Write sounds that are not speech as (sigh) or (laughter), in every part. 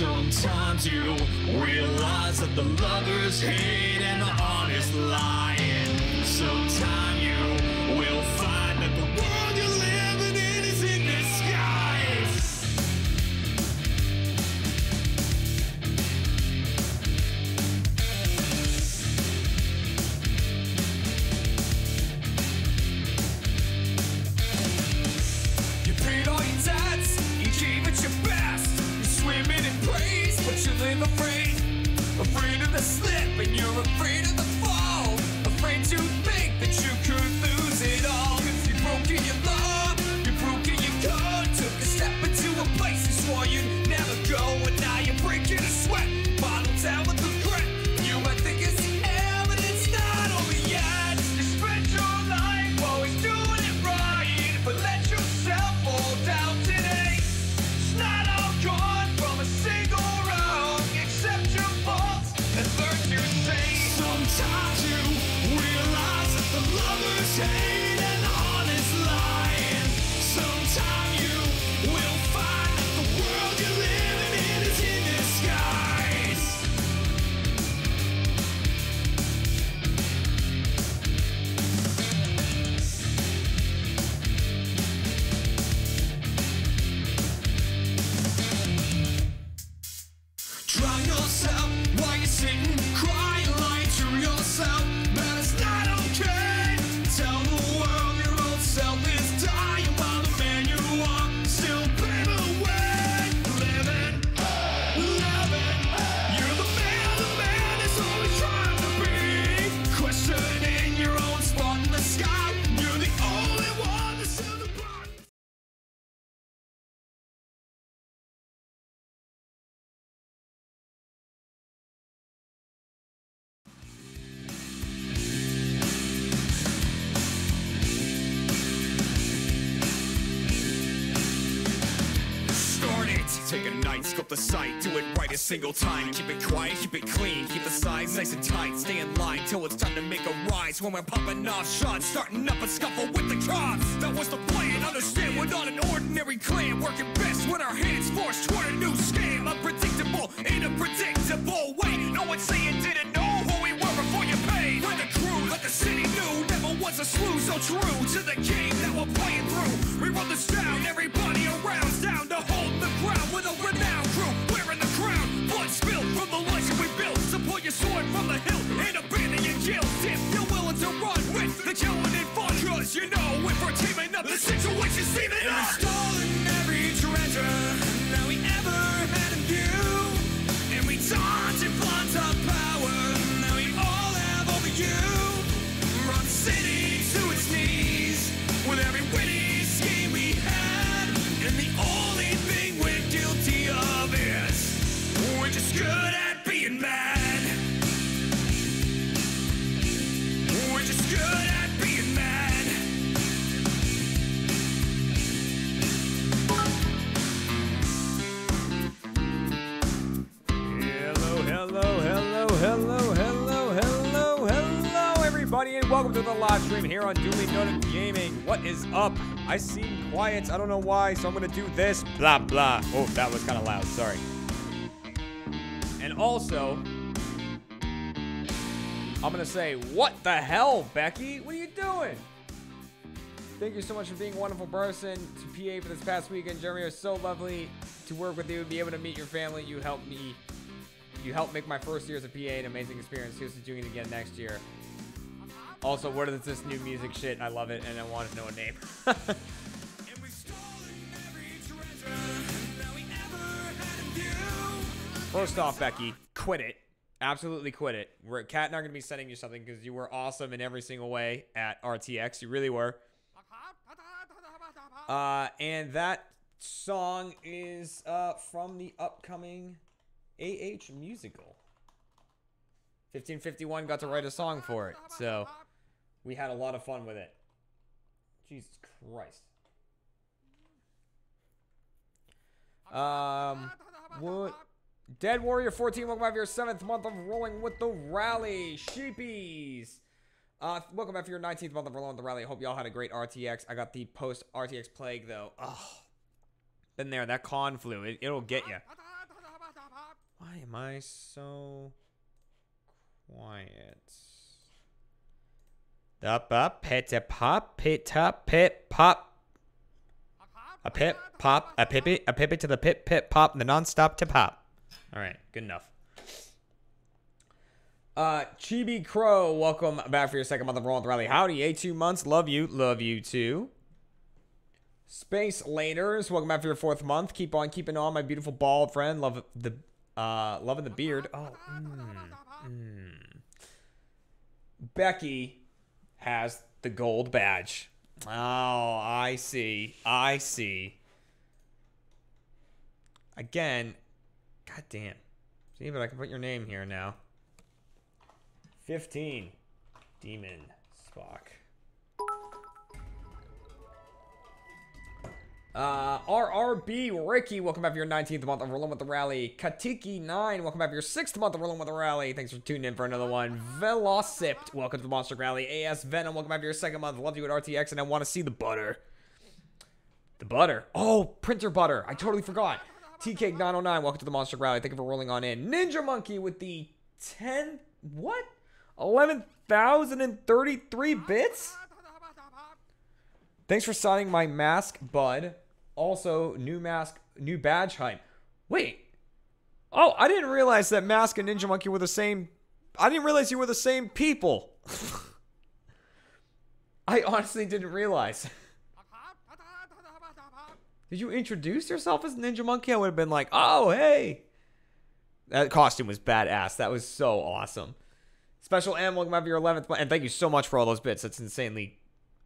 Sometimes you realize that the lovers hate and the honest lying. A scope the sight, do it right a single time. Keep it quiet, keep it clean, keep the sides nice and tight. Stay in line till it's time to make a rise. When we're popping off shots, starting up a scuffle with the cops. That was the plan. Understand we're not an ordinary clan. Working best when our hands forced toward a new scam. Unpredictable in a predictable way. No one saying didn't know a slew so true to the game that we're playing through. We run this down, everybody around's down to hold the ground with a renowned crew. Wearing the crown, blood spilled from the life we built. Support your sword from the hill and abandon your guilt. If you're willing to run with the killing and fun, cause you know if we're teaming up, the situation's steaming up. And we've stolen every treasure that we ever had in view. And we taunted flaunt our power Hello, hello, hello, hello, hello, hello, hello, everybody, and welcome to the live stream here on Dooley Noted Gaming. What is up? I seem quiet. I don't know why, so I'm gonna do this. Blah blah. Oh, that was kind of loud. Sorry. And also, I'm gonna say, what the hell, Becky? What are you doing? Thank you so much for being a wonderful person to PA for this past weekend. Jeremy, it was so lovely to work with you, and be able to meet your family. You helped me you helped make my first year as a PA an amazing experience. Here's to doing it again next year. Also, what is this new music shit? I love it, and I want to know a name. (laughs) First off, Becky, quit it. Absolutely quit it. We're Kat and I are gonna be sending you something because you were awesome in every single way at RTX. You really were. (laughs) Uh, and that song is uh, from the upcoming AH musical. 1551 got to write a song for it, so we had a lot of fun with it. Jesus Christ. Um, what? Dead Warrior 14, welcome back for your seventh month of rolling with the rally. Sheepies. Uh, welcome back for your 19th month of rolling with the rally. I hope y'all had a great RTX. I got the post RTX plague though. Ugh. Been there, that con flu. It, it'll get you. Why am I so quiet? Up, up, pit, a pop, pit, up, pit, pop. A pip, pop, a pippy, a pippy to the pip, pip, pop, the non-stop to pop. All right, good enough. Uh, Chibi Crow, welcome back for your second month of Rolling Rally. Howdy, eight two months. Love you, love you too. Space Laters, welcome back for your fourth month. Keep on keeping on, my beautiful bald friend. Love the, uh, loving the beard. Oh, mm, mm. Becky has the gold badge. Oh, I see. I see. Again, god damn. See, but I can put your name here now. 15. Demon Spock. Uh, RRB Ricky, welcome back for your 19th month of Rolling with the Rally. Katiki9, welcome back for your 6th month of Rolling with the Rally. Thanks for tuning in for another one. Velocipt, welcome to the Monster Rally. AS Venom, welcome back for your second month. Love you at RTX, and I want to see the butter. The butter. Oh, printer butter. I totally forgot. TK909, welcome to the Monster Rally. Thank you for rolling on in. Ninja Monkey with the 10, what? 11,033 bits? Thanks for signing my mask, bud. Also, new mask, new badge hype. Wait. Oh, I didn't realize that Mask and Ninja Monkey were the same. I didn't realize you were the same people. (laughs) I honestly didn't realize. (laughs) Did you introduce yourself as Ninja Monkey? I would have been like, oh, hey. That costume was badass. That was so awesome. Special M, welcome back for your 11th month. And thank you so much for all those bits. That's insanely.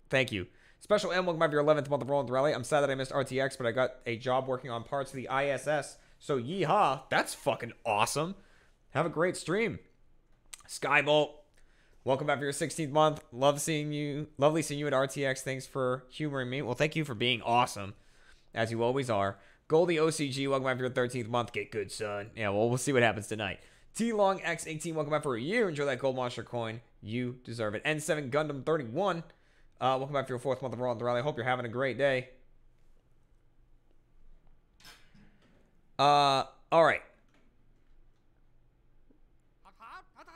Thank you. Special M, welcome back for your 11th month of Rolling Rally. I'm sad that I missed RTX, but I got a job working on parts of the ISS. So yeehaw, that's fucking awesome. Have a great stream. Skybolt, welcome back for your 16th month. Love seeing you. Lovely seeing you at RTX. Thanks for humoring me. Well, thank you for being awesome, as you always are. Goldie OCG, welcome back for your 13th month. Get good, son. Yeah, well, we'll see what happens tonight. T Long X18, welcome back for a year. Enjoy that gold monster coin. You deserve it. N7 Gundam 31. Uh, welcome back for your fourth month of Raw the Rally. Hope you're having a great day. Uh, all right.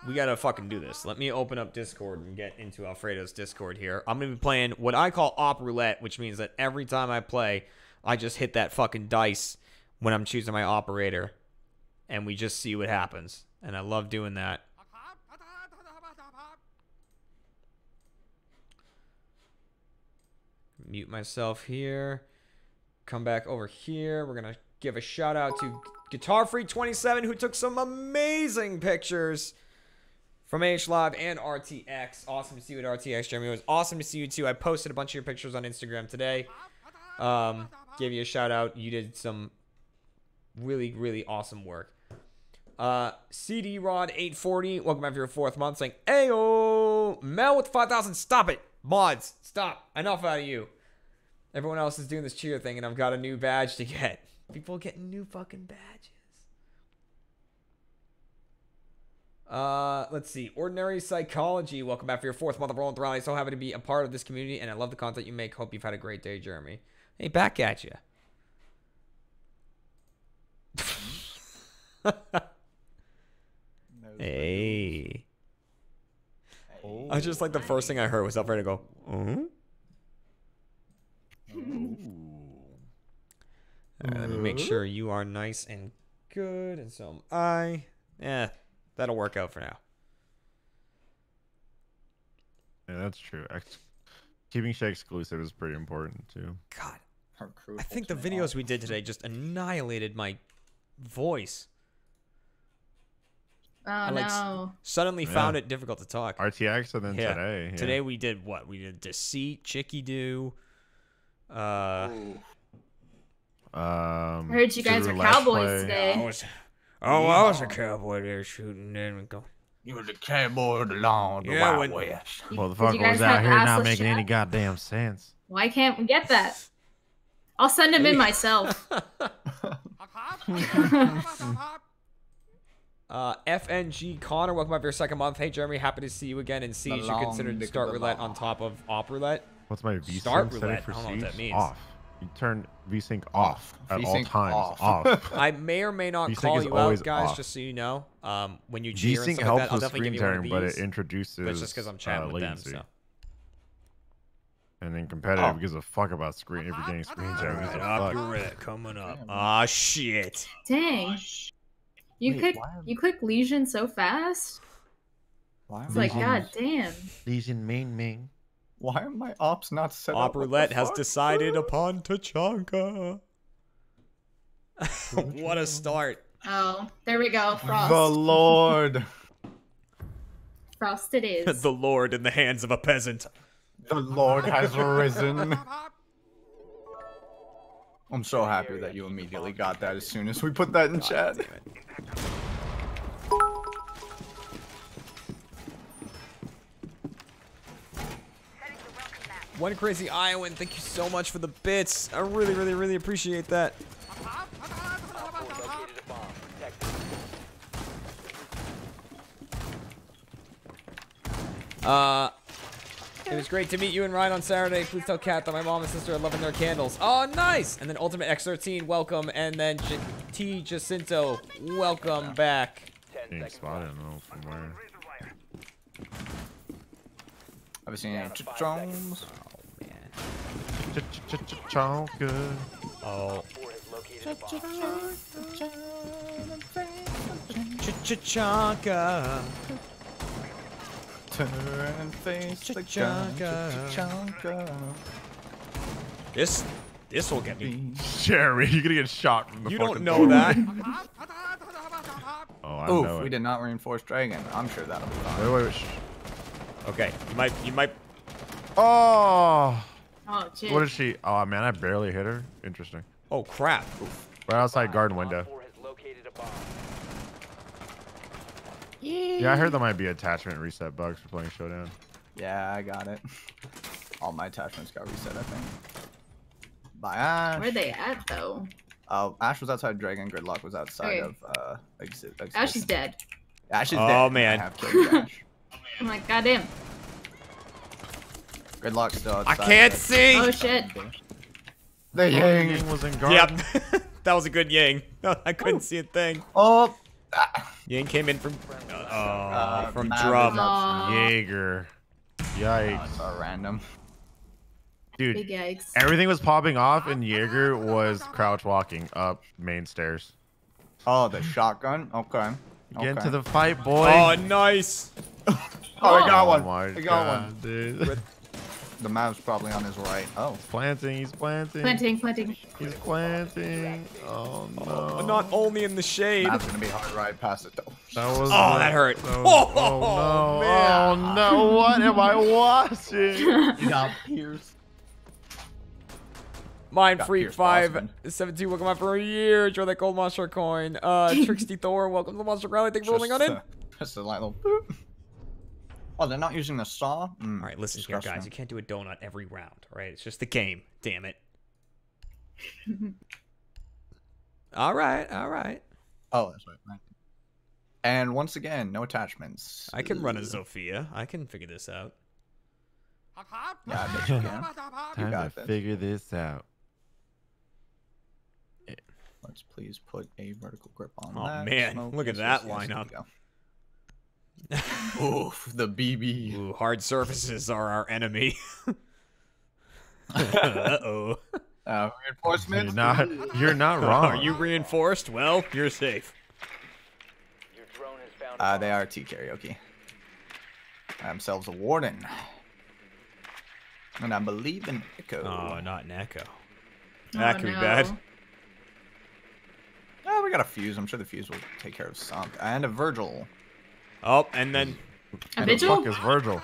We gotta fucking do this. Let me open up Discord and get into Alfredo's Discord here. I'm gonna be playing what I call op roulette, which means that every time I play, I just hit that fucking dice when I'm choosing my operator, and we just see what happens. And I love doing that. mute myself here. Come back over here. We're going to give a shout out to Guitar Freak 27 who took some amazing pictures from AH Live and RTX. Awesome to see you at RTX, Jeremy. It was awesome to see you too. I posted a bunch of your pictures on Instagram today. Um, gave you a shout out. You did some really, really awesome work. Uh, CD Rod 840, welcome back for your fourth month, saying, Ayo, Mel with 5,000, stop it. Mods, stop. Enough out of you. Everyone else is doing this cheer thing, and I've got a new badge to get. (laughs) People getting new fucking badges. Uh, let's see. Ordinary Psychology. Welcome back for your fourth month of Rolling Rally. So happy to be a part of this community, and I love the content you make. Hope you've had a great day, Jeremy. Hey, back at you. hey. Oh. I just like the first thing I heard was Alfredo go, uh-huh. Alright, let me make sure you are nice and good, and so am I. Yeah, that'll work out for now. Yeah, that's true. Ex- keeping Shay exclusive is pretty important too. God, I think the videos we did today just annihilated my voice. Oh I, like, no! Suddenly yeah. found it difficult to talk. RTX and then yeah. today. Yeah. Today we did what? We did deceit, chicky do. Uh, um, I heard you guys were cowboys play. today. I was, oh, I was a cowboy there shooting. Then we go. You were the cowboy of the lawn, the yeah, Wild when, West. Motherfucker was out here not making any goddamn sense. Why can't we get that? I'll send him in myself. (laughs) Uh, FNG Connor, welcome back for your second month. Hey, Jeremy, happy to see you again in Siege. You considered start roulette on top of op roulette? What's my V start roulette? I don't know what that means. Off. You turn VSync off at all VSync times. off. Off. (laughs) I may or may not call you out, guys, off. just so you know. Um, when you cheer and stuff helps like that, I'll with definitely screen give you one of tearing, but it introduces. But it's just because I'm chatting uh, with them, latency. so. And then competitive Oh. gives a fuck about screen if you're getting screen tearing. gives a fuck. coming up. Ah, shit. Dang. You Wait, click why am- you click Legion so fast. Why It's like, god damn. Legion main main. why are my ops not set up? Op What the Roulette has fuck? decided upon Tachanka. (laughs) what a start. Oh, there we go. Frost. The Lord. Frost it is. (laughs) the Lord in the hands of a peasant. The Lord has risen. I'm so happy that you immediately got that as soon as we put that in chat. One crazy Iowan, thank you so much for the bits. I really, really, really appreciate that. Uh, it was great to meet you and Ryan on Saturday. Please tell Kat that my mom and sister are loving their candles. Oh, nice! And then Ultimate X13, welcome. And then J- T Jacinto, welcome back. Being spotted, I don't know from where. Have you seen any Jones? Chonka. Oh. Ch-ch-chonka. Turn and face the gun. Cha-chaka. Cha-chaka. This, this will get me. Jeremy, you're gonna get shot from the You don't know that. Oh, I Oof, know we did not reinforce Dragon. I'm sure that'll be fine. Wait, wait, wait. Okay, you might, you might. Oh, oh, shit. what is she? Oh man, I barely hit her. Interesting. Oh crap! Right outside garden window. Yeah, I heard there might be attachment reset bugs for playing Showdown. Yeah, I got it. All my attachments got reset, I think. Bye, Ash. Where they at though? Uh, Ash was outside Dragon. Gridlock was outside Okay. of uh, exit. exit. Ash is dead. Ash is Oh, dead. man. I have killed Ash. (laughs) (laughs) I'm like, goddamn. Gridlock's still I can't but- see. Oh shit. The Yang. Ying was in guard. Yep, (laughs) that was a good yang. I couldn't see a thing. Oh. ah, Yang came in from, uh, Uh, from Mav drum. Jaeger. Yikes. That's random. Dude, big yikes. everything was popping off and Jaeger was crouch walking up main stairs. Oh, the shotgun. Okay. Get into the fight, boy. Oh, nice. (laughs) Oh, I got Oh one. my I got God, one. dude. The map's probably on his right. Oh. planting, he's planting. Planting, planting. He's planting. Oh no. Not only in the shade. Map's gonna be hard right past it though. That was. Oh, that hurt. that was- Oh, oh no. man. Oh no. What am I watching? (laughs) You got Pierce. (laughs) Mind Got Freak Pierce five Brosnan. seventeen. Welcome out for a year. Enjoy that gold monster coin. Uh, (laughs) Tricksty Thor. Welcome to the monster rally. Thank you for rolling on in. uh, Just a light little. boop. Oh, they're not using the saw. Mm, All right, listen here, guys. You can't do a donut every round, all right? It's just the game. Damn it. (laughs) all right, all right. Oh, that's right. right. And once again, no attachments. I can run a Zofia. I can figure this out. Yeah, I bet you can. (laughs) Time got to this. figure this out. Let's please put a vertical grip on Oh, that. man, Smoke, look at that yes, yes, lineup. There we go. Oof, the BB. Ooh, hard surfaces are our enemy. (laughs) Uh-oh. Uh, reinforcements. You're not. You're not (laughs) wrong. Are you reinforced? Well, you're safe. Uh, they are T karaoke. Themselves a warden. And I believe in Echo. Oh, not an echo. Oh, That could be bad. Oh, we got a fuse. I'm sure the fuse will take care of something. And a Virgil. Oh, and then A Who the fuck is Virgil?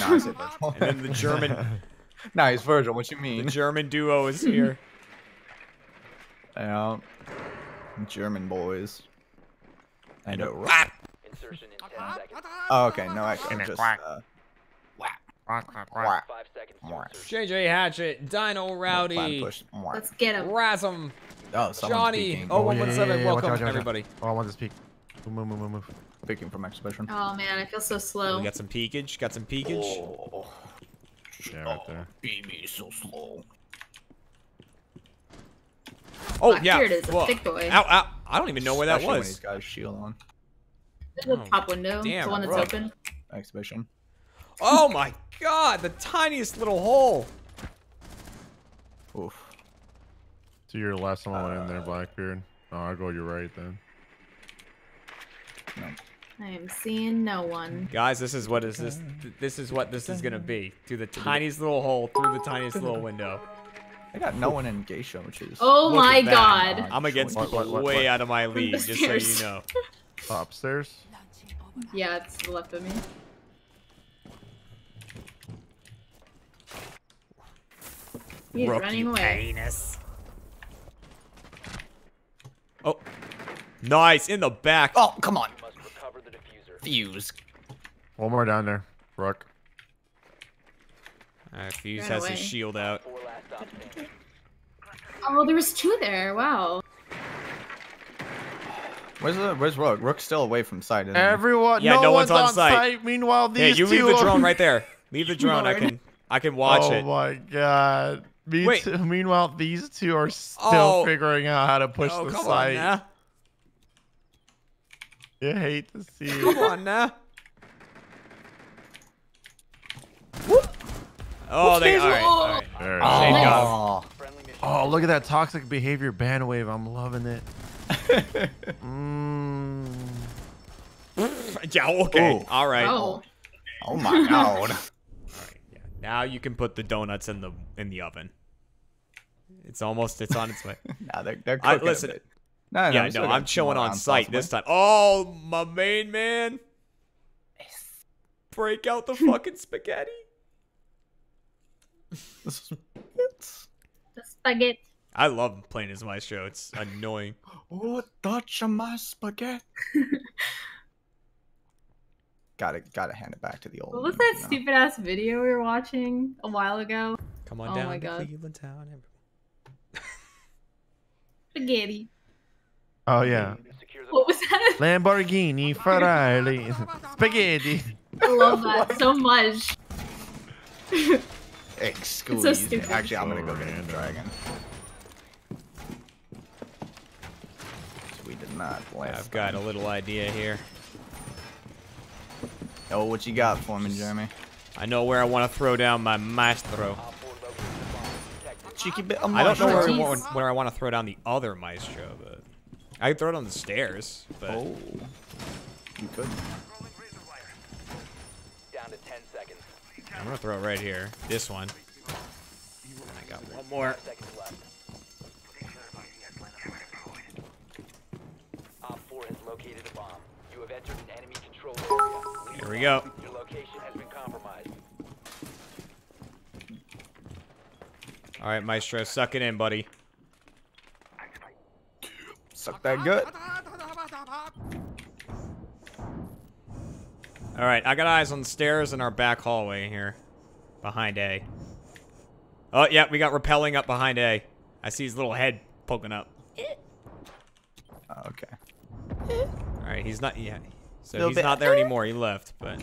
No, I said (laughs) Virgil. and then the German (laughs) no, he's Virgil. What you mean? the? German duo is (laughs) here. Yeah. German boys. And a ro- Ah! Oh, okay, no echo. And a Just, quack. uh, seconds. JJ Hatchet, Dino Rowdy, push. Whack. Let's get him. Rasm, Oh, someone's Johnny. peeking. Oh, yeah, yeah, 117, yeah, yeah, watch welcome out, watch out. everybody. Oh, I want to speak. Move, move, move, move. Peeking from exhibition. Oh man, I feel so slow. We got some peekage. Got some peekage. Oh, Yeah, right there. Oh, BB so slow. Oh Black yeah. Beard is a thick boy. Ow, ow. I don't even know where that was. when he's was. got his shield on. The Oh, top window, damn, the one that's rough. open. Exhibition. Oh my god, the tiniest little hole. Oof. To your left on the way in there, uh, Blackbeard. Oh, I'll go your right then. I am seeing no one. Guys, this is what is this this is what this is gonna be. Through the tiniest little hole, through the tiniest little window. I got no one in Geisha, which is. Oh Look my at that. god. I'm against What, people what, what, way what? out of my league, the just so you know. Oh, (laughs) upstairs? Yeah, it's to the left of me. He's Rookie running away. Penis. Oh. Nice, in the back. Oh, come on. Fuse. One more down there. Rook. Alright, Fuse Ran has away. his shield out. Oh, there was two there. Wow. Where's the Where's Rook? Rook's still away from sight. Isn't? Everyone, Yeah, no, no one's, one's on on site. site. Meanwhile, Hey, these you leave the drone right there. Leave the drone. I can I can watch oh it. Oh my god. Me Wait. too. Meanwhile, these two are still Oh. figuring out how to push Oh, the come on site. Now. You hate to see Come on now. Oh, they all right. All right. There Oh. Oh. Oh, look at that toxic behavior ban wave. I'm loving it. (laughs) mm. Yeah. Okay. Ooh. All right. Oh. Oh my god. (laughs) Yeah. Now you can put the donuts in the in the oven. It's almost. It's on its way. (laughs) nah, they're they're I- cooking listen, a bit. No, no, yeah, we still no, I'm two chilling on site possibly. this time. Oh, my main man. Break out the (laughs) fucking spaghetti. This is- it's- The spaghetti. I love playing as Maestro. It's annoying. (gasps) Oh, touch my spaghetti. (laughs) gotta gotta hand it back to the old. What was that know? stupid ass video we were watching a while ago? Come on Oh down my to God. Cleveland Town. (laughs) Spaghetti. Oh yeah. What was that? Lamborghini, Ferrari, (laughs) spaghetti. I love that (laughs) so much. (laughs) Excuse. so stupid. Actually, I'm gonna go get a dragon. We did not last. I've got a little idea here. Oh, what you got for me, Jeremy? I know where I want to throw down my Maestro. Cheeky bit of I don't know where, where, where I want to throw down the other Maestro, but I could throw it on the stairs. But Oh, you could. I'm gonna throw it right here. This one. I got one more. Op 4 has located a bomb. You have entered an enemy controlled area. Here we go. Your location has been compromised. All right, Maestro, suck it in, buddy. Suck that gut. All right, I got eyes on the stairs in our back hallway here, behind A. Oh yeah, we got repelling up behind A. I see his little head poking up. Oh, okay. All right, he's not. Yeah, so Little he's bit- not there anymore. He left, but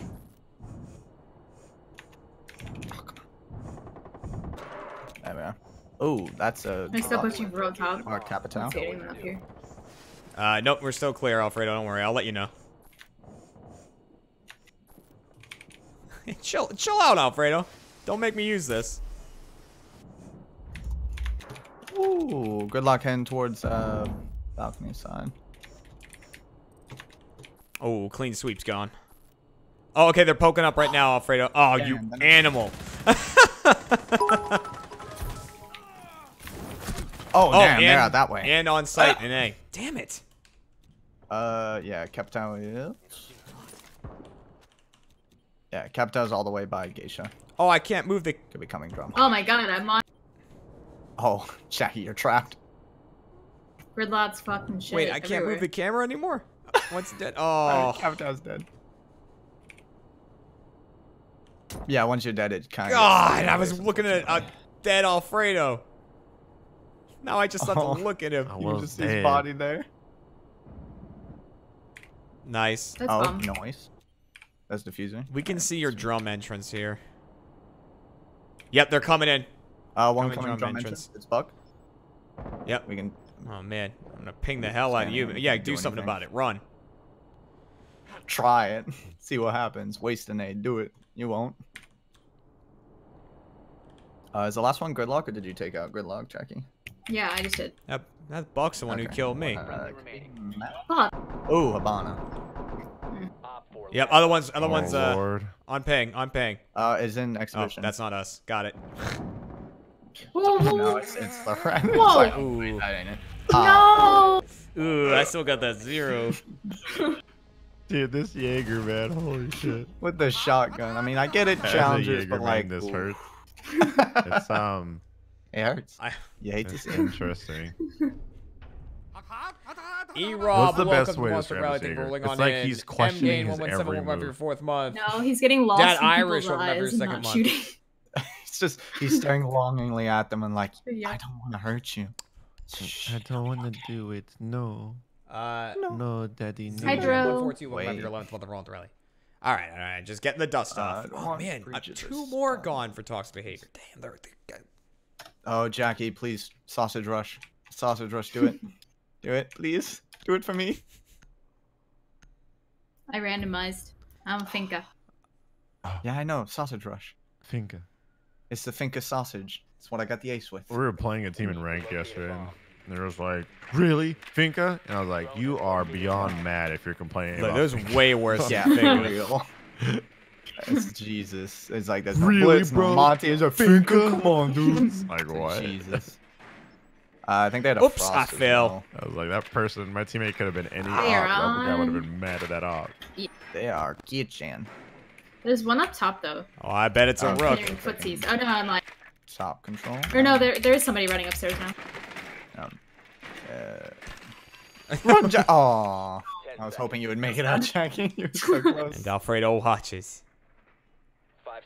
There we are. Oh, that's a. I still put you bro top. Or Capital. Uh, nope, we're still clear, Alfredo. Don't worry, I'll let you know. (laughs) chill, chill out, Alfredo. Don't make me use this. Ooh, good luck heading towards uh balcony side. Oh, clean sweep's gone. Oh, okay, they're poking up right now, Alfredo. Oh, you Damn, that- animal. (laughs) Oh, Oh, damn, and, they're out that way. And on site, and A. Damn it. Uh, yeah, Capital is. Yeah, Capital's all the way by Geisha. Oh, I can't move the. Could be coming drum. Oh my god, I'm on Oh, (laughs) Jackie, you're trapped. Gridlock's fucking shit. Wait, I can't move the camera anymore. (laughs) What's dead? Oh, (laughs) Capital's dead. Yeah, once you're dead, it kind of. God! I was looking at a dead Alfredo. Now I just have Oh. to look at him. You was just see his body there. Nice. That's oh, bomb. noise. That's diffusing. We can see your drum entrance here. Yep, they're coming in. Uh, one Coming coming drum drum entrance. entrance. It's Buck. Yep. We can Oh man, I'm gonna ping the hell out of you. Yeah, do do something anything. about it. Run. Try it. (laughs) See what happens. Waste an aid. Do it. You won't. Uh, is the last one Gridlock, or did you take out Gridlock, Jackie? Yeah, I just did. That that Buck's the one who killed me. Fuck. oh, Habana. Op 4 Yep, other ones, other Oh, ones, uh, Lord. on ping, on ping. Uh, is in Oh, exhibition. that's not us. Got it. Whoa, whoa, (laughs) No, it's, it's the (laughs) friend. Whoa. Sorry. Ooh, That ain't it. Ah, No. ooh, I still got that zero. (laughs) Dude, this Jaeger, man. Holy shit. with the shotgun. I mean, I get it, As challenges, but like, this ooh. hurts. It's um, it hurts. I, You hate to see interesting. E (laughs) Rob, What's the best way to Monster describe Rally. Thank for rolling It's on like in. he's questioning his every for your move. fourth month. No, he's getting lost Dad Irish people's will never eyes second month. shooting. (laughs) It's just he's staring longingly at them and like, Yeah. I don't want to hurt you. I don't want to do it. No. Uh, No, daddy, no. Hydro. 142, welcome back to your Wait. 11th month of Roll Rally. All right, all right, just getting the dust Uh, off. I don't oh man, uh, two more uh, gone for toxic behavior. Damn, they're, they're Oh, Jackie, please, sausage rush, sausage rush, do it, (laughs) do it, please, do it for me. I randomized. I'm Finka. (sighs) Yeah, I know, sausage rush. Finka. It's the Finka sausage. It's what I got the ace with. We were playing a team in rank yesterday, and there was like, "Really, Finka?" And I was like, "You are beyond mad if you're complaining." Look, about there's Finka." way worse (laughs) Yeah, (laughs) than for Finka. real. It's Jesus. It's like there's no Really, Blitz, bro? Monty. Is a Finka? Come on, dude. (laughs) like what? Jesus. Uh, I think they had a Oops, I frost as fell. well. I was like, that person, my teammate could have been any op. They're guy would have been mad at that op. They are kitchen. There's one up top though. Oh, I bet it's a Oh, rook. Hearing footsies. Oh no, I'm like. Top control. Or no, there there is somebody running upstairs now. Um, uh, (laughs) run, ja- Aw. I was hoping you would make it out, Jackie. (laughs) You were so close. And Alfredo watches.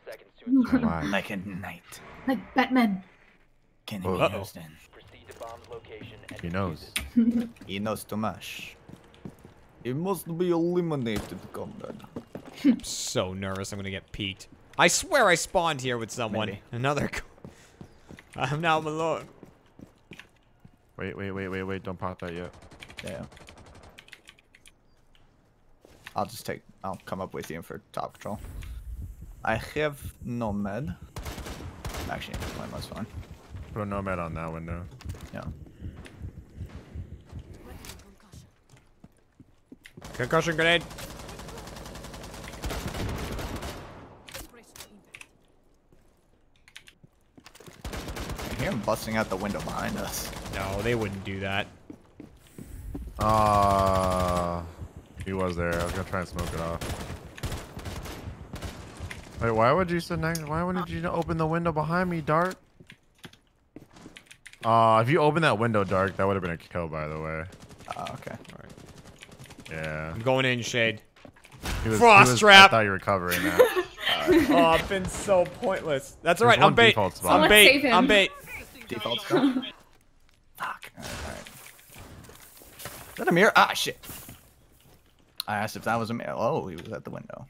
Five seconds to insert. Why? like a knight. Like Batman. Can Uh-oh. he knows then? Proceed to bomb's location and He knows. (laughs) He knows too much. He must be eliminated, comrade. I'm (laughs) so nervous. I'm gonna get peeked. I swear I spawned here with someone. Maybe. Another. I'm now alone. Wait, wait, wait, wait, wait! Don't pop that yet. Yeah. I'll just take. I'll come up with you for top control. I have no med. Actually, my med's fine. Put a nomad on that window. Yeah. Concussion grenade. I hear him busting out the window behind us. No, they wouldn't do that. Ah, he was there. I was gonna try and smoke it off. Wait, why would you sit next? Why wouldn't you open the window behind me, Dark? Uh, if you open that window, Dark, that would have been a kill, by the way. Oh, okay. Yeah. I'm going in, Shade. He was, Frost he was, trap. I thought you were covering that. (laughs) oh, I've been so pointless. That's alright. I'm bait. default spot. I'm bait. I'm bait. Default stuff. Fuck. Alright, alright. Is that a mirror? Ah, shit. I asked if that was a mirror. Oh, he was at the window.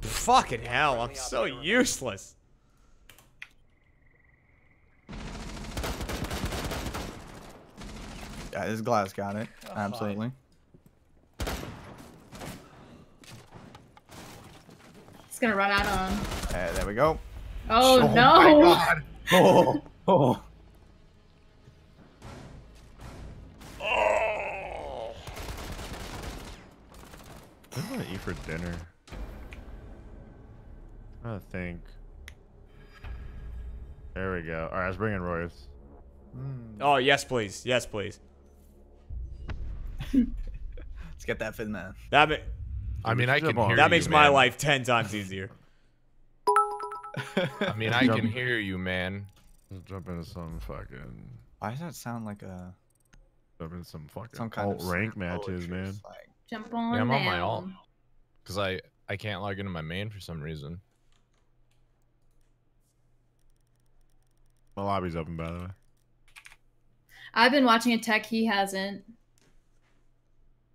Fucking hell, I'm so useless. Yeah, this glass got it. Absolutely. It's gonna run out on. Uh, there we go. Oh, my no! God. (laughs) Oh, oh. What am I gonna eat for dinner? I think. There we go. All right, let's bring in Royce. Hmm. Oh, yes, please. Yes, please. (laughs) Let's get that for the man. That, ma- I mean, I can hear that you, makes my life 10 times easier. (laughs) I mean, I can hear you, man. Let's jump into some fucking. Why does that sound like a Jump into some fucking some kind alt of rank psychology matches, man. it's Like, Jump on Yeah, I'm on my down. alt. Cause I I can't log into my main for some reason. The lobby's open, by the way. I've been watching a tech. He hasn't.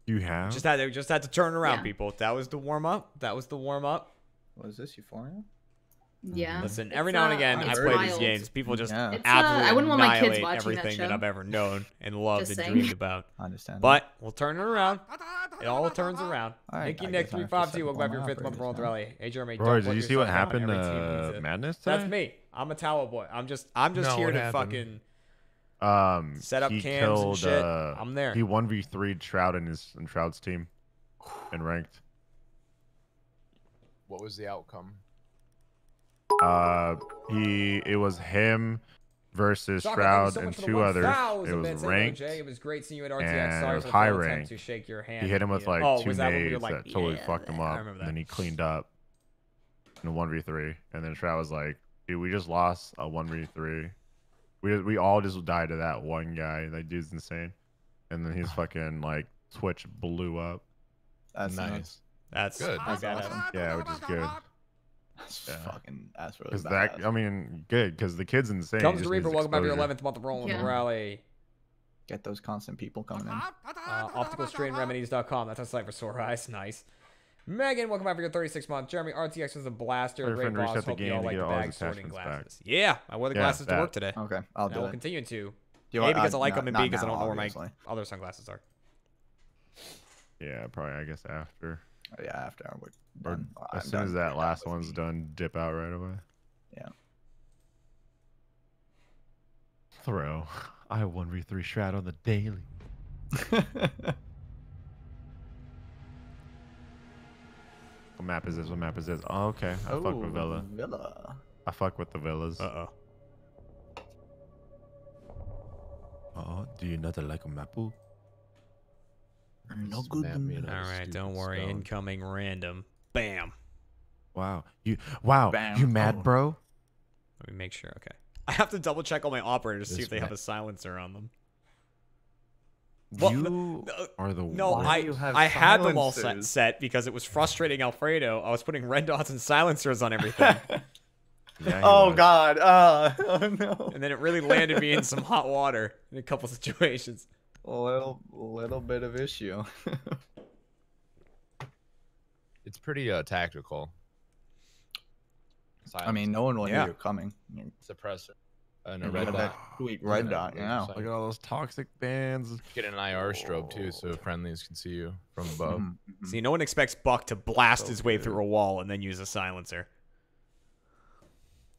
You have? Just had to, just had to turn around, Yeah. people. That was the warm up. That was the warm up. what is this, Euphoria? Yeah. Listen, every It's, now and again, I it's play these games. People just Yeah. It's, uh, absolutely I wouldn't want my kids watching everything that, show. I've ever known and loved and dreamed about. (laughs) I understand. But we'll turn it around. It all turns around. (laughs) All right, Nikki I Nick have 352, set welcome back for your fifth month rolling through operators LA. Hey Roy, don't did you see what yourself down. happened Every team uh, needs it. Madness That's me. I'm a towel boy. I'm just I'm just No, here to happened? fucking Um, Set up he cams and killed, shit. Uh, I'm there. He one v three Shroud and his and Shroud's team, and ranked. What was the outcome? Uh, he it was him versus Soccer, Shroud so and much for the two others. 1,000 It was bits. Ranked. Jay, it was great seeing you at RTX. and Sorry it was for high rank. attempt to shake your hand. He hit him with like oh, two was that we nades like, that totally yeah, fucked him up. And then he cleaned up in a one v three, and then Shroud was like, "Dude, we just lost a one v three. We we all just died to that one guy. That dude's insane." And then his fucking like Twitch blew up. That's nice. nuts. That's Good. I got it. Yeah, which is good. That's Yeah. fucking. That's really Because bad. that, I mean, good. Because the kid's insane. he Comes just to Reaper, welcome back to your 11th month of rolling Yeah. the rally. Get those constant people coming in. Uh, OpticalStrainRemedies.com. That's a site for sore eyes. (laughs) Nice. Megan, welcome back for your 36 month. Jeremy, RTX was a blaster. Tell Great boss. Hope you all like the bag sorting attachments back. glasses. Yeah, I wore the Yeah, glasses to work today. Okay, I'll And do I will it. continue to. Do A, because I uh, like not- them, and not B, because I don't know where my other sunglasses are. Yeah, probably. I guess after. Oh, Yeah, after we're Or done. Well, as I'm soon as that last now. one's done, dip out right away. Yeah. Throw. I one v three Shroud on the daily. (laughs) What map is this? What map is this? Oh, okay. I fuck with Villa. Villa. I fuck with the villas. Uh oh. Uh oh. do you not like a mapu? No good. map made out All of right, stupid don't worry. stone. Incoming random. Bam. Wow. You wow. Bam. You mad, bro? Let me make sure. Okay. I have to double check all my operators to see if they have a silencer on them. Well, you no- are the No, worst. I you have I had them all set, set because it was frustrating Alfredo. I was putting red dots and silencers on everything, (laughs) Yeah, oh was. God. Uh, (laughs) oh no. and then it really landed me in some hot water in a couple (laughs) situations. A little, little bit of issue. (laughs) It's pretty uh, tactical. I mean, no one will Yeah. hear you coming. Suppressor and a red dot. sweet Look red at dot. that Yeah. Look at all those toxic bands. Get an IR strobe too, so friendlies can see you from above. Mhm, mhm. See, no one expects Buck to blast So his way good. through a wall and then use a silencer.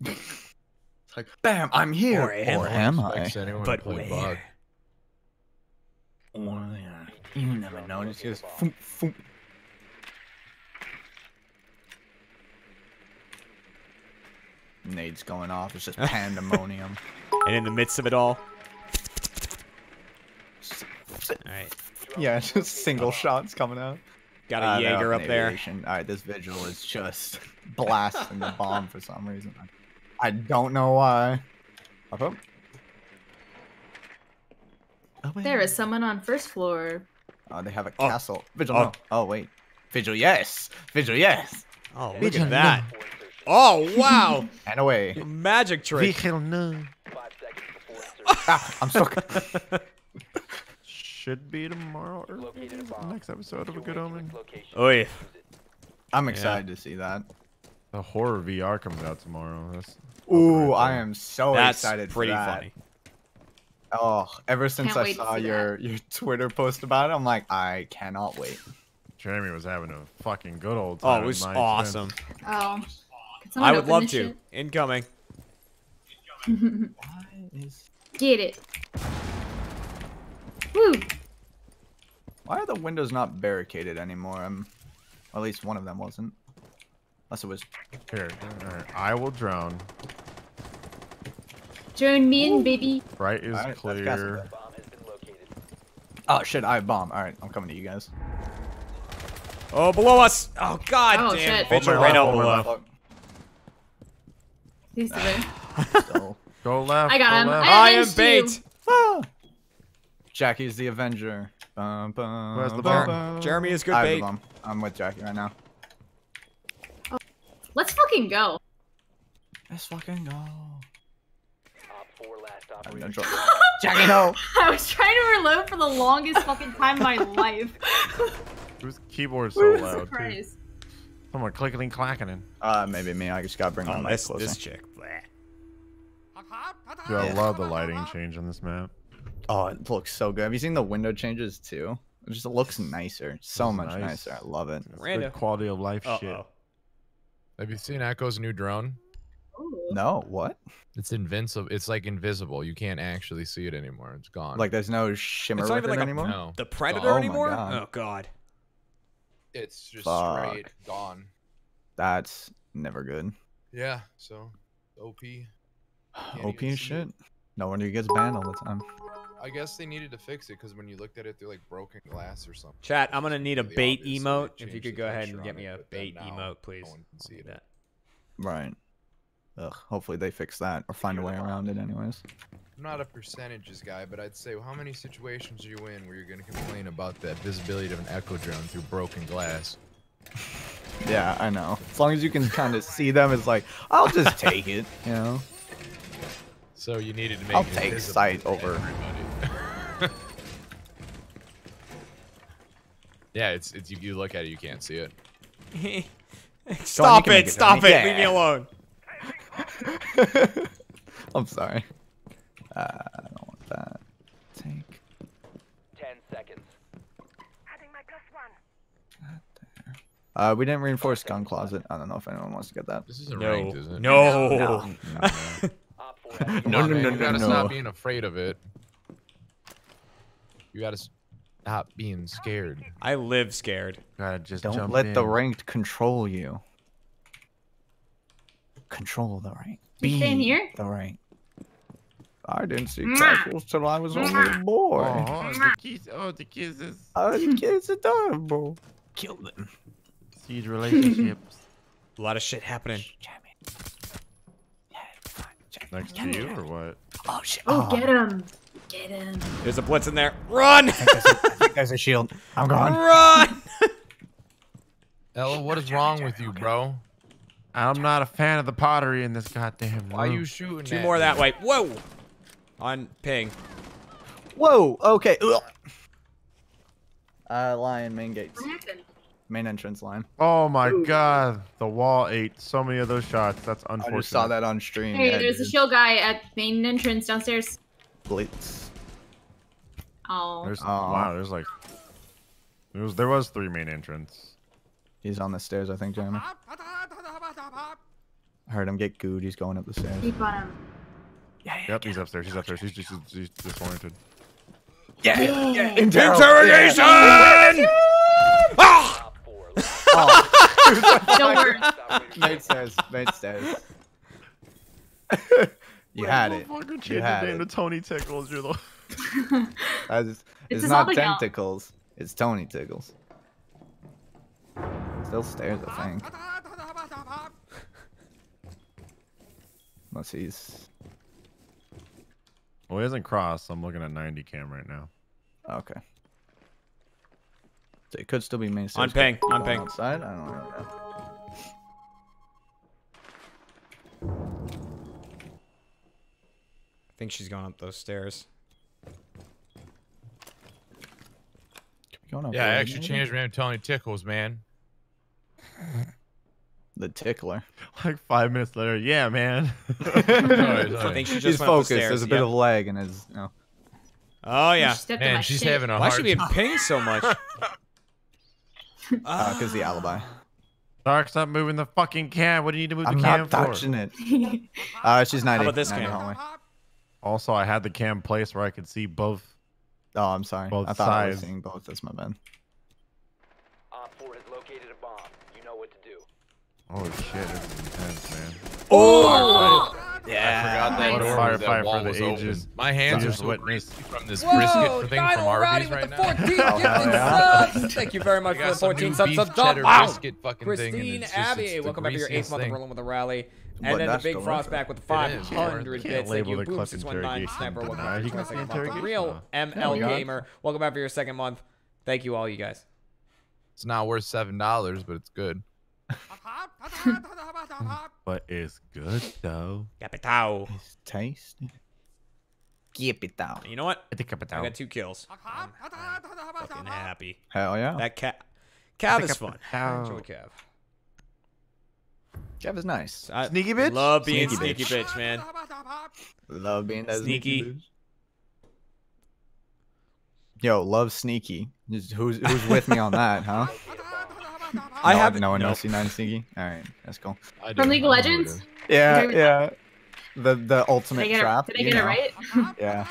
(laughs) It's like, bam! I'm here. Or am or I? am I? But to where? bug. Or yeah. You never know. It's just. Foom, foom. Nades going off. It's just pandemonium. (laughs) And in the midst of it all, all right, yeah, just single shots coming out. got a Uh, Jaeger up there. All right, this vigil is just (laughs) blasting the bomb for some reason. I don't know why. Up, up. Oh. There is someone on first floor. Oh, they have a Oh. castle. Vigil, Oh. no. Oh, wait. Vigil, yes. Vigil, yes. Oh, look Vigil, at that! Four insertion. Oh wow, (laughs) And away. magic trick. Vigil, no. Five seconds before insertion. ah, I'm stuck. (laughs) Should be tomorrow or Located a bomb. next episode of A Good your way to Omen. its. Oh yeah. I'm excited to see that. The horror VR comes out tomorrow. That's Ooh, right I am so That's excited pretty for that. That's pretty funny. Oh, ever since Can't I saw see your your Twitter post about it, I'm like, I cannot wait. Jeremy was having a fucking good old Oh, time. it at was my awesome. expense. Oh. I would love to. shit? Incoming. (laughs) Get it. Woo! Why are the windows not barricaded anymore? Um, at least one of them wasn't. Unless it was. Here, all right. I will drown. Join me in, baby. Right is Alright, that's clear. Bomb has been. Oh shit! I have bomb. All right, I'm coming to you guys. Oh, below us. Oh god Oh, damn. shit. Vigil Hold my right out below. left. These Go left. I got go him. left. I I am bait. ah! Jackie's the Avenger. Bum, bum, Where's the bomb? bum. Jeremy is good I have the bait. bomb. I'm with Jackie right now. Let's fucking go. Let's fucking go. Op 4 last I'm gonna operator. drop- (laughs) Jackie, no. (laughs) I was trying to reload for the longest fucking time in my life. (laughs) Whose keyboard's so Woo, loud? too? surprise. Someone clicking clacking. Uh, maybe me. I just gotta bring my Oh, mic this closer. this chick. Bleh. Dude, I love the lighting change on this map. Oh, it looks so good. Have you seen the window changes too? It just looks nicer. So It's much nice. nicer. I love it. It's Random. good quality of life shit. Uh-oh. Have you seen Echo's new drone? Ooh. No, what? It's invincible. It's like invisible. You can't actually see it anymore. It's gone. Like there's no shimmer It's not with even it like a- anymore. no, The Predator Oh my anymore? God. Oh god. it's just Fuck. straight gone. That's never good. Yeah. So, OP. OP and as see shit. No wonder he gets banned all the time. I guess they needed to fix it because when you looked at it through like broken glass or something. Chat, I'm gonna need a bait emote. If you could go ahead and get me a bait emote, please. no one can see I'll need it. that. Right. Ugh. Hopefully they fix that or find a way around it, anyways. I'm not a percentages guy, but I'd say how many situations are you in where you're gonna complain about the visibility of an echo drone through broken glass? Yeah, I know. As long as you can kind of see them, it's like I'll just (laughs) take it. You know. So you needed to make I'll it take sight over- (laughs) yeah, it's it's you, you look at it, you can't see it. (laughs) stop it! it, Stop Tony. it! Leave me alone. (laughs) I'm sorry. Uh, I don't want that. Take. Ten seconds. Adding my plus one. Uh, we didn't reinforce gun closet. I don't know if anyone wants to get that. This isn't No. ranked, is it? No. No. Op four has (laughs) No, on, no, man, no, you gotta no. stop being afraid of it. You gotta stop being scared. I live scared. Gotta just Don't jump let the ranked control you. Control the rank. You staying here? The rank. I didn't see Mwah. casuals till I was only a boy. Oh, the kiss, oh, the kisses. Oh, the kid's are adorable. Kill them. Siege relationships. (laughs) A lot of shit happening. Next to you or what? Oh shit. Oh, oh, get him. Get him. There's a blitz in there. Run! I think there's a shield. I'm gone. (laughs) Run! Ella, what is wrong with you, bro? I'm not a fan of the pottery in this goddamn Why are you shooting? Two at more me? that way. Whoa! On ping. Whoa. Okay. Ugh. Uh, lion main gates. Main entrance line. Oh my god, the wall ate so many of those shots. That's I unfortunate. just saw that on stream. Hey, yeah, there's a dude. shield guy at main entrance downstairs. Blitz. Oh. There's Aw. wow, there's like there was there was three main entrance. He's on the stairs, I think, Jeremy. I heard him get gooed. He's going up the stairs. Keep on him. Yep, he's upstairs. He's upstairs. He's just he's disoriented. Yeah. yeah. Interrogation! Ah! (laughs) Oh, (laughs) Don't worry. main stairs. Main stairs. you had it. You had name to. Tony Tickles. You're the (laughs) That's, It's it's not other account. tentacles. It's Tony Tickles. Still stairs, I think. Unless he's well, he hasn't crossed. So I'm looking at 90 cam right now. okay. So it could still be main On stairs. ping, going on ping. Outside, I don't know. I think she's going up those stairs. Going up Yeah, I actually maybe? changed my name to Tony Tickles, man. (laughs) the tickler. Like five minutes later, yeah, man. (laughs) (laughs) I think she just He's went up the focused. There's a bit Yep. of lag in his. You know. Oh yeah. She Man, she's shit. having a Why hard should be time. pinged so much? Because the alibi. Dark, stop moving the fucking cam. What do you need to move I'm the cam not touching it. Uh, she's 90. about this 90 cam? hallway. Also, I had the cam placed where I could see both. Oh, I'm sorry. Both I thought I was seeing both. That's my bad. Op four has located a bomb. You know what to do. Oh shit, this is intense, man. Oh! yeah. I forgot that Nice. door Fire was- that wall for the was open. My hands are Just so greasy from this Whoa! brisket thing from Dino Rowdy Arby's with right the now. 14 (laughs) gifted subs. Thank you very much for the 14 subs. beef Subs cheddar up. brisket fucking Christine it's just- Abbey, the welcome back to your eighth month of thing. rolling with a rally. But And then the big frost back with 500 bits. Thank you. the Boom clip 619 interrogation Sniper. Welcome back to your second month. Real. ML we got it. Gamer. Welcome back for your second month. Thank you all you guys. It's not worth seven dollars, but it's good. (laughs) But it's good though. Capitao. It's tasty. Keep it down. You know what? I think I got two kills. (laughs) I'm fucking happy. Hell yeah. That cat. Cav is fun. I'm- enjoy Cav. Kev is nice. I Sneaky bitch? Love being Sneaky sneaky bitch, man. Love being that Sneaky. bitch. Yo, love sneaky. Who's who's with me on that, huh? (laughs) I no, have no one nope. knows C9 sneaky. All right, that's cool. I From. League of know who it Legends? Yeah, yeah. The the ultimate get, trap. did I you get it right? (laughs) Yeah.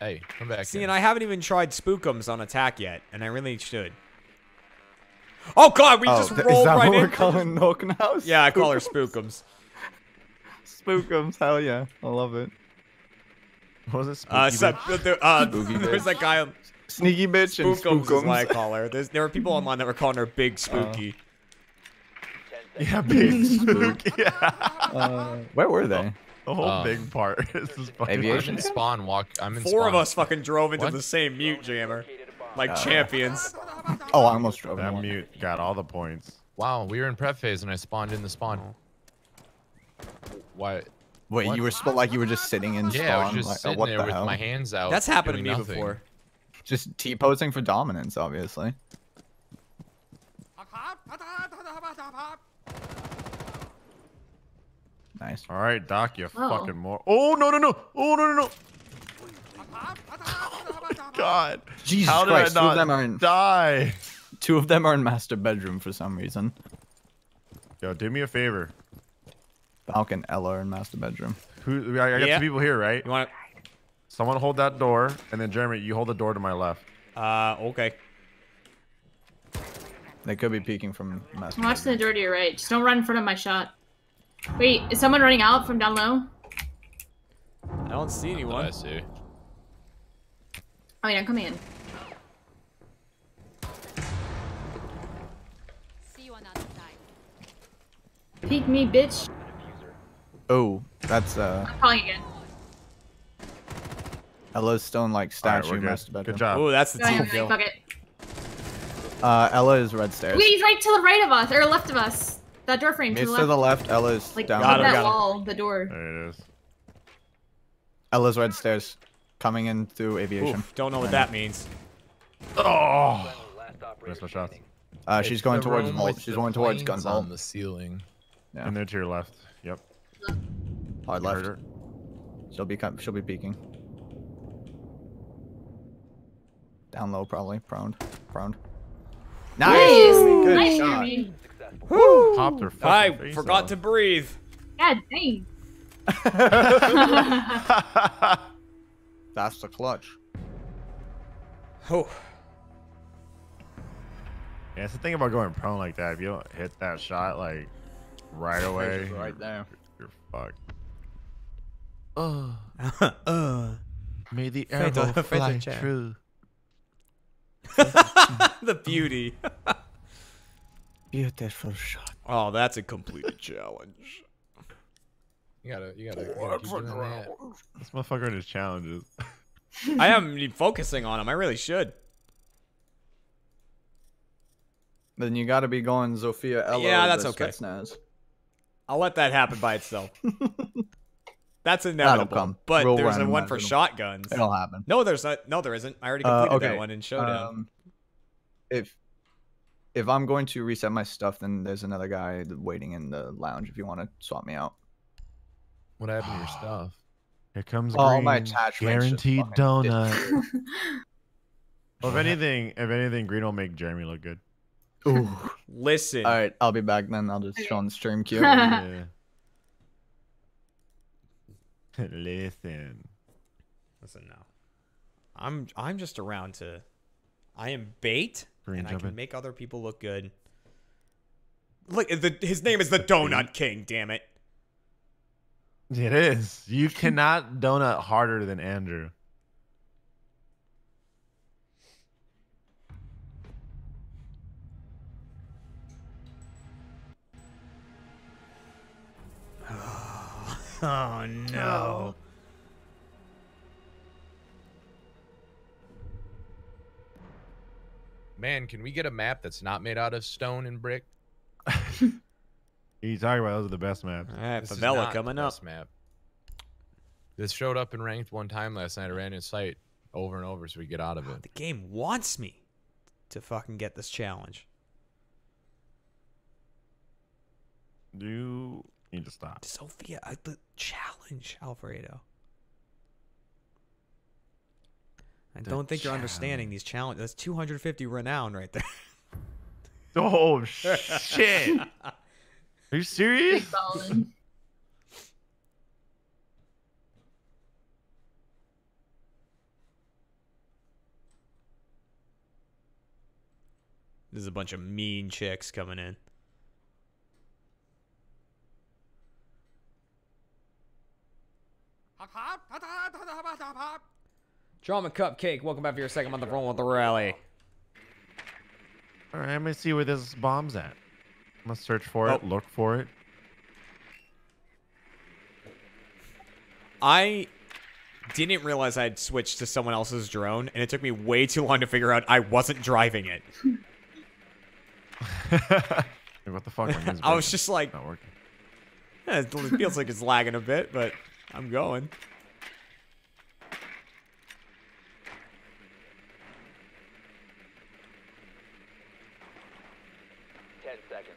Hey, come back. See, here. and I haven't even tried spookums on attack yet, and I really should. Oh god, we oh, just th- is rolled that right what we're in. calling Milk now? Yeah, I call her spookums. Spookums. Hell yeah, I love it. What was it? Uh, so, bitch? uh, Spooky (laughs) there's bitch. that guy on Sneaky bitch and spookums, is spookums. what I call her. There's, there were people online that were calling her Uh, Big Spooky. Yeah, big Spooky. (laughs) Yeah. Uh, where were they? The whole Um, big part (laughs) is this fucking I'm Aviation? in spawn. Walk. I'm in Four of us fucking drove into What? the same mute jammer, like Uh, champions. Oh, I almost drove That one. mute got all the points. Wow, we were in prep phase and I spawned in the spawn. Why? Wait, What? you were like you were just sitting in Yeah, I was spawn. just like, oh, sitting what there the with hell? my hands out. That's happened to me nothing. before. Just T posing for dominance, obviously. Nice. All right, Doc, you Oh. fucking more. Oh no no no! Oh no no no! (laughs) God, Jesus how did Christ, I two not of them are in die? two of them are in master bedroom for some reason. Yo, do me a favor. Falcon, Ella are in master bedroom. Who? I I got Yeah. two people here, right? You want? Someone hold that door, and then Jeremy, you hold the door to my left. Uh, okay. They could be peeking from master. I'm watching the door to your right. Just don't run in front of my shot. Wait, is someone running out from down low? I don't see What anyone. I see. Oh yeah, I'm coming in. See you on the other side. Peek me, bitch. Oh, that's uh I'm calling again. Ella's still in like statue we're good. master bedroom. Good job. Oh, that's the Going, team kill. fuck it. Uh, Ella is red stairs. Wait, he's right to the right of us, or left of us. That door frame to It's the to left. the left. Ella is Like down. Got him, that got him. wall, the door. There it is. Ella's red stairs, coming in through aviation. Oof, don't know what that means. Oh, Last missed my shots. standing. Uh, she's going towards room vault. She's going towards planes gun on the ceiling. Yeah. And then to your left. Yep. Hard left. She'll be she'll be peeking. Down low, probably prone. Prone. Nice. Good nice, shot. Jeremy. Woo! Popped her I forgot off. to breathe. God dang. (laughs) That's the clutch. Oh, Yeah, it's the thing about going prone like that. If you don't hit that shot like right away, right there. you're fucked. Oh, uh, may the Fatal- arrow fly true. (laughs) the beauty. Beautiful shot. Oh, that's a completed challenge. You gotta, you gotta, you gotta keep doing that. This motherfucker in his challenges. I am focusing on him. I really should. Then you got to be going Zofia Ella. Yeah, that's okay. Spetsnaz. I'll let that happen by itself. (laughs) That's inevitable. come. But Real there's a one for shotguns. It'll happen. No, there's not. No, there isn't. I already Uh, completed okay. that one in Showdown. Um, if if I'm going to reset my stuff, then there's another guy waiting in the lounge. If you want to swap me out. What happened to your (sighs) stuff? Here comes All green. my attachments Guaranteed donut. (laughs) well, if anything, if anything, green will make Jeremy look good. Ooh. Listen. All right, I'll be back then. I'll just show on the stream (laughs) queue. Yeah. (laughs) Listen. Listen now. I'm I'm just around to. I am bait, Green and I can make other people look good. Look, the, his name is the (laughs) Donut King. Damn it. It is. You cannot donut harder than Andrew. Oh no. Man, can we get a map that's not made out of stone and brick? (laughs) You talking about those are the best maps. All right, This is favela not the coming up. Map. This showed up in ranked one time last night. I ran in sight over and over so we get out of it. The game wants me to fucking get this challenge. You need to stop. Zofia, uh, the challenge, Alfredo. I The don't think you're understanding these challenges. That's 250 renown right there. (laughs) Oh shit! Are you serious? Big (laughs) ballin'. There's a bunch of mean chicks coming in. Drama Cupcake, welcome back for your second month of Rolling with the Rally. All right, I'm gonna see where this bomb's at. I'm gonna search for it, Oh. look for it. I didn't realize I'd switched to someone else's drone, and it took me way too long to figure out I wasn't driving it. (laughs) What the fuck? (laughs) I was just like, not working. "Eh, it feels like it's lagging a bit, but I'm going. Ten seconds.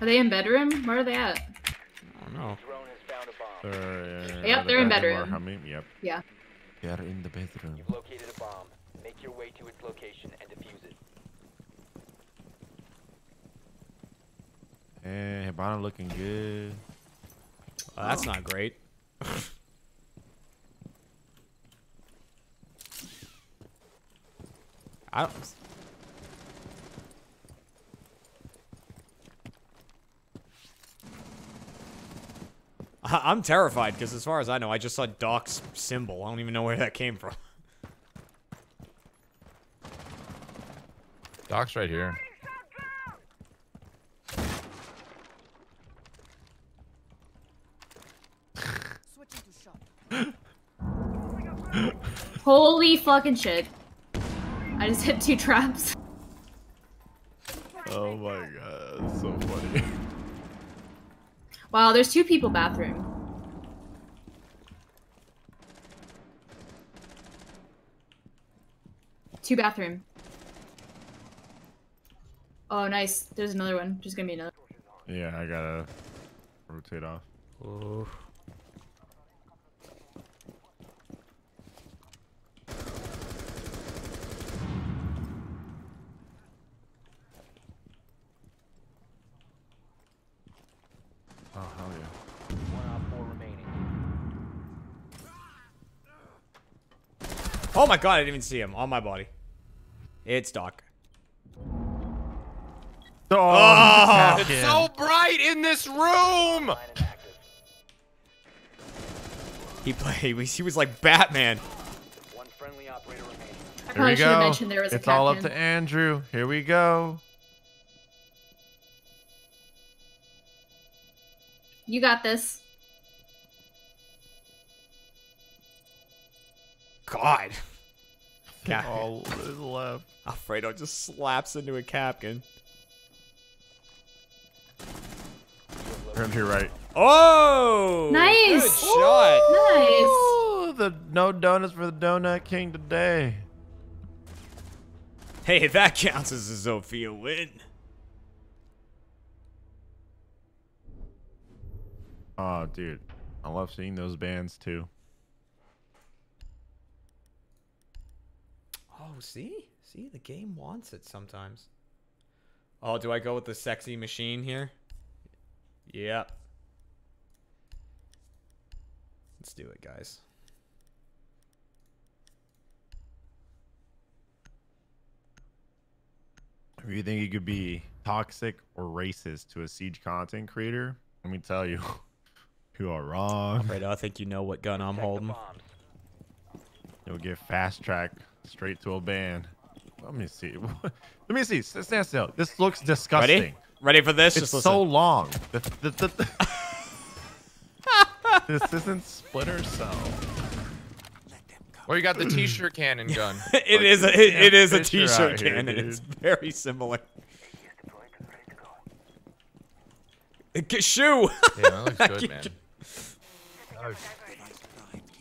Are they in bedroom? Where are they at? I don't know. Drone has found a bomb. They're, uh, Yep, they're in bedroom bedroom. Warehouse. Yep. Yeah. They're in the bedroom. You've located a bomb. Make your way to its location and defuse it. Hey, Hibana looking good. Uh, that's not great. I don't. (laughs) I'm terrified because, as far as I know, I just saw Doc's symbol. I don't even know where that came from. Doc's right here. Holy fucking shit. I just hit two traps. Oh my god, that's so funny. Wow, there's two people bathroom. Two bathroom. Oh, nice. There's another one. There's gonna be another. yeah, I gotta rotate off. Oh hell yeah. One op four remaining. Oh my god, I didn't even see him on my body. It's Doc. Oh, oh It's so bright in this room. Line and active. He played. He was, like Batman. One friendly operator remaining. I Here probably we should have go. mentioned there was a it's all up to Andrew. Here we go. You got this. God. Cap- (laughs) All is left. Alfredo just slaps into a Kapkan. Turn to your right. Oh! Nice. Good shot. Nice. Ooh, the no donuts for the Donut King today. Hey, that counts as a Zofia win. Oh, dude, I love seeing those bands too. Oh, see? See, the game wants it sometimes. Oh, do I go with the sexy machine here? Yep. Let's do it, guys. If you think you could be toxic or racist to a siege content creator, let me tell you, (laughs) you are wrong. Alfredo, I think you know what gun I'm Protect holding. bombs. You'll get fast tracked straight to a ban. Let me see. (laughs) Let me see. Stand still. This looks disgusting. Ready? Ready for this? It's Just so long. The- the- the- the- (laughs) this isn't Splinter Cell. Or you got the (clears throat) t-shirt cannon gun. (laughs) it Like, is a it, it is a Fisher t-shirt out here, cannon. It's very similar. Get shoe. Yeah, that looks good, man. That looks,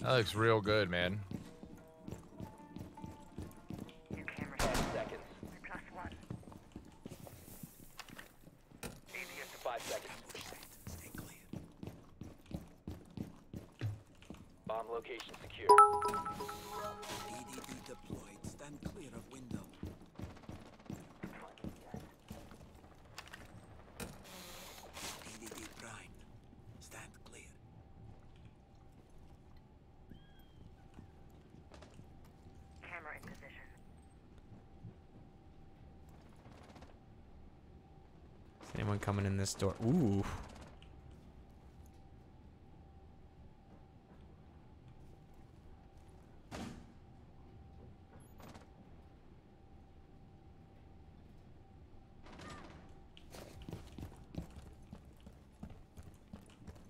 that looks real good, man. Ten seconds. location secure. EDD deployed. Stand clear of window. EDD prime. Stand clear. Camera in position. Is anyone coming in this door? Ooh.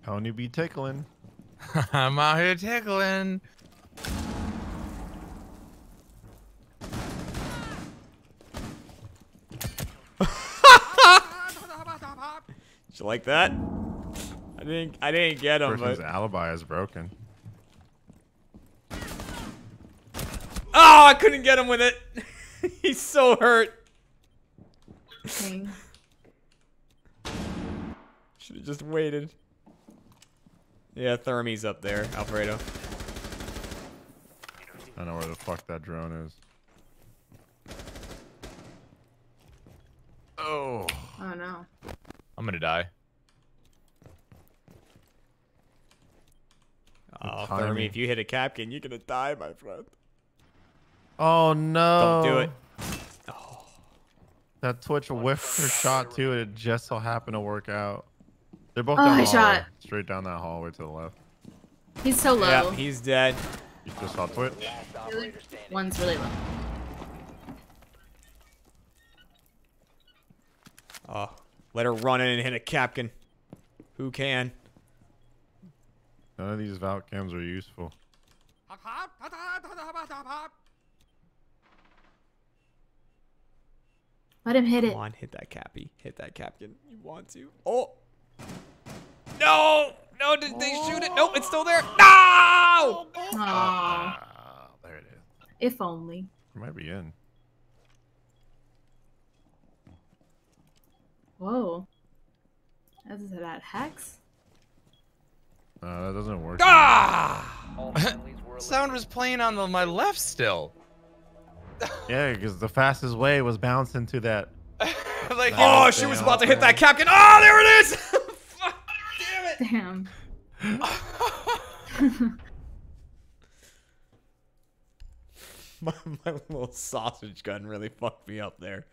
Tony be tickling. (laughs) I'm out here tickling. Did you like that? I didn't. I didn't get him. Person's But... alibi is broken. Oh, I couldn't get him with it. (laughs) He's so hurt. Dang. Should have just waited. Yeah, Thermie's up there, Alfredo. I know where the fuck that drone is. Oh. Oh no. I'm gonna die. Oh, timing. If you hit a Kapkan, you're gonna die, my friend. Oh no. Don't do it. That Twitch whiffed her shot too, and it just so happened to work out. They're both Oh, down I the hallway. shot. Straight down that hallway to the left. He's so low. Yeah, he's dead. You just saw Twitch? Really? One's really low. Oh, let her run in and hit a Kapkan. Who can? None of these Valk cams are useful. Let him hit it. Come on, hit that Cappy. Hit that Kapkan. You want to? Oh. No! No, did they shoot it? Nope, it's still there. No! Aw, Ah, there it is. if only. It might be in. Whoa. Is that Hex? No, that doesn't work. Ah! All friendlies were Sound was playing on the, my left still. Yeah, because the fastest way was bouncing to that. (laughs) like, Oh, she was about to hit that Kapkan. Oh, there it is! (laughs) Fuck, damn it. Damn. (laughs) My, my little sausage gun really fucked me up there.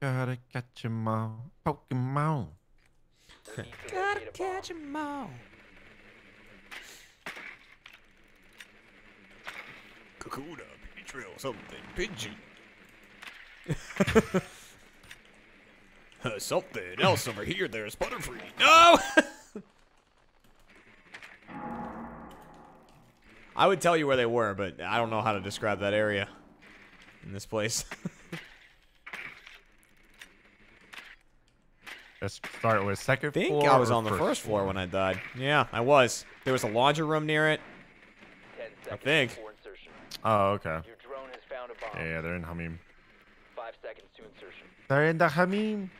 Gotta catch 'em all, Pokemon. Gotta catch him all. Kakuna, Betrayal, something, Pidgey. (laughs) Uh, something else over here, there's Butterfree. No! (laughs) I would tell you where they were, but I don't know how to describe that area in this place. (laughs) Let's start with second I think floor. I was on the first floor when I died. Yeah, I was. There was a laundry room near it. I think. before insertion. Oh, okay. Your drone has found a bomb. Yeah, yeah, they're in Hammam. Five seconds to insertion. They're in the Hammam.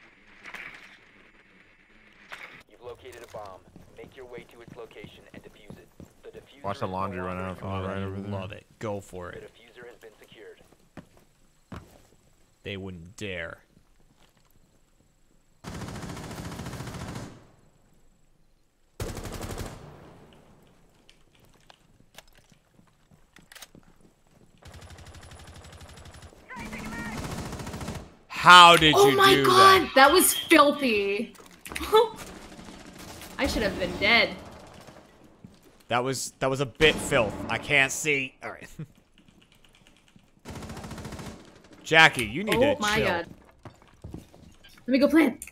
You've located a bomb. Make your way to its location and defuse it. The diffuser Watch the laundry run out from Oh, right over there. love it. Go for The it. diffuser has been secured. They wouldn't dare. How did you- oh you my do god, that? that was filthy. (laughs) I should have been dead. That was that was a bit filth. I can't see. All right. (laughs) Jackie, you need oh to my chill. god. Let me go plant.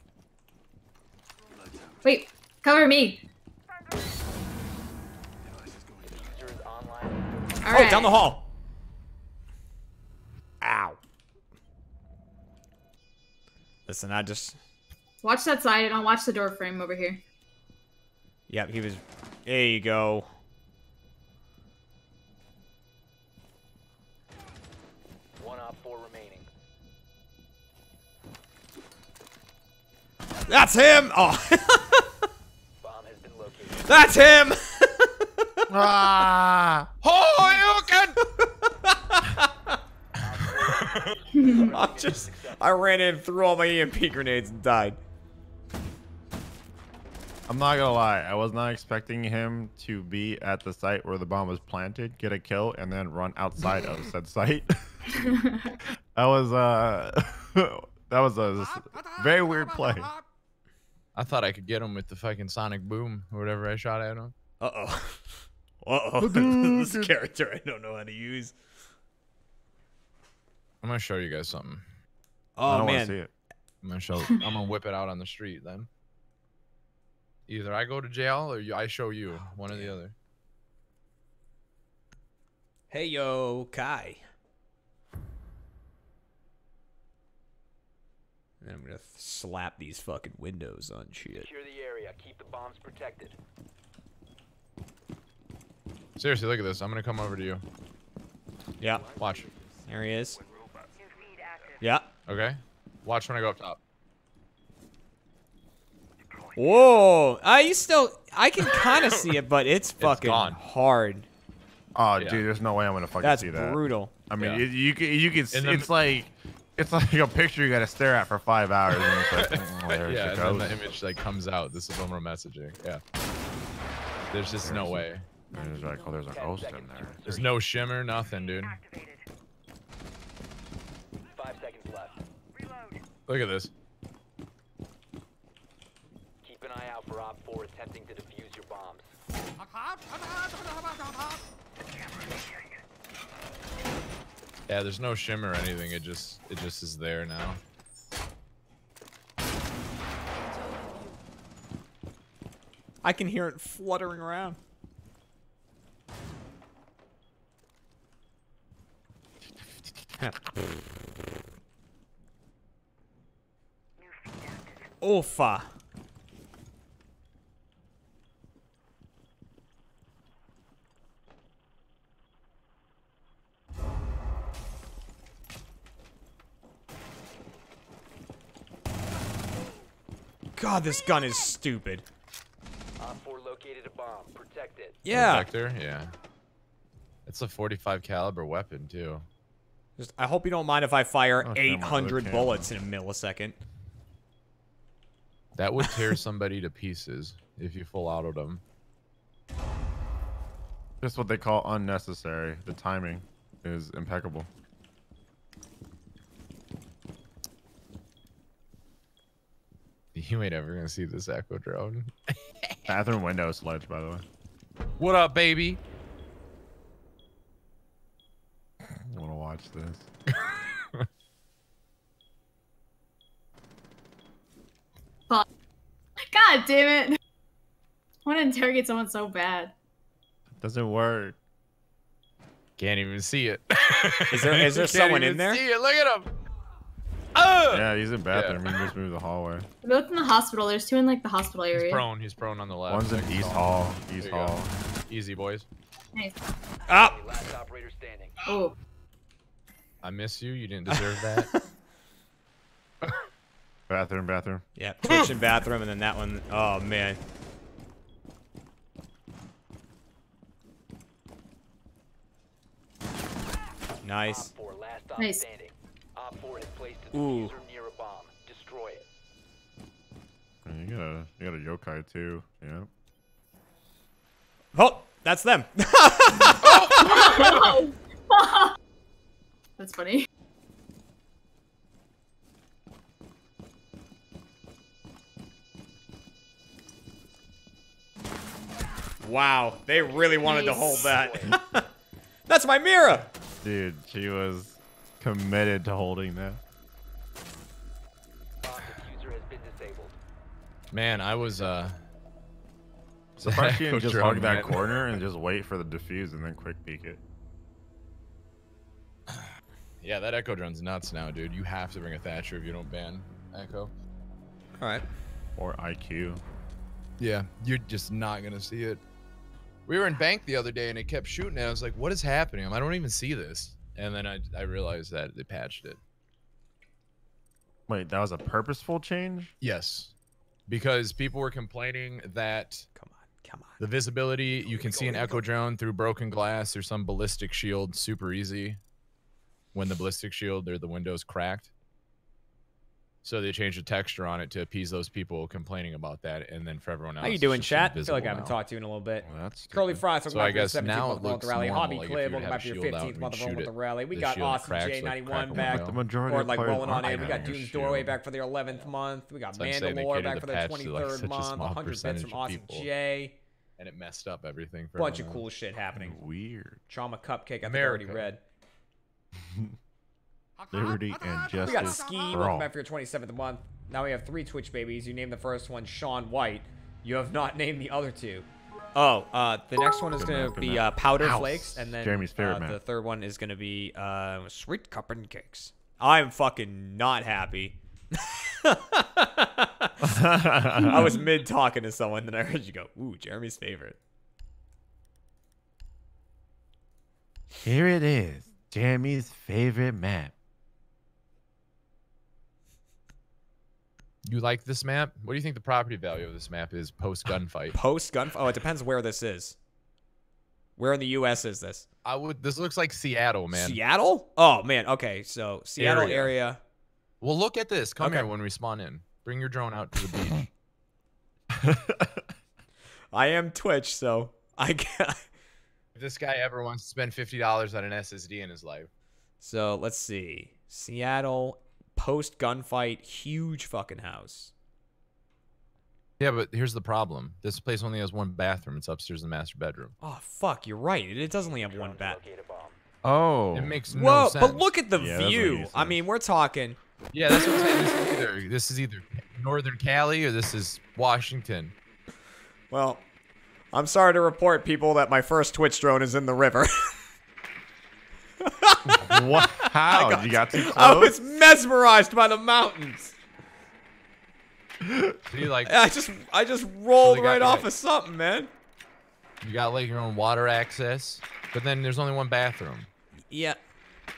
Wait, cover me. Diffuser is online. Alright. Oh, down the hall. Ow. Listen, I just. Watch that side and I'll watch the door frame over here. Yep, he was. There you go. One op four remaining. That's him! Oh, (laughs) Bomb has been located. that's him! (laughs) ah! Oh, you can! I just. I ran in, threw all my EMP grenades, and died. I'm not gonna lie. I was not expecting him to be at the site where the bomb was planted, get a kill, and then run outside of said (laughs) site. (laughs) that was uh, (laughs) that was a very weird play. I thought I could get him with the fucking sonic boom or whatever I shot at him. Uh oh. Uh oh. this character I don't know how to use. I'm gonna show you guys something. I Oh don't want man. to see it. I'm gonna show. I'm gonna whip it out on the street then. Either I go to jail or you, I show you. Oh, one or the other. Hey yo, Kai. And I'm gonna slap these fucking windows on shit. Secure the area. Keep the bombs protected. Seriously, look at this. I'm gonna come over to you. Yeah, Watch. there he is. New feed active. Yeah. Okay. Watch when I go up top. Whoa! I you still I can (laughs) kind of see it, but it's fucking gone. hard. Oh, Yeah. dude, there's no way I'm gonna fucking That's see that. That's brutal. I mean, Yeah. it, you can you can. see- And It's like it's like a picture you gotta stare at for five hours. And it's like, (laughs) mm, oh, there yeah, she and then the image like comes out. This is when we're messaging. Yeah. There's just no way. And it's like, oh, there's a ghost in there. There's no shimmer, nothing, dude. Activated. Five seconds left. Reload. Look at this. Keep an eye out for Op 4 attempting to defuse your bombs. Yeah, there's no shimmer or anything. It just it just is there now. I can hear it fluttering around. (laughs) New feed active. Oofa. God, this gun is stupid. Op 4 located a bomb. Protect it. Yeah. Protector, yeah. It's a 45 caliber weapon too. Just, I hope you don't mind if I fire Oh, 800 bullets in a millisecond. That would tear somebody to pieces if you full autoed them. Just what they call unnecessary. The timing is impeccable. (laughs) You ain't ever gonna see this echo drone. (laughs) Bathroom window sledge, by the way. What up, baby? I want to watch this. (laughs) God damn it. I want to interrogate someone so bad. It Doesn't work. Can't even see it. Is there- is there (laughs) someone in there? See it. Look at him. Oh! Yeah, he's in bathroom. He just moved the hallway. They're both in the hospital. There's two in like the hospital He's area. prone. He's prone on the left. One's in Second East call. Hall. East There you go. Hall. Easy, boys. Nice. Ah! Last operator standing. Oh. I miss you. You didn't deserve that. (laughs) Bathroom, bathroom. Yeah, kitchen, bathroom, and then that one. Oh, man. Nice. Op 4 last op Nice. standing. Op 4 has placed a Ooh. diffuser near a bomb. Destroy it. And you got a you got a yokai too. Yeah. Oh, that's them. (laughs) Oh, (laughs) that's funny. Wow, they really wanted to hold that. (laughs) (laughs) that's my mirror. Dude, she was committed to holding that. Bomb diffuser has been disabled. Man, I was uh. (laughs) Surprised she didn't just hug that corner and just wait for the diffuse and then quick peek it. (sighs) Yeah, that echo drone's nuts now, dude. You have to bring a Thatcher if you don't ban Echo. All right. Or IQ. Yeah, you're just not gonna see it. We were in bank the other day and it kept shooting. And I was like, "What is happening? I don't even see this." And then I I realized that they patched it. Wait, that was a purposeful change? Yes, because people were complaining that Come on, come on. the visibility you can see an echo drone through broken glass or some ballistic shield super easy. When the ballistic shield or the window's cracked. So they changed the texture on it to appease those people complaining about that, and then for everyone else. How you doing, just chat? I feel like I haven't now. talked to you in a little bit. Well, that's Curly stupid. Frost, welcome So I back to guess the 17th now month it with looks the rally. normal, Hobby like if Clip, you welcome back to your shield 15th month of with the rally. We the got Awesome J91 crackle back. The majority Or like rolling on in. We got gonna Doom's. Doorway back for their 11th month. We got So I'm saying they Mandalore back for their patch to, like, 23rd month. 100 bits from Awesome. J. and it messed up everything for a Bunch of cool shit happening. Weird. Trauma Cupcake, I think I already read. (laughs) Liberty and justice. We got justice Ski, for welcome all. back for your 27th month. Now we have three Twitch babies. You named the first one Shaun White. You have not (laughs) named the other two. Oh, uh, the next one is going to be uh, Powder House. Flakes, and then Jeremy's favorite uh, map. the third one is going to be uh, Sweet Cup and Cakes. I'm fucking not happy. (laughs) I was mid talking to someone, then I heard you go, "Ooh, Jeremy's favorite." Here it is. Jeremy's favorite map. You like this map? What do you think the property value of this map is post gunfight? (sighs) Post gun. Oh, it depends where this is. Where in the U.S. is this? I would. This looks like Seattle, man. Seattle? Oh man. Okay, so Seattle Area. area. Well, look at this. Come Okay. here when we spawn in. Bring your drone out to the beach. (laughs) (laughs) I am Twitch, so I (laughs) got. if this guy ever wants to spend fifty dollars on an SSD in his life, So let's see. Seattle post gunfight, huge fucking house. yeah. But here's the problem. This place only has one bathroom. It's upstairs in the master bedroom. Oh fuck, you're right. It does only have one bat. Locate a bomb. Oh. It makes no Whoa, sense. but look at the Yeah, view. I mean, we're talking. Yeah, that's what I'm saying. This is either this is either Northern Cali or this is Washington. Well, I'm sorry to report, people, that my first Twitch drone is in the river. (laughs) what? (laughs) How? got- you got too (laughs) close. I was mesmerized by the mountains. So you like (laughs) I just, I just rolled So they got right off right. of something, man. you got like your own water access, but then there's only one bathroom. Yeah,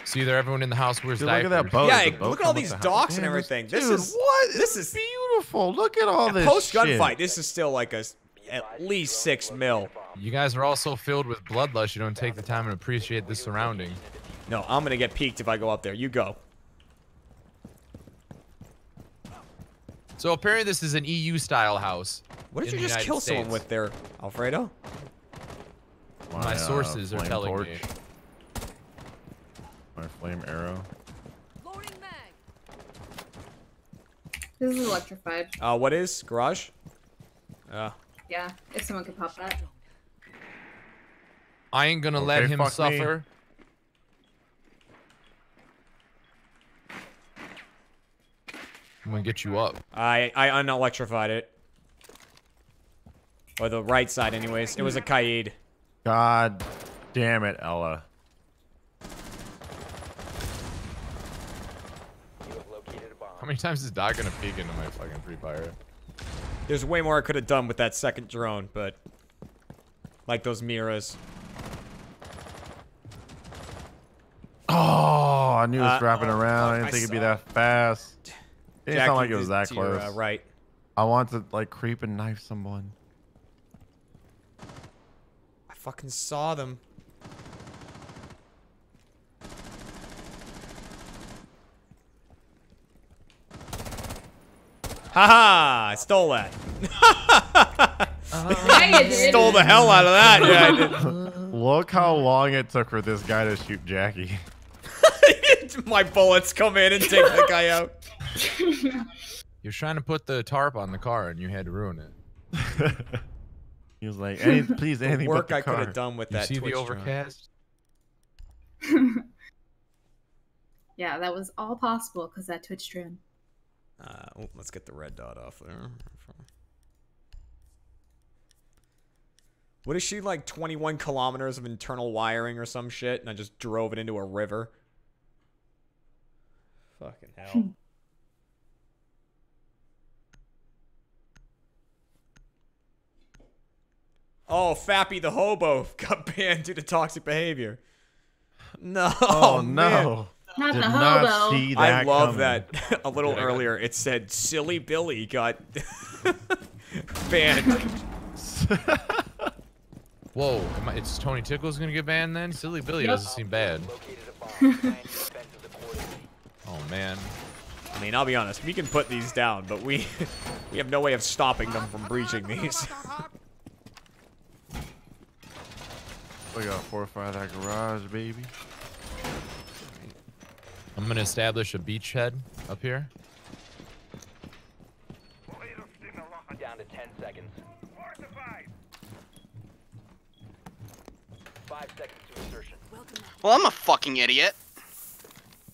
So either everyone in the house wears Dude, look at that boat. yeah. Does the boat Look at all these the house? docks and Damn, this- everything. This is what? This is beautiful. Look at all this Post gunfight. This is still like a at least six mil. You guys are all so filled with bloodlust, you don't take the time to appreciate the surrounding. No, I'm gonna get peaked if I go up there. You go. So apparently this is an EU style house. What did you just United kill someone with there, Alfredo? My uh, sources are flame telling torch, me. My flame arrow. This is electrified. Uh, what is garage? Uh, Yeah, if someone could pop that. I ain't gonna let him suffer. me. I'm gonna get you up. I I unelectrified it. Or the right side, anyways. It was a Kaid. God damn it, Ella. You have located a bomb. How many times is Doc gonna peek into my fucking free fire? There's way more I could have done with that second drone, but like those mirrors. Oh, I knew it was Uh, wrapping oh, around. I didn't I think it'd be that fast. It didn't Jackie sound like it was that to your, close. uh, right. I want to like creep and knife someone. I fucking saw them. Haha! I stole that. Yeah, you did. Stole the hell out of that. Yeah, I did. (laughs) Look how long it took for this guy to shoot Jackie. (laughs) My bullets come in and take the guy out. (laughs) (laughs) He was trying to put the tarp on the car and you had to ruin it. (laughs) he was like, Any, please, The anything work but the I could have done with You that see Twitch the overcast? (laughs) Yeah, that was all possible because that Twitch drone. Uh, oh, let's get the red dot off there. What is she like 21 kilometers of internal wiring or some shit and I just drove it into a river? Fucking hell. Oh, Fappy the hobo (laughs) got banned due to toxic behavior. No. Oh, (laughs) man. no. Not Did the not hobo. see I that love coming. that. (laughs) A little Yeah, earlier, it said "Silly Billy got banned." Whoa, am I, it's Tony Tickle's gonna get banned then? Silly Billy Yep. doesn't seem bad. Located a bomb. Plan your defenses accordingly. Oh man. I mean, I'll be honest. We can put these down, but we we have no way of stopping them from breaching these. We gotta fortify that garage, baby. I'm gonna establish a beachhead up here. Down to 10 seconds. Five seconds to insertion. Well, I'm a fucking idiot.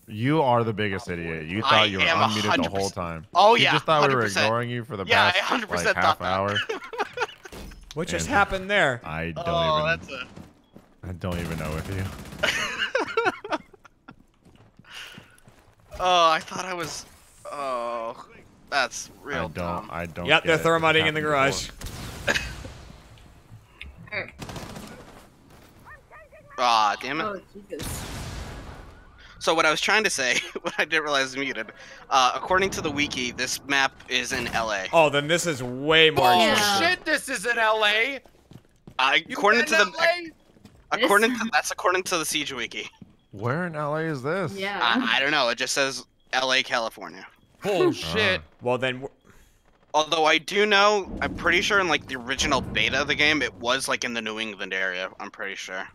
You are the biggest idiot. You I thought you were am unmuted the 100%. whole time. Oh, yeah. you just thought we were ignoring you for the Yeah, past like half thought that. hour. (laughs) What just And- happened there? I don't Oh, even. that's a. I don't even know with you. (laughs) Oh, I thought I was. Oh, that's real I don't. dumb. I don't. Yep, get they're it. It's thermiting in the garage. before. (laughs) Ah, damn it. Oh, So what I was trying to say, (laughs) what I didn't realize was muted. Uh, according to the wiki, this map is in LA. Oh, then this is way more Yeah. expensive. Shit, this is in LA. Uh, according to the in LA? According to that's according to the Siege wiki. Where in LA is this? Yeah. I, I don't know. It just says LA, California. Oh Bullshit. Well, then Although I do know, I'm pretty sure in like the original beta of the game, it was like in the New England area. I'm pretty sure.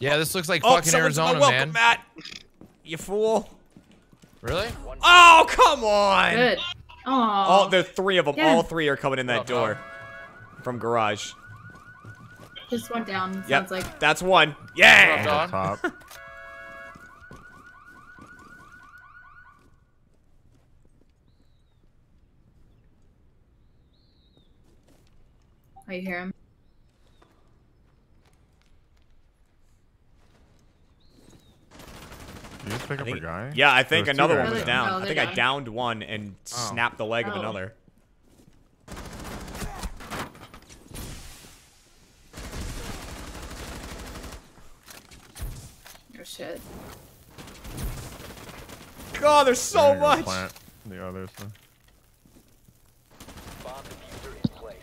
Yeah, this looks like oh, fucking someone's Arizona, welcome, man. Matt. You fool. Really? Oh, come on. Good. All Oh. there are three of them. Yeah. All three are coming in that Oh, door from garage. Just went down. Yep, like. that's one. Yeah. Dog. Top. Oh, you hear him? Did you just pick I up think- a guy? Yeah, I think There was two another one was down. No, I they're think I downed one and oh. snapped the leg of Oh. another. Shit. God, there's so They're much. Plant the others. huh? Bomb diffuser in place.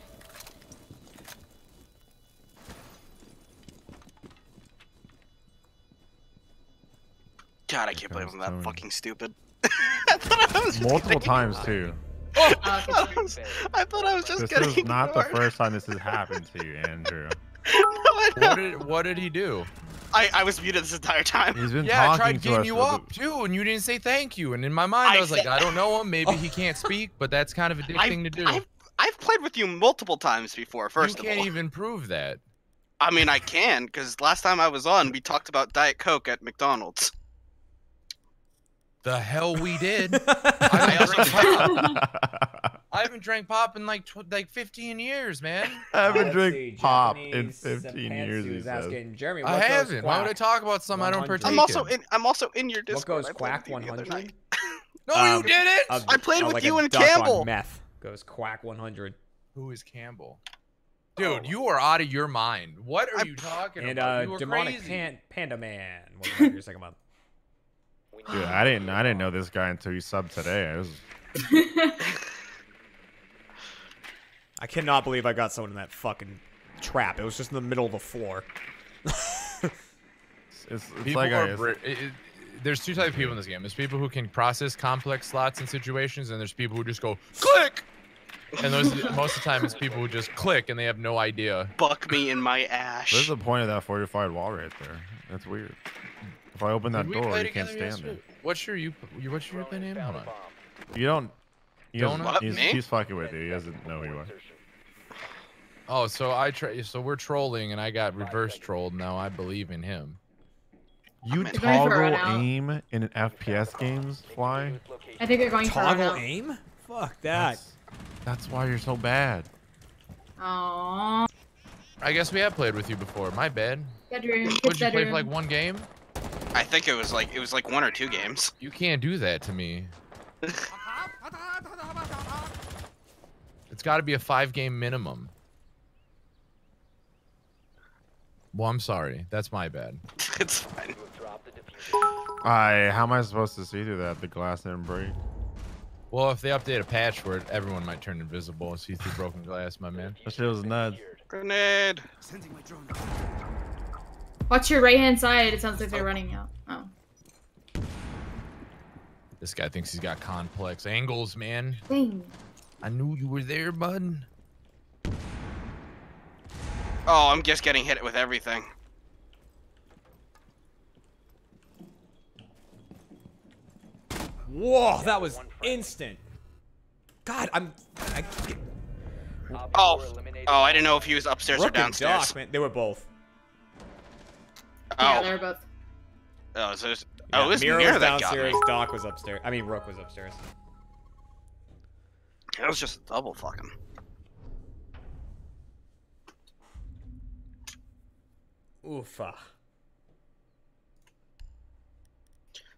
God, I can't believe Comes I'm that Tony. fucking stupid. (laughs) I thought I was Multiple getting- times too. Uh, I thought I was, I thought I was just This getting is not the first time this has happened to you, Andrew. (laughs) I, know. What did what did he do? I, I was muted this entire time. He's been Yeah, I tried to getting you for the- up too, and you didn't say thank you. And in my mind, I, I was like, I don't know him. Maybe he (laughs) can't speak, but that's kind of a dick I've, thing to do. I've, I've played with you multiple times before. First you of can't even prove that. I mean I can because last time I was on, we talked about Diet Coke at McDonald's. The hell we did. I (laughs) I haven't also drank pop. I haven't drank pop in like tw- like 15 years, man. (laughs) I haven't Let's drank see, pop in 15 years. He is says. asking Jeremy. I what goes haven't. Why would I talk about something I don't 100. partake I'm also in? in. I'm also in your Discord. What goes I quack with you the other 100? No, Um, you didn't. A- I played oh, with like you and Campbell. Meth goes quack 100. Who is Campbell? Dude, you are out of your mind. What are I- you talking And about? uh, you were demonic crazy. pan- panda man. What was your second month? We Dude, I didn't. I didn't know this guy until he subbed today. It was, (laughs) I cannot believe I got someone in that fucking trap. It was just in the middle of the floor. (laughs) it's, it's People like are I, it- it- there's two types of people in this game. There's people who can process complex slots and situations, and there's people who just go click. And those most of the time it's people who just click and they have no idea. Buck me in my What's ash. the point of that fortified wall right there? That's weird. If I open that door, play you can't stand yesterday? it. What's your you? your- What's your drone name? Hold on. You don't. He doesn't- Donut? he's, Me? he's fucking with you. He doesn't know who you are. Oh, so I try. So we're trolling, and I got reverse trolled. Now I believe in him. You They're going for a run toggle out. aim in an FPS games, Fly. I think they're going for a Toggle run aim? Fuck that. That's, that's why you're so bad. Aww. I guess we have played with you before. My bad. Bedroom. Would Kids you play for like one game? I think it was like it was like one or two games. (laughs) You can't do that to me. It's got to be a five game minimum. Well, I'm sorry. That's my bad. it's fine. I how am I supposed to see through that? The glass didn't break. Well, if they update a patch where everyone might turn invisible and see through broken glass, my man. That shit was nuts. Grenade. Sending my drone. Watch your right hand side. It sounds like they're oh. running out. Oh. This guy thinks he's got complex angles, man. Dang. I knew you were there, bud. Oh, I'm just getting hit with everything. Whoa, that was instant. God, I'm. I, Oh, oh, I didn't know if he was upstairs or Rook and downstairs. Doc, man, they were both. Yeah, Oh, they're both. oh, so it's, Yeah, oh, it was Mira Mira was that downstairs. Doc was upstairs. I mean, Rook was upstairs. It was just double fucking. Oofa.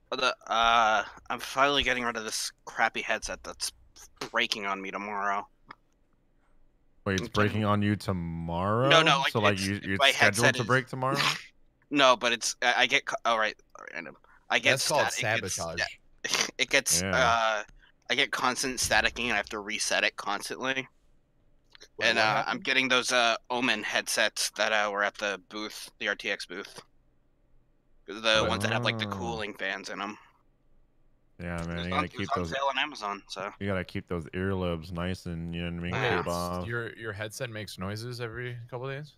But the, uh, I'm finally getting rid of this crappy headset that's breaking on me tomorrow. Wait, it's breaking on you tomorrow? No, no, like, so like it's- you you're scheduled headset to is- break tomorrow? (laughs) No, but it's I, I get co- oh right, random. I get That's called stat- it gets- sabotage. (laughs) It gets Yeah. uh, I get constant staticking and I have to reset it constantly. Wait, and what uh, I'm getting those uh Omen headsets that uh, were at the booth, the RTX booth. The ones that have like the Oh. cooling fans in them. Yeah, man, It you gotta it was keep on those. sale on Amazon, so You gotta keep those earlobes nice and you know what I mean, Yeah. Your your headset makes noises every couple days.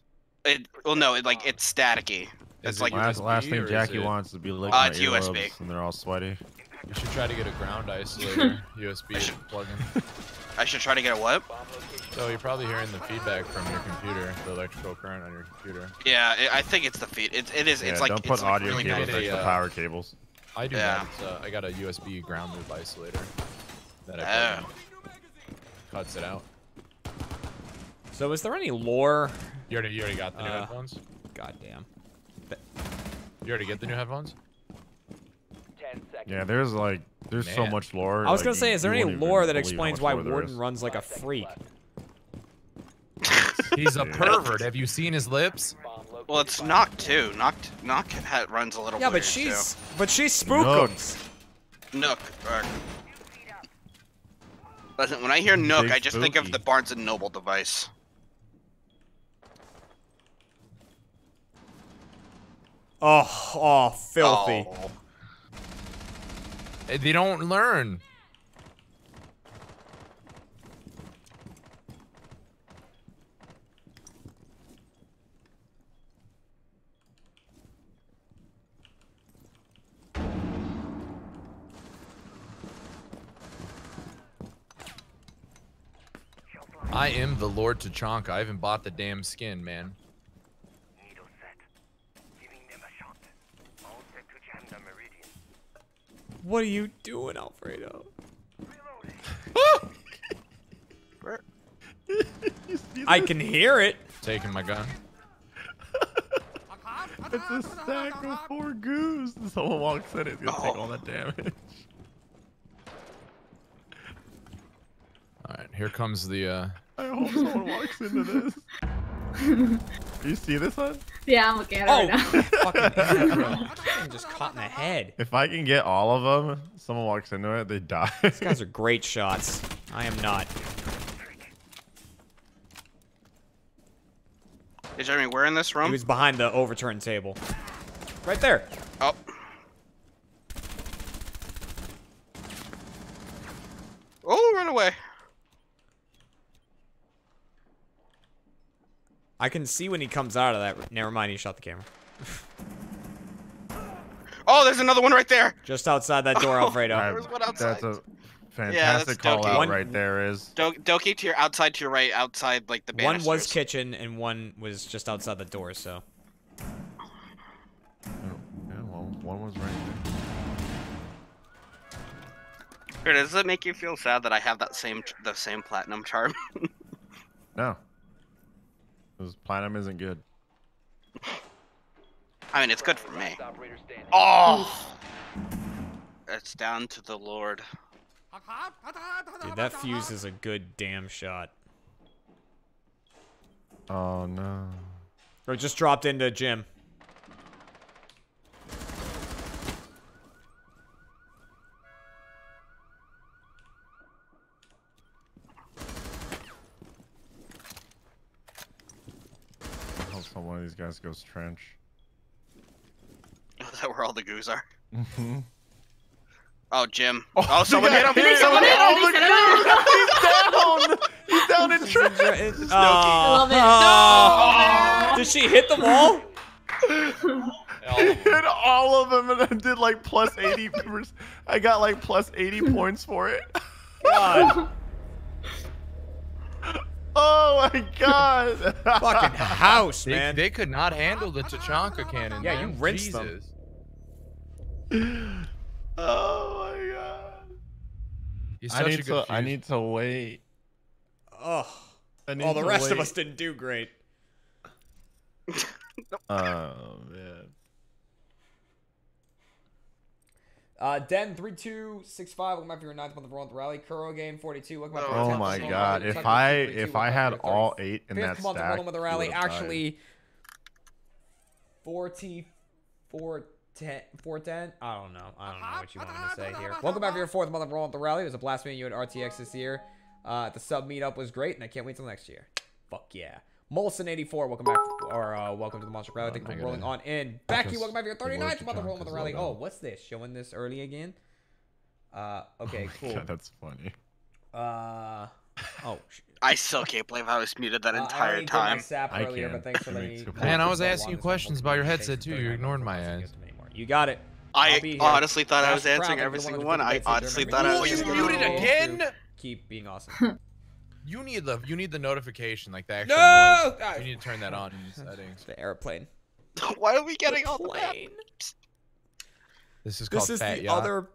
It well no, it like it's staticky. It's it like Last, USB last thing Jackie it- wants is to be licking Uh, my it's USB. and they're all sweaty. You should try to get a ground isolator (laughs) USB should- plug-in. I should try to get a what? So you're probably hearing the feedback from your computer, the electrical current on your computer. Yeah, it, I think it's the feed. It, it is. Yeah, It's like don't it's put like audio really cables bad. next to Uh, power cables. I do Yeah. that. Uh, I got a USB ground loop isolator that I Oh. Cuts it out. So, is there any lore? You already, you already got the new Uh, headphones? Goddamn. You already get the new headphones? Ten seconds. Yeah, there's like there's so much lore. I was like, gonna say, is there any lore that explains why Warden runs like a freak? He's a pervert. Have you seen his lips? Well, it's by- Knock too. Knock Knock ha- runs a little. Yeah, but she's too. but she's Nook. spookums. Nook. Or... Listen, when I hear Nook, Big I just think of the Barnes and Noble device. Oh, oh, filthy. Oh. They don't learn. I am the Lord Tachanka. I haven't bought the damn skin, man. Needle set. Giving them a shot. All set to jam the meridian. What are you doing, Alfredo? (laughs) I can hear it. Taking my gun. (laughs) It's a stack of four goose. (laughs) Someone walks in, it's gonna take all that damage. All right, here comes the. uh I hope someone walks into this. (laughs) you see this one? Yeah, I'm looking at it Oh, right now. (laughs) fucking just caught in the head. If I can get all of them, someone walks into it, they die. These guys (laughs) are great shots. I am not. Hey, Jeremy, we're in this He room. was behind the overturned table. Right there. Oh. Oh, run away. I can see when he comes out of that. Never mind, he shot the camera. Oh, there's another one right there. Just outside that door, (laughs) oh, Alfredo. I- There's one outside. That's a that's fantastic call Doki. out One- right there. Is Do- Doki to your outside, to your right, outside like the One was kitchen and one was just outside the door, so. Oh, yeah, well, one was right there. Here, does it make you feel sad that I have that same the same platinum charm? (laughs) No, because platinum isn't good. I mean, it's good for me. Oh! It's down to the Lord. Dude, that Fuze is a good damn shot. Oh, no. Or just dropped into Jim. One of these guys goes trench. (laughs) Is that where all the goos are? Mm-hmm. Oh, Jim. (laughs) Oh, someone hit him. Did they Someone hit him. He's down. He's down in trench. Oh, oh. Did she hit the wall? (laughs) He hit all of them and I did like plus 80. I got like plus 80 points for it. God. Oh my god. (laughs) Fucking house, man. they could not handle the Tachanka cannon. Yeah, you man. rinsed them. (laughs) Oh my god. He's I such a need good to. I need to wait. Oh. I need Well, the to rest of us didn't do great. (laughs) Oh man. Uh, Den three two six five. Welcome back for your ninth month of Roll the Rally. Kuro game forty two. Welcome back for your Oh 10th my god. If I if I had all eight in Fifth that month of stack, Rolling with the Rally. would've died. Actually, 40 410 410. I don't know. I don't know what you want me to say here. Welcome back for your fourth month of with the Rally. It was a blast meeting you at RTX this year. Uh, the sub meetup was great, and I can't wait till next year. Fuck yeah. Molson84, welcome back, or uh, welcome to the Monster Rally. Thank you for my rolling on in. Becky, Just welcome back for your the 39th worship month of John with the Rally. Oh, what's this? Showing this early again? Uh, okay, (laughs) cool. God, that's funny. Uh, oh, (laughs) I still can't believe I was muted that uh, I entire already did my time. sap I earlier, can. but thanks for letting me. Man, I was asking you questions about your headset, too. You 39 ignored months my of ass. You got it. I I'll be here. honestly thought I was answering every single one. I honestly thought I Whoa, was you muted again? Keep being awesome. (laughs) You need the you need the notification, like the actual No! noise. You need to turn that on in your (laughs) settings. the airplane. (laughs) Why are we getting all the plane. This is called This is Fat the Yacht. other.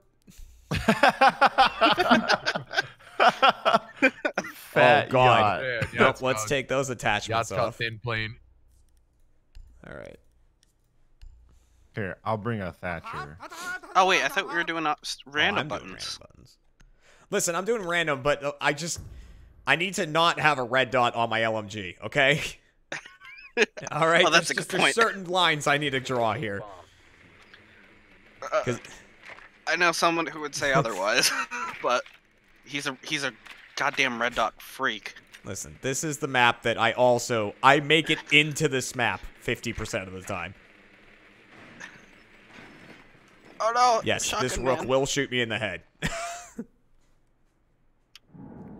(laughs) Fat oh God. yacht. Yeah, Nope, let's called- take those attachments Yacht's called off. thin plane. All right. Here, I'll bring a Thatcher. Oh wait, I thought we were doing uh, s- Oh, random I'm doing buttons. random buttons. Listen, I'm doing random, but uh, I just I need to not have a red dot on my LMG. Okay. (laughs) All right. Well, that's there's a good just- there's point. certain lines I need to draw here. Uh, 'Cause- I know someone who would say (laughs) otherwise, (laughs) but he's a he's a goddamn red dot freak. Listen, this is the map that I also I make it into this map 50% of the time. Oh no! Yes, this rook man. will shoot me in the head.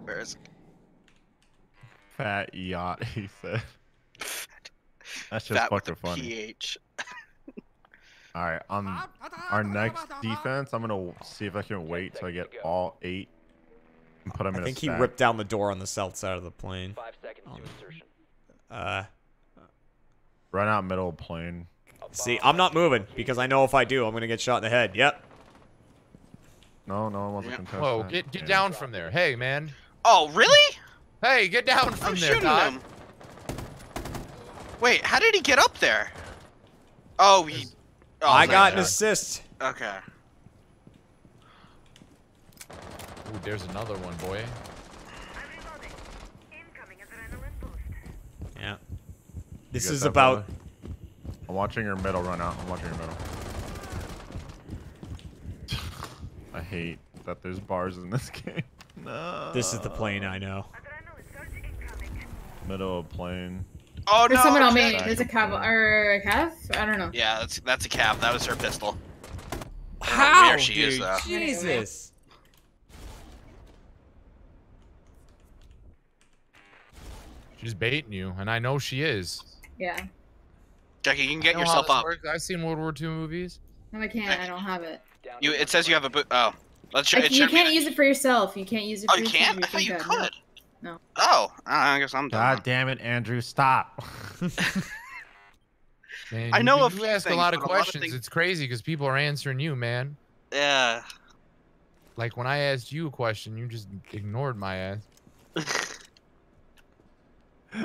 Where is? Fat yacht, he said. That's just Fat fucking the funny. PH. All right, on our next defense, I'm gonna see if I can wait till I get all eight and put them I in think a he stack. ripped down the door on the south side of the plane. Five seconds to insertion. Uh, Run out middle of plane. see, I'm not moving because I know if I do, I'm gonna get shot in the head. Yep. No, no one wants Yeah. to contest Whoa, that. get get Yeah. down from there. Hey, man. Oh really? Hey, get down from I'm there, shooting him. Wait, how did he get up there? Oh, he. Oh, I got an assist. Okay. Ooh, there's another one, boy. Yeah. This is about. brother? I'm watching your middle run out. I'm watching your middle. (sighs) I hate that there's bars in this (laughs) game. No. This is the plane I know. Middle of plane. Oh There's no! someone on me. There's a up cav or a cav? I don't know. Yeah, that's that's a cab. That was her pistol. I don't know How, where she is, though. Jesus. She's baiting you, and I know she is. Yeah. Jackie, you can get I know how yourself up. works. I've seen World War II movies. No, I can't. I don't have it. You. It says you have a boot. Oh, let's show. Like, It you can't be- use it for yourself. You can't use it Oh, for you yourself. can't? I thought you think that- could. No. Oh, I guess I'm done. God damn it, Andrew! Stop. (laughs) Man, I you- know you, a few ask a lot of but a lot of questions. things- It's crazy because people are answering you, man. Yeah. Like when I asked you a question, you just ignored my ass. (laughs)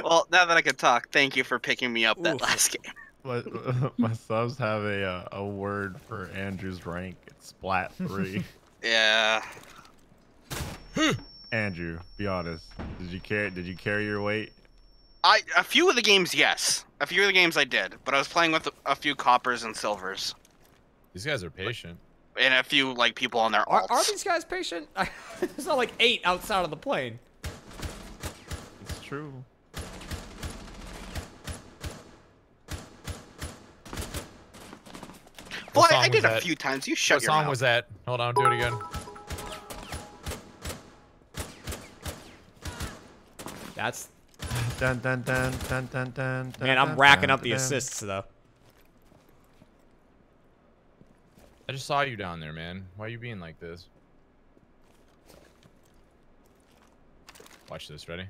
Well, now that I can talk, thank you for picking me up that Oof. last game. (laughs) my, my subs have a uh, a word for Andrew's rank. It's splat three. Yeah. Andrew, be honest. Did you carry? Did you carry your weight? I a few of the games, yes. A few of the games I did, but I was playing with a, a few coppers and silvers, These guys are patient. and a few like people on their Are, alts. are these guys patient? (laughs) There's not like eight outside of the plane. It's true. Boy, What I did a that? few times. You shut What your song was that? Hold on, do it again. That's Dun dun dun dun dun dun. man. I'm dun, racking dun, up the dun. assists though. I just saw you down there, man. Why are you being like this? Watch this. Ready?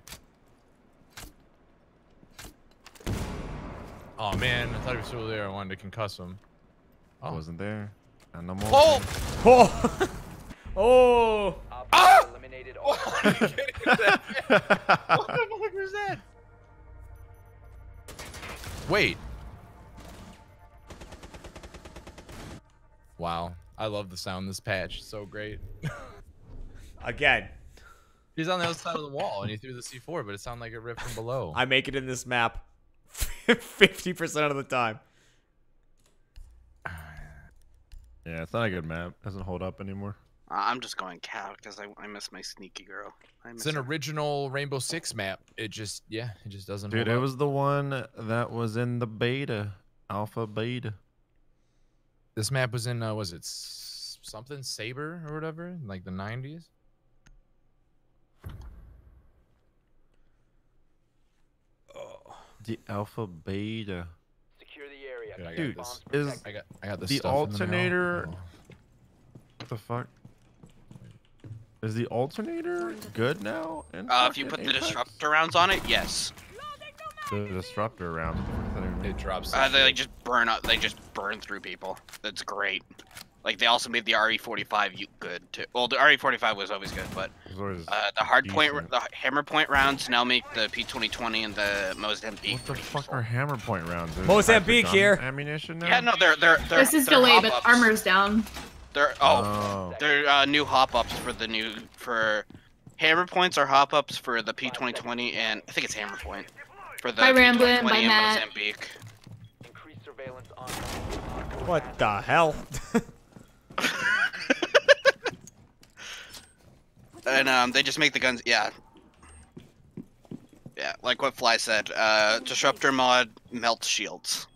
Oh man, I thought he was still there. I wanted to concuss him. I wasn't there. And no more. Oh! Oh! (laughs) oh! Ah! Eliminated (laughs) all. What the fuck was that? Wait. Wow. I love the sound of this patch. So great. (laughs) Again, He's on the other side of the wall and he threw the C4, but it sounded like it ripped from below. I make it in this map (laughs) 50% of the time. Yeah, it's not a good map. It Doesn't hold up anymore. I'm just going cow because I, I miss my sneaky girl. I miss It's an her. original Rainbow Six map. It just, yeah, it just doesn't. Dude, it up. was the one that was in the beta, alpha beta. This map was in, uh, was it something Saber or whatever, in, like the '90s? Oh, The alpha beta. Secure the area. Good, I got Dude, this. is I got, I got this. the stuff in the alternator- Oh. what the fuck? Is the alternator good now? in Uh, if you fucking put the disruptor rounds on it, yes. The disruptor round. It drops. Uh, they like just burn up. They just burn through people. That's great. Like they also made the RE45 u- good too. Well, the RE45 was always good, but always uh, the hard point, the hammer point rounds now make the P2020 and the Mozambique. What the pretty fuck useful. are hammer point rounds? Is it Mozambique here. Ammunition now? Yeah, no, they're they're they're. This is they're delayed, but armor's down. They're oh, Oh. they're uh, new hop ups for the new for hammer points are hop ups for the P2020 and I think it's hammer point for the Bye, Ramblin', P2020 bye, and Matt. Mozambique. Increase surveillance on. What the hell? (laughs) And um, they just make the guns. Yeah. Yeah, like what Fly said. Uh, Disruptor mod melts shields.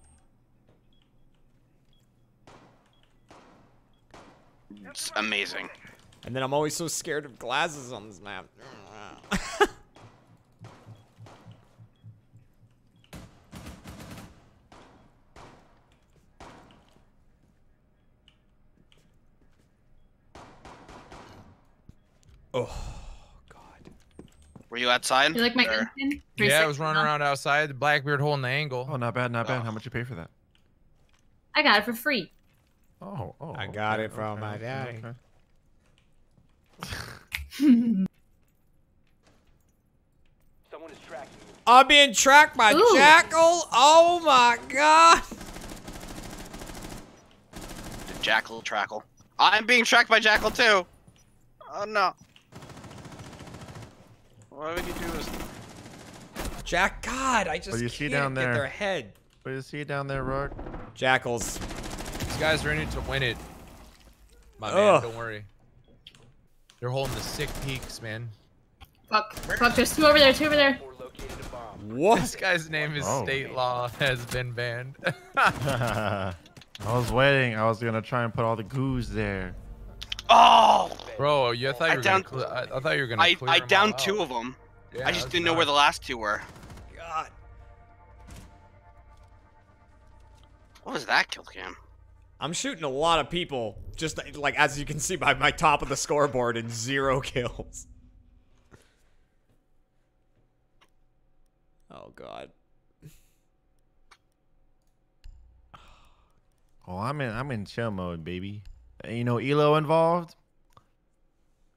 It's amazing. and then I'm always so scared of glasses on this map. oh, God. Were you outside? You like my Or- gun? Yeah, I was running around outside. The Blackbeard holding the angle. Oh, not bad, not bad. Oh. How much you pay for that? I got it for free. Oh, oh. I got okay, it from okay, my okay, daddy. okay. Someone is tracking you. I'm being tracked by Ooh. Jackal. Oh my God. Jackal Trackle. I'm being tracked by Jackal too. Oh no. Why would you do this? Jack, God, I just do you see can't down get there? their head. What do you see down there, Rook? Jackals. These guys are in it to win it. My man, don't worry. They're holding the sick peaks, man. Fuck. Fuck, there's two over there, two over there. Or located a bomb. This guy's name is Oh. State Law has been banned. (laughs) (laughs) I was waiting. I was gonna try and put all the goos there. Oh! Bro, you I thought you were down- gonna. Cle- I, I thought you were gonna. I clear I them downed all two out. of them. Yeah, I just didn't know where the last two were. God. What was that kill cam? I'm shooting a lot of people, just like as you can see by my top of the scoreboard, and zero (laughs) kills. Oh God. Oh, I'm in. I'm in chill mode, baby. Uh, Ain't no elo involved.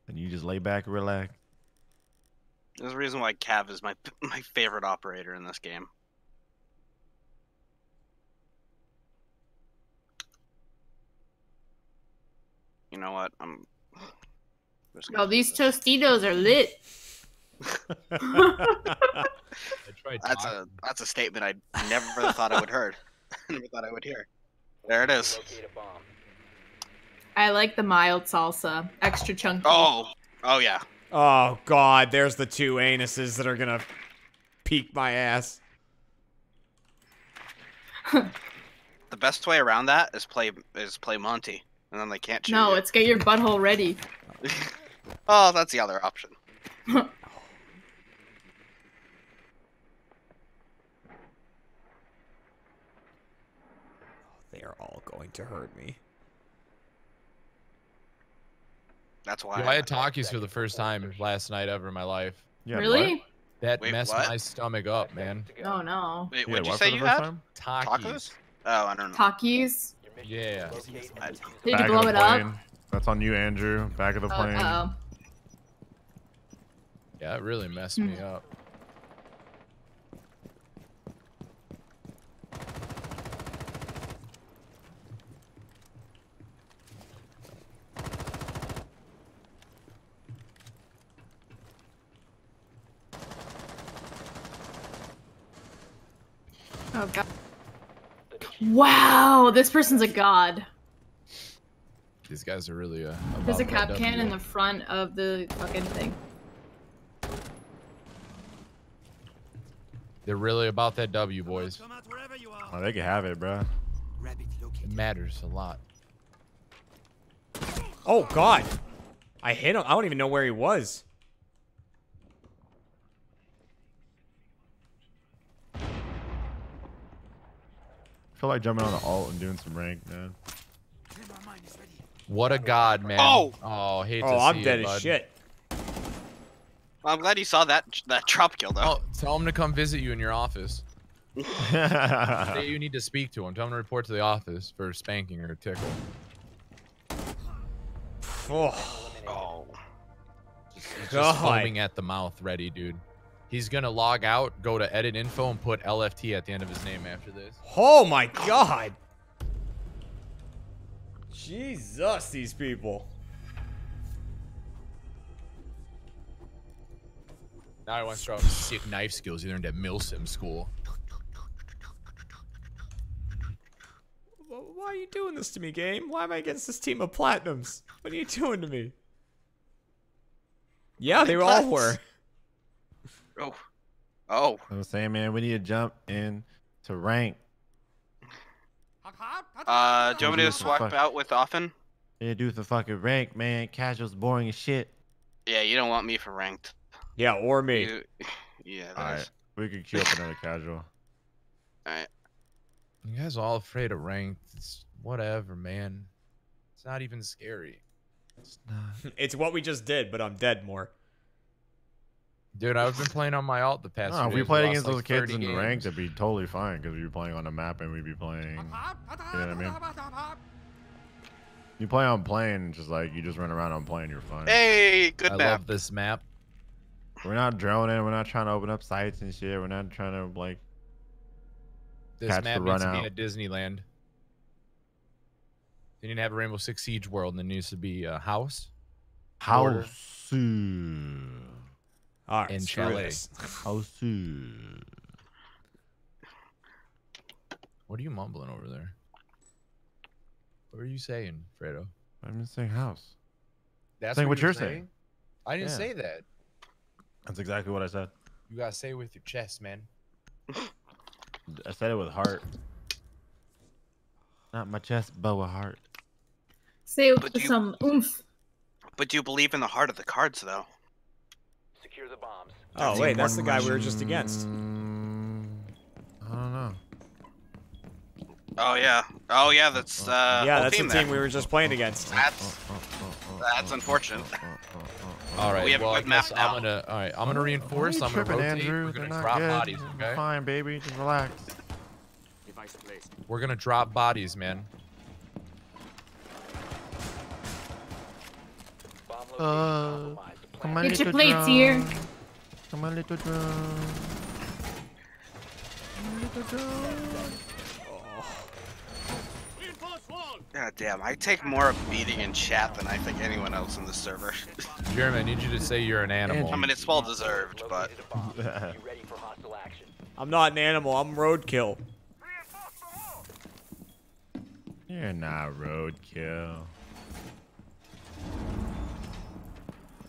And you just lay back, and relax. There's a reason why Cav is my (laughs) my favorite operator in this game. You know what? I'm. just Yo, these this. Tostitos are lit. (laughs) (laughs) That's a that's a statement I never thought I would heard. (laughs) never thought I would hear. There it is. I like the mild salsa, extra chunky. Oh, oh yeah. Oh god, there's the two anuses that are gonna peek my ass. The best way around that is play is play Monty, and then they can't chew no, you. it's get your butthole ready. (laughs) Oh, that's the other option. (laughs) They are all going to hurt me. That's why. Yo, I had Takis for the first time last night ever in my life. Yeah, really? That Wait, messed what? my stomach up, man. Oh no. Wait, what'd you what say you had? time? Takis. Tacos? Oh, I don't know. Takis. Yeah. I- Did you blow the it up? That's on you, Andrew. Back of the Oh, plane. uh-oh. Yeah, it really messed me (laughs) up. Wow, this person's a god. These guys are really uh. There's a about Kapkan in the front of the fucking thing. They're really about that W, boys. Oh, they can have it, bro. It matters a lot. Oh god. I hit him. I don't even know where he was. Feel like jumping on the alt and doing some rank, man. What a god, man. Oh! Oh, hate to Oh, I'm see dead it, as bud. shit. Well, I'm glad you saw that that drop kill though. Oh, tell him to come visit you in your office. (laughs) Say you need to speak to him. Tell him to report to the office for spanking or tickle. Oh, Oh. He's just God. foaming at the mouth, ready, dude. He's gonna log out, go to edit info, and put LFT at the end of his name after this. oh my god. Jesus, these people. Now I want to start with sick knife skills you learned at Milsim school. Why are you doing this to me, game? Why am I against this team of platinums? What are you doing to me? Yeah, they all were. Oh. Oh. I'm saying, man, we need to jump in to rank. Uh, do you want me to Fuck. swap out with often? Yeah, do the fucking rank, man. Casual's boring as shit. Yeah, you don't want me for ranked. Yeah, or me. You, (laughs) yeah, that Alright, is- we could queue up another casual. (laughs) Alright. You guys are all afraid of ranked. It's whatever, man. It's not even scary. It's (laughs) not. It's what we just did, but I'm dead more. Dude, I've been playing on my alt the past. No, few if we played lost, against like, those kids in games. ranked, it'd be totally fine because we'd be playing on a map and we'd be playing. You know what I mean? You play on plane, just like you just run around on plane, you're fine. Hey, good I map. love this map. We're not droning. We're not trying to open up sites and shit. We're not trying to like. This Catch map the needs to run be out. at Disneyland. They need to have a Rainbow Six Siege world, and there needs to be a house Border. House. All right, in screw Chalet. this. House. What are you mumbling over there? What are you saying, Fredo? I'm just saying house. That's Saying what you're you're saying. I didn't Yeah. say that. That's exactly what I said. You gotta say it with your chest, man. I said it with heart. Not my chest, but with heart. Say it But with you- some oomph. But do you believe in the heart of the cards, though? Secure the bombs. Oh wait, that's the guy we were just against. I don't know. Oh yeah. Oh yeah. That's uh. yeah, whole that's the team team then. we were just playing against. That's that's unfortunate. All right. We have a well, I good map now. I'm gonna. All right. I'm gonna reinforce. I'm gonna tripping, rotate. Andrew? We're gonna not drop good. bodies. Okay. Fine, baby. Just relax. We're gonna drop bodies, man. Uh, compromised. Come on, Get your plates drone. here. Come on, little drone. Come on, little drone. God damn. I take more of beating in chat than I think anyone else in the server. (laughs) Jeremy, I need you to say you're an animal. I mean, it's well deserved, but Located a bomb. Be ready for hostile action. I'm not an animal. I'm roadkill. You're not roadkill.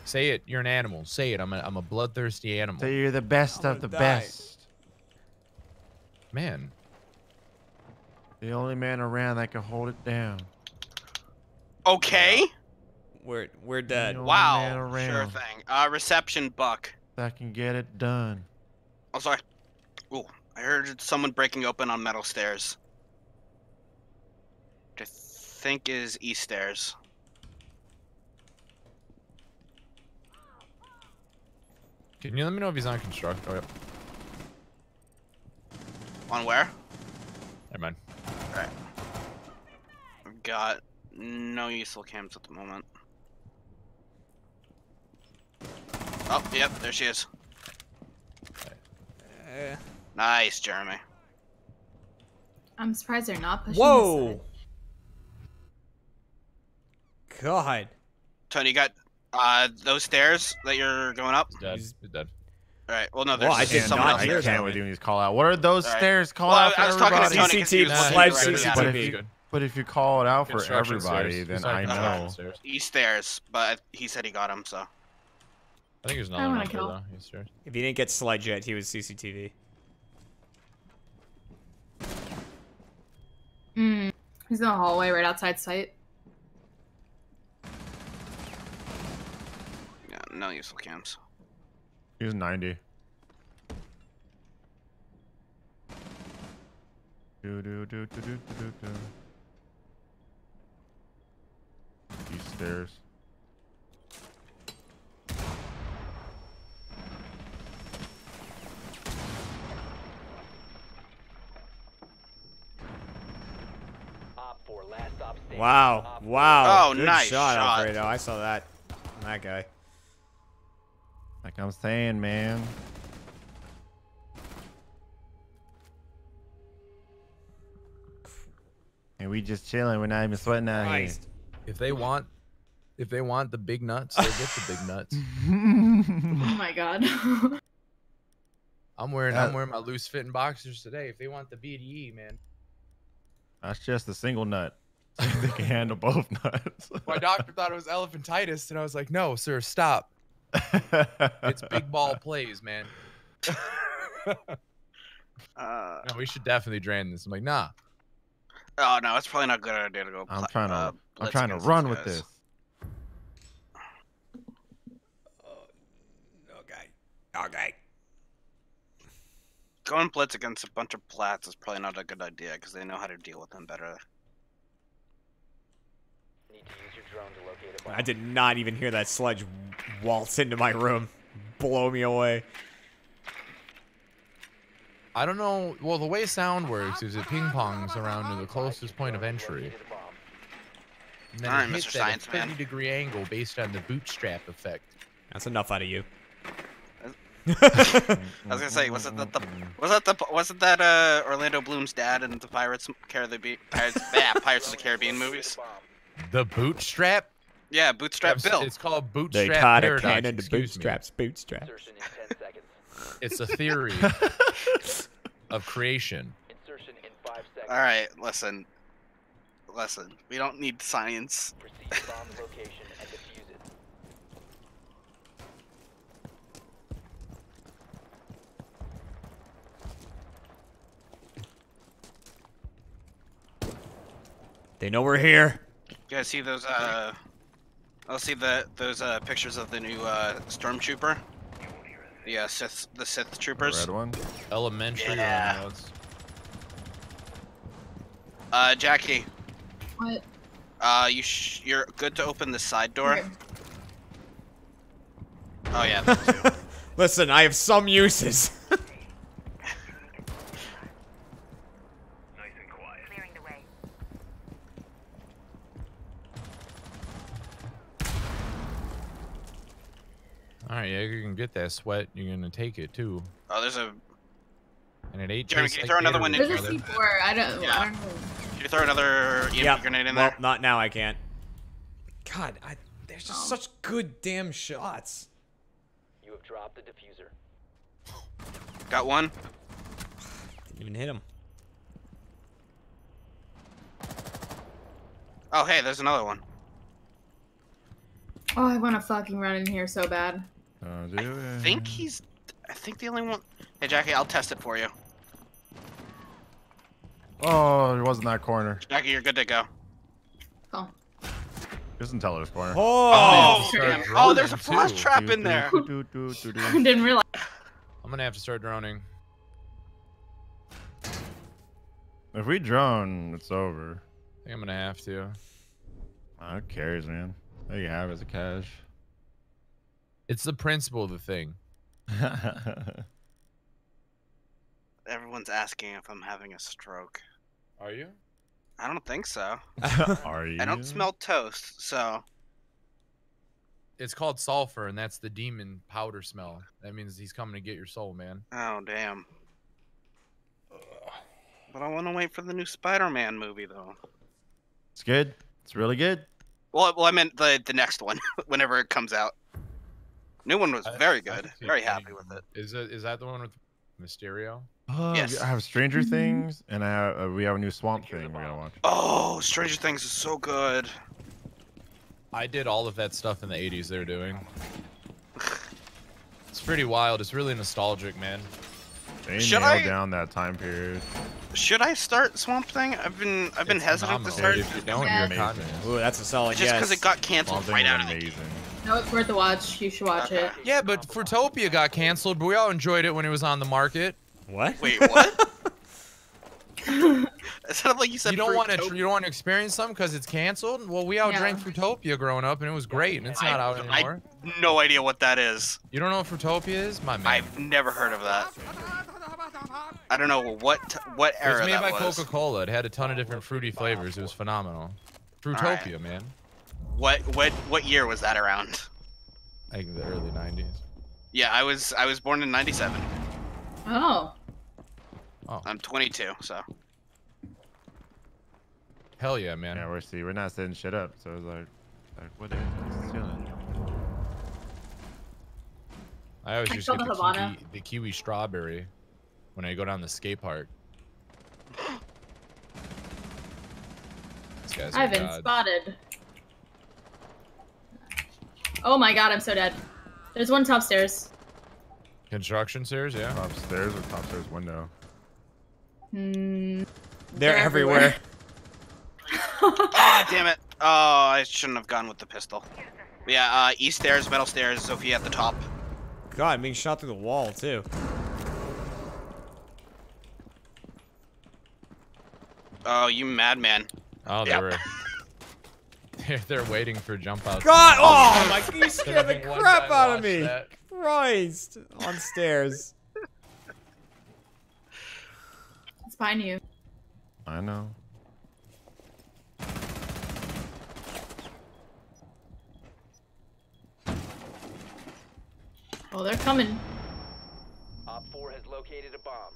Say it. You're an animal. Say it. I'm a, I'm a bloodthirsty animal. So you're the best I'm of the die. best. Man. The only man around that can hold it down. Okay. We're we're dead. The only man Wow. Sure thing. Uh, reception buck. That can get it done. I'm sorry. Ooh, I heard someone breaking open on metal stairs. Which I think is east stairs. Can you let me know if he's on construct? Oh, yep. On where? Never mind. Alright. I've got no useful cams at the moment. Oh, yep, there she is. Eh. Nice, Jeremy. I'm surprised they're not pushing. this Whoa. God. Tony, you got uh those stairs that you're going up? Dead. He's dead. Alright, well no, there's Well, I did someone not else hear there. I that. can't with doing these call out. What are those Alright. stairs? Call Well, out for I was talking to everybody. Tony 'cause he was CCTV, looking live right CCTV. But if you, but if you call it out for everybody, stairs. then I know. stairs. East stairs, but he said he got him, so. I think there's I another one wanna there, kill. though. East stairs. If he didn't get sledge yet, he was CCTV. Mm. He's in the hallway right outside site. No useful cams. He was 90. Do do do do do do do do. These stairs. Op 4, last stop standing. Wow. Wow. Oh, Good nice shot, shot. Alfredo. I saw that. That guy. Like I'm saying, man. And we just chilling. We're not even sweating out Christ. If they want, if they want the big nuts, they'll get the big nuts. (laughs) (laughs) Oh my god. I'm wearing, Uh, I'm wearing my loose fitting boxers today. If they want the BDE, man. That's just a single nut. they can handle both (laughs) nuts. My doctor thought it was elephantitis, and I was like, no, sir, stop. It's big ball plays, man. (laughs) Uh, No, we should definitely drain this. I'm like, nah. oh no, it's probably not a good idea to go. I'm trying to. uh, I'm trying to run with this. Okay. Okay. Going blitz against a bunch of plats is probably not a good idea because they know how to deal with them better. Need to use your drone to locate a bomb. I did not even hear that sledge waltz into my room. Blow me away. I don't know. Well, the way sound works is it ping pongs around to the closest point of entry. Located. And then Alright, it hits Mr. at a Science Man. degree angle based on the bootstrap effect. That's enough out of you. (laughs) I was gonna say, wasn't that the wasn't that the wasn't that uh Orlando Bloom's dad in the Pirates Caribbean Pirates, (laughs) yeah, Pirates of the Caribbean movies? The bootstrap? Yeah, Bootstrap It's- Bill. It's called bootstrap. They bootstrap caught a paradox. cannon to excuse me. bootstraps. Bootstraps. Insertion in 10 seconds. It's a theory (laughs) of creation. Insertion in 5 seconds. All right, listen, listen. We don't need science. Proceed to bomb's location and defuse it. They know we're here. You guys see those? Uh, I'll see the those uh pictures of the new uh stormtrooper. The uh, Sith, the Sith The troopers. red one. Elementary. Yeah. or Uh, Jackie, What? uh, you sh you're good to open the side door. Here. Oh yeah. (laughs) Listen, I have some uses. Nice and quiet. Clearing the way. All right, yeah, you can get that sweat. You're gonna take it too, oh, there's a. and it ain't. Jeremy, can you like throw another one in Gatorade, There's a brother. C4. I don't. Yeah. I don't know. Can you throw another EMP Yep. grenade in well, there? not now. I can't. God, I, there's just Oh. such good damn shots. You have dropped the diffuser. Got one. Didn't Even hit him. Oh, hey, there's another one. Oh, I want to fucking run in here so bad. Oh, do I it. think he's. I think the only one. Hey, Jackie, I'll test it for you. Oh, it wasn't that corner. Jackie, you're good to go. Oh. Isn't teller's corner. Oh, oh start damn. droning oh there's a flash too. trap in there. Do, do, do, do. (laughs) Didn't realize. I'm gonna have to start droning. If we drone, it's over. I think I'm gonna have to. Oh, who cares, man? All you have is a cash. It's the principle of the thing. (laughs) Everyone's asking if I'm having a stroke. Are you? I don't think so. (laughs) Are you? I don't smell toast, so. It's called sulfur, and that's the demon powder smell. That means he's coming to get your soul, man. Oh, damn. But I want to wait for the new Spider-Man movie, though. It's good. It's really good. Well, well, I meant the the next one, (laughs) whenever it comes out. New one was very good. Very happy with them. it. Is that is that the one with Mysterio? Oh, Yes. I have Stranger Things, and I have, uh, we have a new Swamp Thing we gotta watch. Oh, Stranger Things is so good. I did all of that stuff in the 80s they're doing. (sighs) It's pretty wild. It's really nostalgic, man. They Should nailed I- down that time period. Should I start Swamp Thing? I've been I've been It's hesitant to phenomenal. start. If you don't, Yeah. you're a. Ooh, that's a solid Just because guess. it got canceled Thing right is out of the amazing. No, it's worth the watch. You should watch it. Yeah, but Fruitopia got canceled, but we all enjoyed it when it was on the market. What? Wait, what? (laughs) it sounded like you said You don't want to you don't want to experience something because it's canceled. Well, we all drank Fruitopia growing up, and it was great, and it's not I- out I- anymore. No idea what that is. You don't know what Fruitopia is, my man. I've never heard of that. I don't know what what It era was made by was. Coca-Cola. It had a ton of different fruity flavors. It was phenomenal. Fruitopia, man. What what what year was that around? I think the early '90s. Yeah, I was I was born in '97. Oh. Oh. I'm 22, so. Hell yeah, man. Yeah, we're see, we're not setting shit up, so it's like, like what is it's chilling. I always I just get the the kiwi, the kiwi strawberry when I go down the skate park. (gasps) These guys are I've been gods. spotted. Oh my god, I'm so dead. There's one top stairs. Construction stairs, yeah. Top stairs or top stairs window? Hmm. They're everywhere. (laughs) Ah, damn it. Oh, I shouldn't have gone with the pistol. But yeah, uh, east stairs, metal stairs, Sophie at the top. God, I'm being shot through the wall too. Oh, you madman. Oh, they Yep. were. They're, they're waiting for jump out. God! Oh my! You Could've scared the crap out of me. that. Christ! On stairs. It's behind you. I know. Oh, they're coming. Op 4 has located a bomb.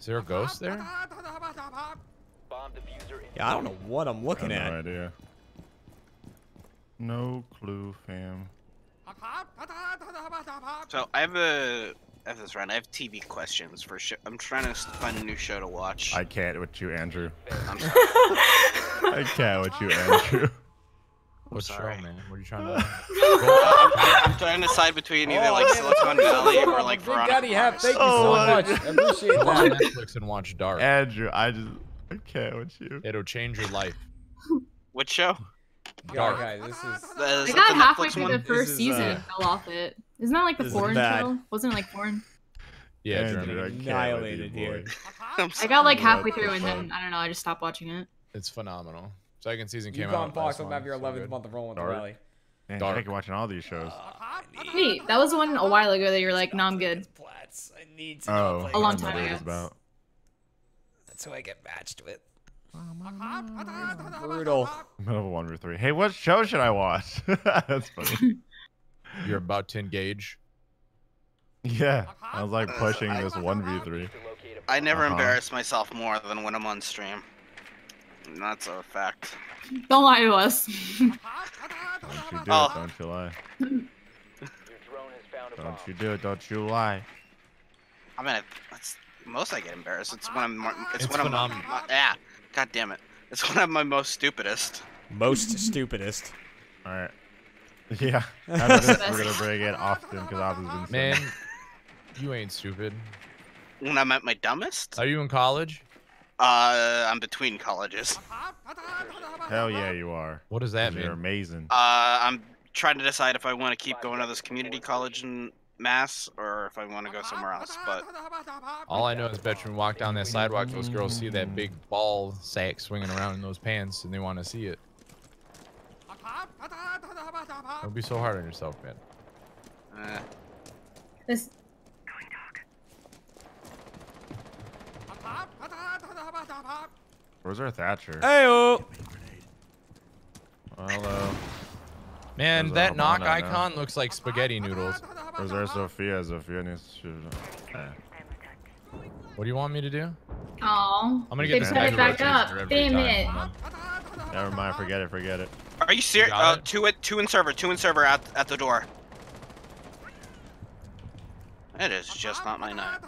Is there a ghost there? Bomb diffuser in Yeah, I don't know what I'm looking I have at. no idea. No clue, fam. So I have a. I have this round. I have TV questions for show. I'm trying to find a new show to watch. I can't with you, Andrew. I'm (laughs) sorry. I can't with you, Andrew. What show, sorry. man? What are you trying to? I'm, (laughs) (laughs) I'm trying to decide between either Oh, like yeah. Silicon Valley or (laughs) like Big Veronica Daddy Hap, Mars. thank you Oh, so my much. God. I appreciate Watch. Netflix and watch Dark. Andrew, I just I can't with you. It'll change your life. Which show? God, guys, this is. Uh, is I got halfway Netflix through one? the first is, season uh, and fell off it. Isn't that like the this foreign show? Wasn't it like foreign? Yeah, Andrew, Germany. I can't with you, Annihilated boy. here. I'm I sorry. got like halfway through and then I don't know. I just stopped watching it. It's phenomenal. Second season came You've gone out. Fox last will have your 11th good. month of rolling with the rally. Man, Dark. I can watching all these shows. Wait, that was the one a while ago that you were like, no, I'm good. Plats. I need to Oh, A long I don't know time ago. about. That's who I get matched with. Brutal. Middle of a one v three. Hey, what show should I watch? (laughs) That's funny. (laughs) You're about to engage. Yeah, I was like pushing this one v three. I never Uh-huh. embarrass myself more than when I'm on stream. And that's a fact. Don't lie to us. Don't you do Oh. it? Don't you lie? Your drone has found a bomb. Don't you do it? Don't you lie? I mean, that's most I get embarrassed. It's when I'm. more- It's, It's when I'm. phenomenal. my- yeah. God damn it. It's when I'm my most stupidest. Most stupidest. All right. (laughs) Yeah. (laughs) After we're gonna bring it often because Austin's been. Man, you ain't stupid. When I'm at my dumbest, Are you in college? Uh, I'm between colleges. Hell yeah, you are. What does that 'Cause You're amazing. Uh, I'm trying to decide if I want to keep going to this community college in Mass or if I want to go somewhere else. But All I know is bet you walk down that sidewalk, those girls see that big ball sack swinging around in those pants, and they want to see it. Don't be so hard on yourself, man. uh, This Where's our Thatcher? Heyo. Hello. Man, There's that knock Havana now. icon looks like spaghetti noodles. Where's our Zofia? Zofia needs to. Eh. What do you want me to do? Oh. I'm gonna get set the it back up. every Damn time. it. Never mind. Forget it. Forget it. are you serious? got Uh, it? two at two in server, two in server at at the door. It is just not my night.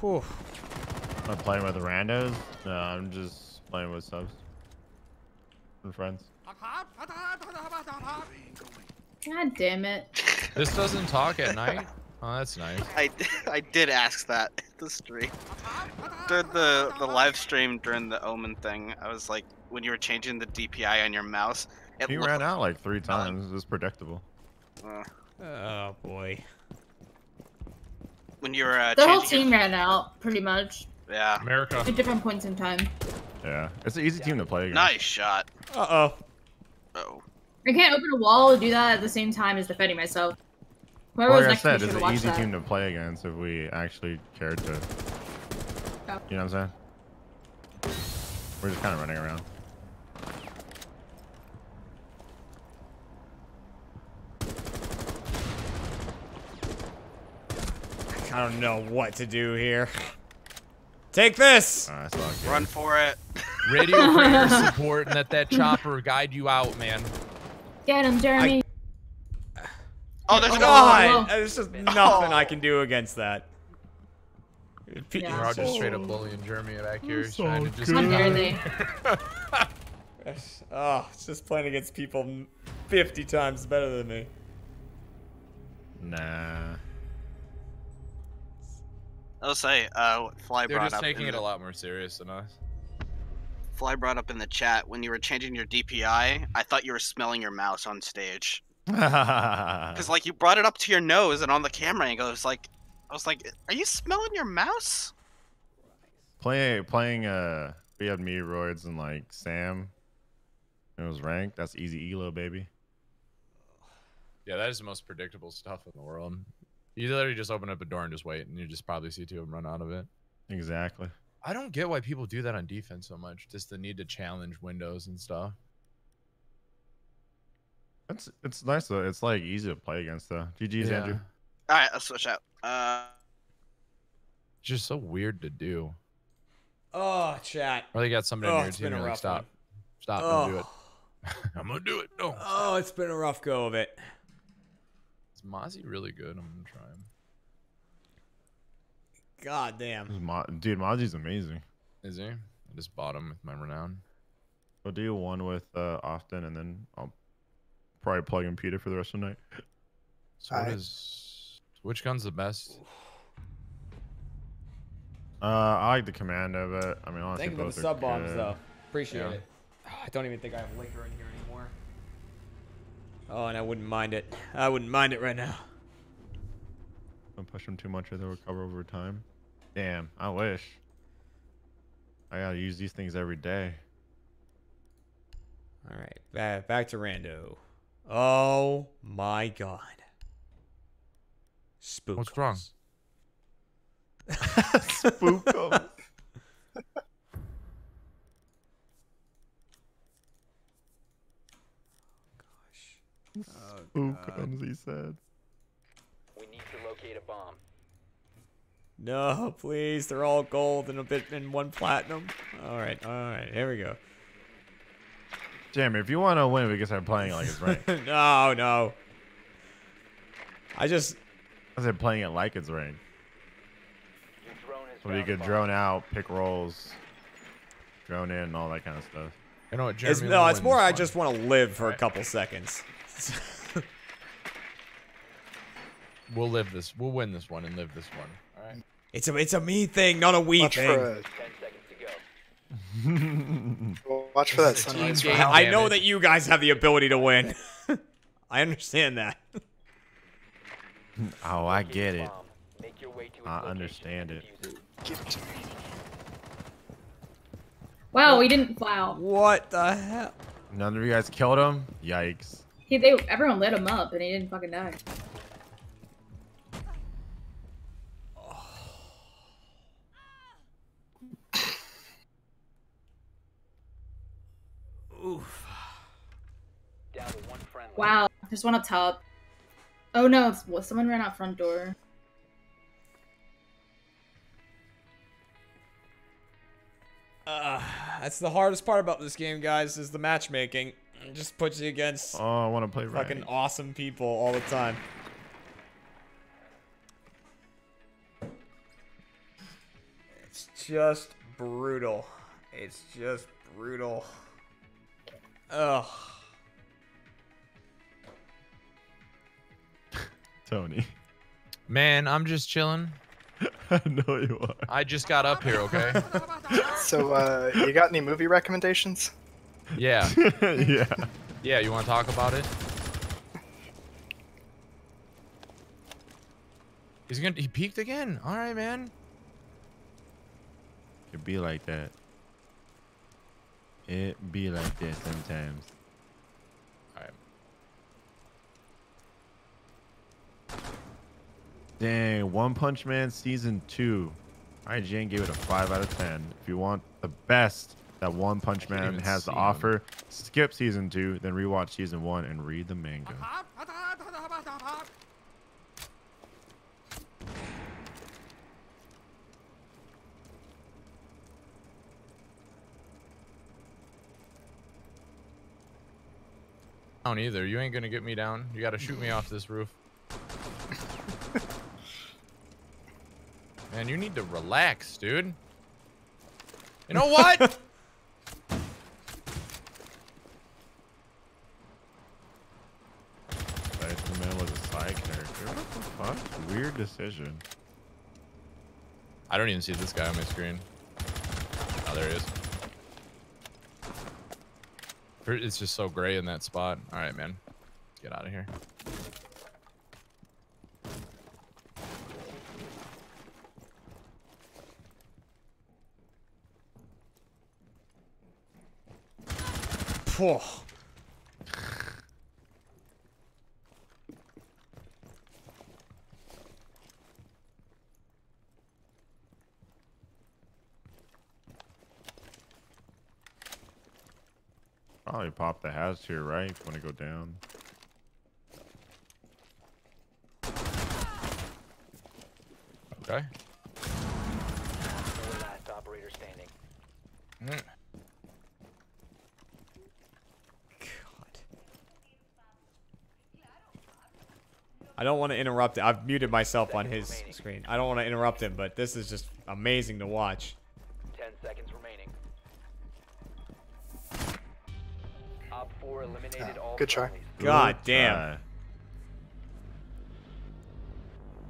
Whew. Am I playing with randos? No, I'm just playing with subs and friends. God damn it. (laughs) This doesn't talk at night. Oh, that's nice. I, (laughs) I did ask that (laughs) at the stream. During the, the live stream during the Omen thing, I was like, when you were changing the DPI on your mouse, it He ran out like three times. It was predictable. uh, Oh boy. when you were uh, The whole changing team ran out, pretty much. Your- yeah. America. At different points in time. Yeah, it's an easy team to play against. Nice shot. Uh oh. Oh. I can't open a wall and do that at the same time as defending myself. Whoever Well, was like I next said, should it's an easy that. team to play against if we actually cared to. Yeah. You know what I'm saying? We're just kind of running around. I don't know what to do here. Take this. Uh, that's all good. Run for it. Radio (laughs) for air support and let that chopper guide you out, man. Get him, Jeremy. Oh, there's Oh, a God. There's just nothing I can do against that. P- Yeah. We're all just straight up bullying Jeremy back here, trying to just. How dare they? Oh, it's just playing against people 50 times better than me. Nah. I'll say, uh, Fly They're brought just up taking in it the, a lot more serious than us. Fly brought up in the chat when you were changing your DPI. I thought you were smelling your mouse on stage (laughs) because, like, you brought it up to your nose and on the camera angle, it was like, I was like, "Are you smelling your mouse?" playing playing uh we had meteoroids and like Sam. It was ranked. That's easy elo, baby. Yeah, that is the most predictable stuff in the world. You literally just open up a door and just wait, and you just probably see two of them run out of it. Exactly. I don't get why people do that on defense so much. Just the need to challenge windows and stuff. It's it's nice though. It's like easy to play against though. GG's Andrew. All right, let's switch out. Uh, It's just so weird to do. Oh, chat. Or they got somebody Oh, on your team been and you're like, stop, one. stop, Oh. don't do it. (laughs) I'm gonna do it. No. Oh, it's been a rough go of it. Is Mozzie really good? I'm gonna try him. God damn. Mo- Dude, Mozzie's amazing. Is he? I just bought him with my renown. I'll do one with uh often and then I'll probably plug in Peter for the rest of the night. So what is? Which gun's the best? Uh I like the commando, but I mean honestly Thank you for the sub bombs, good. though. Appreciate Yeah. it. (sighs) I don't even think I have liquor in here anymore. Oh, and I wouldn't mind it. I wouldn't mind it right now. Don't push them too much or they'll recover over time. Damn, I wish. I gotta use these things every day. All right, back back to Rando. Oh my God. Spook. What's wrong? Spook (laughs) (laughs) Oh, uh, Who comes? He said. We need to locate a bomb. No, please. They're all gold and a bit and one platinum. All right, all right. Here we go. Jeremy, if you want to win, we can start playing like it's (laughs) ranked. no, no. I just. I said playing it like it's ranked. Your drone So you found could drone out, pick rolls, drone in, and all that kind of stuff. You know what, It's, no, it's more. I one. just want to live for a couple seconds. (laughs) We'll live this. We'll win this one and live this one. All right. It's a it's a me thing, not a we Watch thing. for, Ten seconds (laughs) watch for that It's a team sunrise. game. I know that you guys have the ability to win. (laughs) I understand that. (laughs) Oh, I get it. Make your way to I understand it. defuse it. Give it to me. Wow, we didn't fly. What the hell? None of you guys killed him. Yikes. He, they, everyone lit him up, and he didn't fucking die. Oof. Down to one friendly. Wow, there's one up top. Oh no, it's, well, someone ran out front door. Uh, that's the hardest part about this game, guys, is the matchmaking. It just puts you against Oh, I want to play fucking ranked. awesome people all the time. It's just brutal. It's just brutal. Ugh. (laughs) Tony. Man, I'm just chilling. (laughs) I know you are. I just got up here. Okay. (laughs) So, uh, you got any movie recommendations? Yeah. yeah. Yeah. You want to talk about it? He's gonna. He peaked again. All right, man. It be like that. It be like that sometimes. All right. Dang, One Punch Man season two. IGN gave it a five out of ten. If you want the best that One Punch Man has to see 'em. offer, skip season two, then rewatch season one and read the manga. (laughs) Down either. You ain't gonna get me down. You gotta shoot me off this roof. Man, you need to relax, dude. You know what? (laughs) Spider Man was a side character. What the fuck? Weird decision. I don't even see this guy on my screen. Oh, there he is. It's just so gray in that spot. All right, man. Get out of here. Phew. Probably pop the house here, right? If you want to go down. Okay. Last operator standing. Mm. I don't want to interrupt. I've muted myself on his screen. I don't want to interrupt him, but this is just amazing to watch. Good try. God Good damn. try.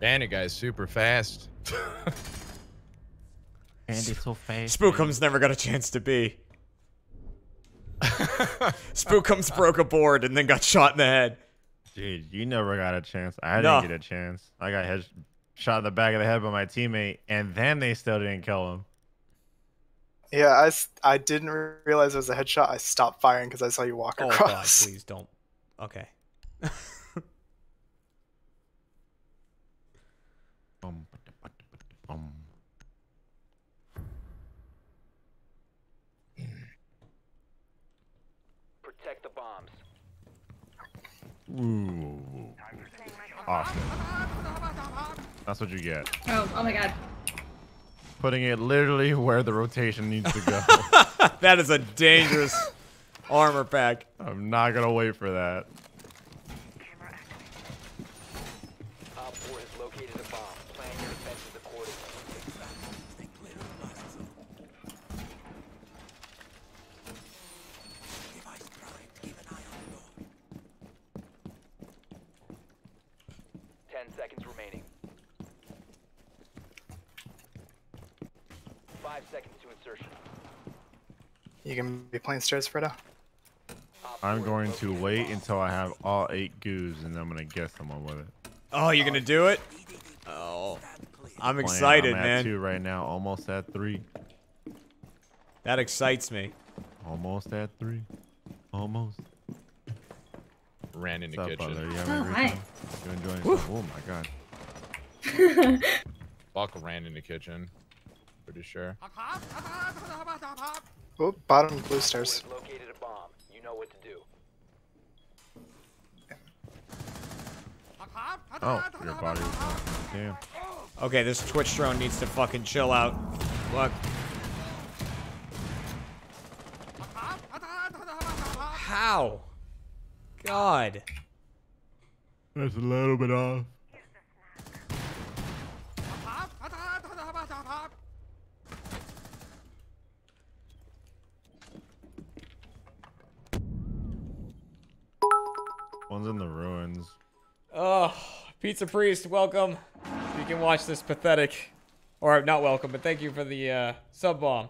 Bandit guy's super fast. (laughs) Andy so fast. Spookums never got a chance to be. (laughs) Spookums broke a board and then got shot in the head. Dude, you never got a chance. I No. didn't get a chance. I got head shot in the back of the head by my teammate, and then they still didn't kill him. Yeah, I, I didn't realize it was a headshot. I stopped firing because I saw you walk Oh god, (laughs) please don't. Okay. Bum, bum. Protect the bombs. Ooh. Austin. That's what you get. Oh, oh my god. Putting it literally where the rotation needs to go. (laughs) that is a dangerous armor pack. I'm not gonna wait for that. Op 4 has located a bomb. Plan your defenses accordingly. Ten seconds remaining. Five seconds to insertion. You can be playing stairs, Freda. I'm going to wait until I have all eight goos and then I'm gonna get someone with it. Oh, you're gonna do it? Oh, I'm Playing- excited, I'm at man. two right now, almost at three. That excites me. Almost at three. Almost. Ran in the up, kitchen. brother? You Oh, hi. You enjoying? Oh my god. (laughs) Buck ran in the kitchen. Pretty sure. Oh, bottom blue stairs. Located a bomb. You know what to do. Oh, your body Damn. Okay, this Twitch drone needs to fucking chill out. Look. How? God. That's a little bit off. One's in the ruins. Oh, Pizza Priest, welcome. You can watch this pathetic, or not welcome, but thank you for the uh, sub bomb.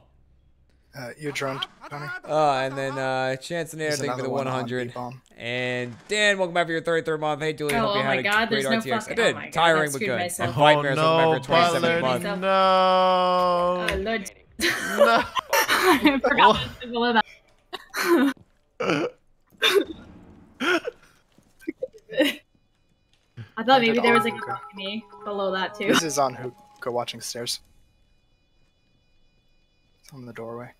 Uh, you drone, Tony. Uh, and then uh, Chance and Air, There's thank you for the another one on 100. And Dan, welcome back for your 33rd month. Hey, Julie, Oh, hope you oh had my a God, great there's no RTX. fucking- I did. oh my God, Tiring but good. myself. And Oh Nightmares, no, welcome back for your 27th month. myself. no! Oh, Lord. (laughs) no. I forgot to below that. (laughs) I thought maybe there was like a balcony below that too. This is on hookah watching stairs. It's on the doorway.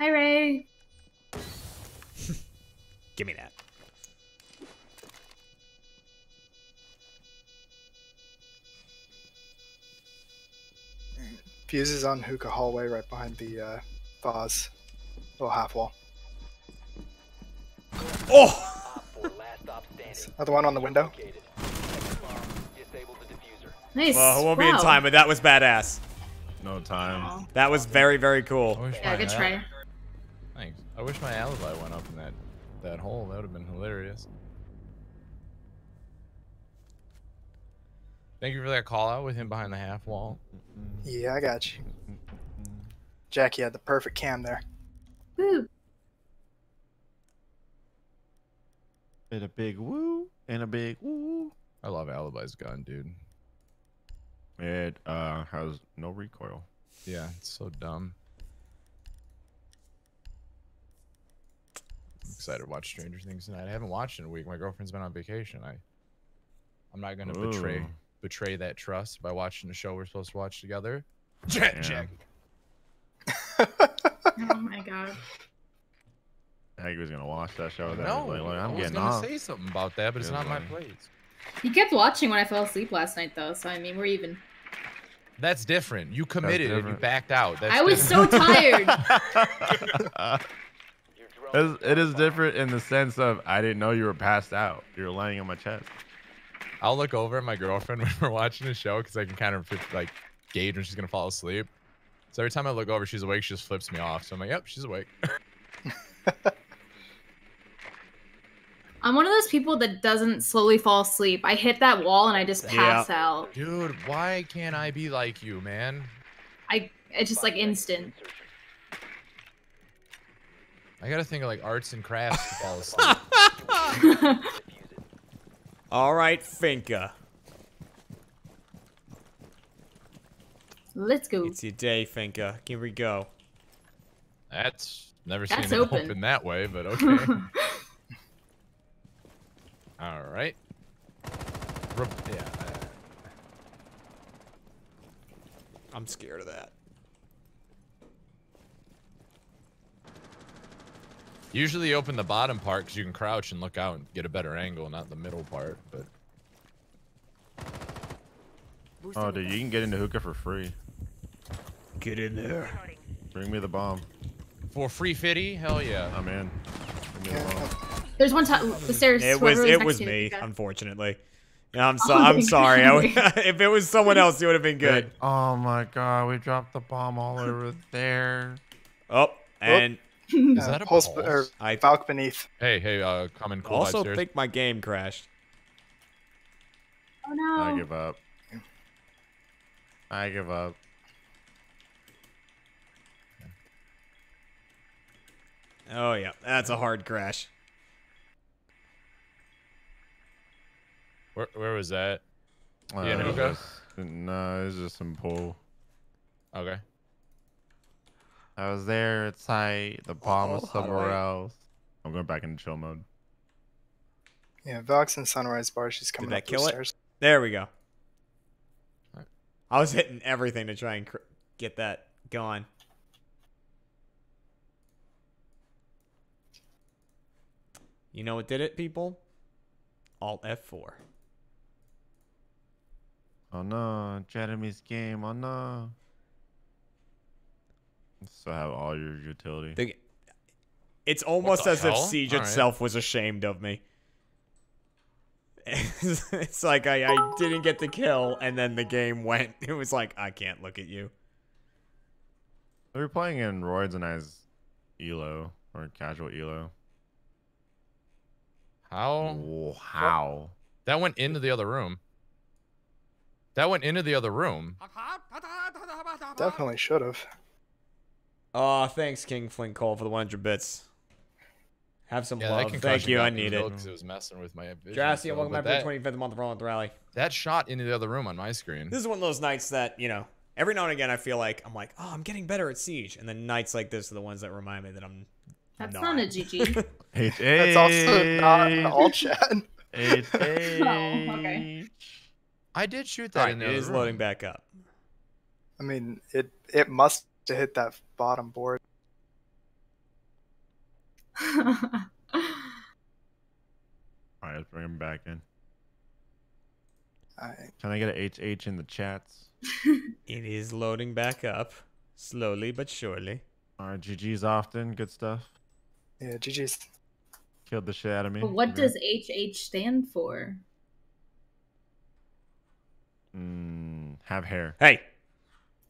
Hi Ray. (laughs) Give me that. Fuse is on hookah hallway right behind the uh, vase. Little half wall. Oh! Op 4 last stop standing. Other one on the window. Located. Second bomb. Disable the diffuser. Nice. Well, it won't be in time, but that was badass. No time. That was very, very cool. Yeah, good try. Thanks. I wish my alibi went up in that that hole. That would have been hilarious. Thank you for that call out with him behind the half wall. Yeah, I got you. Jackie had the perfect cam there. Woo. And a big woo and a big woo. I love Alibi's gun, dude. It uh has no recoil. Yeah, it's so dumb. I'm excited to watch Stranger Things tonight. I haven't watched in a week. My girlfriend's been on vacation. I I'm not gonna betray Ooh. betray that trust by watching the show we're supposed to watch together. (laughs) Jack, Yeah. Jack. (laughs) Oh my god. Aggie was gonna watch that show. That No, like, like, I I'm was getting gonna off. say something about that, but it's Yeah, not my place. plate. He kept watching when I fell asleep last night though, so I mean we're even. That's different. You committed and you backed out. That's I was so tired. (laughs) (laughs) It's- it is different in the sense of I didn't know you were passed out. You were laying on my chest. I'll look over at my girlfriend (laughs) when we're watching the show because I can kind of like gauge when she's gonna fall asleep. So every time I look over, she's awake. She just flips me off. So I'm like, "Yep, she's awake." I'm one of those people that doesn't slowly fall asleep. I hit that wall and I just pass out. Dude, why can't I be like you, man? I it's just like instant. I gotta think of like arts and crafts to fall (laughs) asleep. (laughs) All right, Finka. Let's go. It's your day, Finka. Here we go. That's never That's seen it open. open that way, but okay. (laughs) All right. Re- yeah. uh, I'm scared of that. Usually you open the bottom part because you can crouch and look out and get a better angle, not the middle part. But Oh, dude, you can get into hookah for free. Get in there. Bring me the bomb. for free fitty, hell yeah. I'm in. Bring me the. There's one time the stairs. It was it was me, you got it. unfortunately. Yeah, I'm so Oh I'm sorry. I (laughs) if it was someone else, it would have been good. Oh my god, we dropped the bomb all over there. Oh, and Is Uh, that a pulse, pulse? or I Valk beneath. Hey, hey, uh, come in cool also upstairs. think my game crashed. Oh no. I give up. I give up. Oh yeah, that's a hard crash. Where, where was that? Uh, Yeah, it was hookah? just- no, it's just some pool. Okay. I was there at site. The bomb was Oh, how do somewhere else. I'm going back into chill mode. Yeah, Valk's and Sunrise Bar. She's coming that up kill the it? There we go. I was hitting everything to try and cr- get that going. You know what did it, people? Alt F4. Oh no, Jeremy's game. Oh no. So have all your utility. The- it's almost the as if? Siege Alright. itself was ashamed of me. (laughs) it's like I, I didn't get the kill, and then the game went. (laughs) It was like I can't look at you. We were playing in Royds and I's Elo or casual Elo. How? Oh, how? That went into the other room. That went into the other room. Definitely should have. Oh, thanks, King Flint Cole, for the 100 bits. Have some Yeah, that love. Thank concussion you. got I me need killed it. Oh, 'cause it was messing with my vision. Jurassic, so- welcome but back for that, the 25th month of Rolling Rally. that shot into the other room on my screen. This is one of those nights that, you know, every now and again I feel like I'm like, oh, I'm getting better at Siege. And then nights like this are the ones that remind me that I'm That's not. not a GG. H (laughs) That's also not an H all chat. H (laughs) Oh, okay. H. I did shoot that Alright, in the it room. loading back up. I mean, it it must have hit that bottom board. (laughs) All right, let's bring him back in. I, Can I get a HH in the chats? It is loading back up. Slowly but surely. All right, GG's often. Good stuff. Yeah, GG's. Killed the shit out of me. but what Congrats. does HH stand for? Mm, have hair. Hey,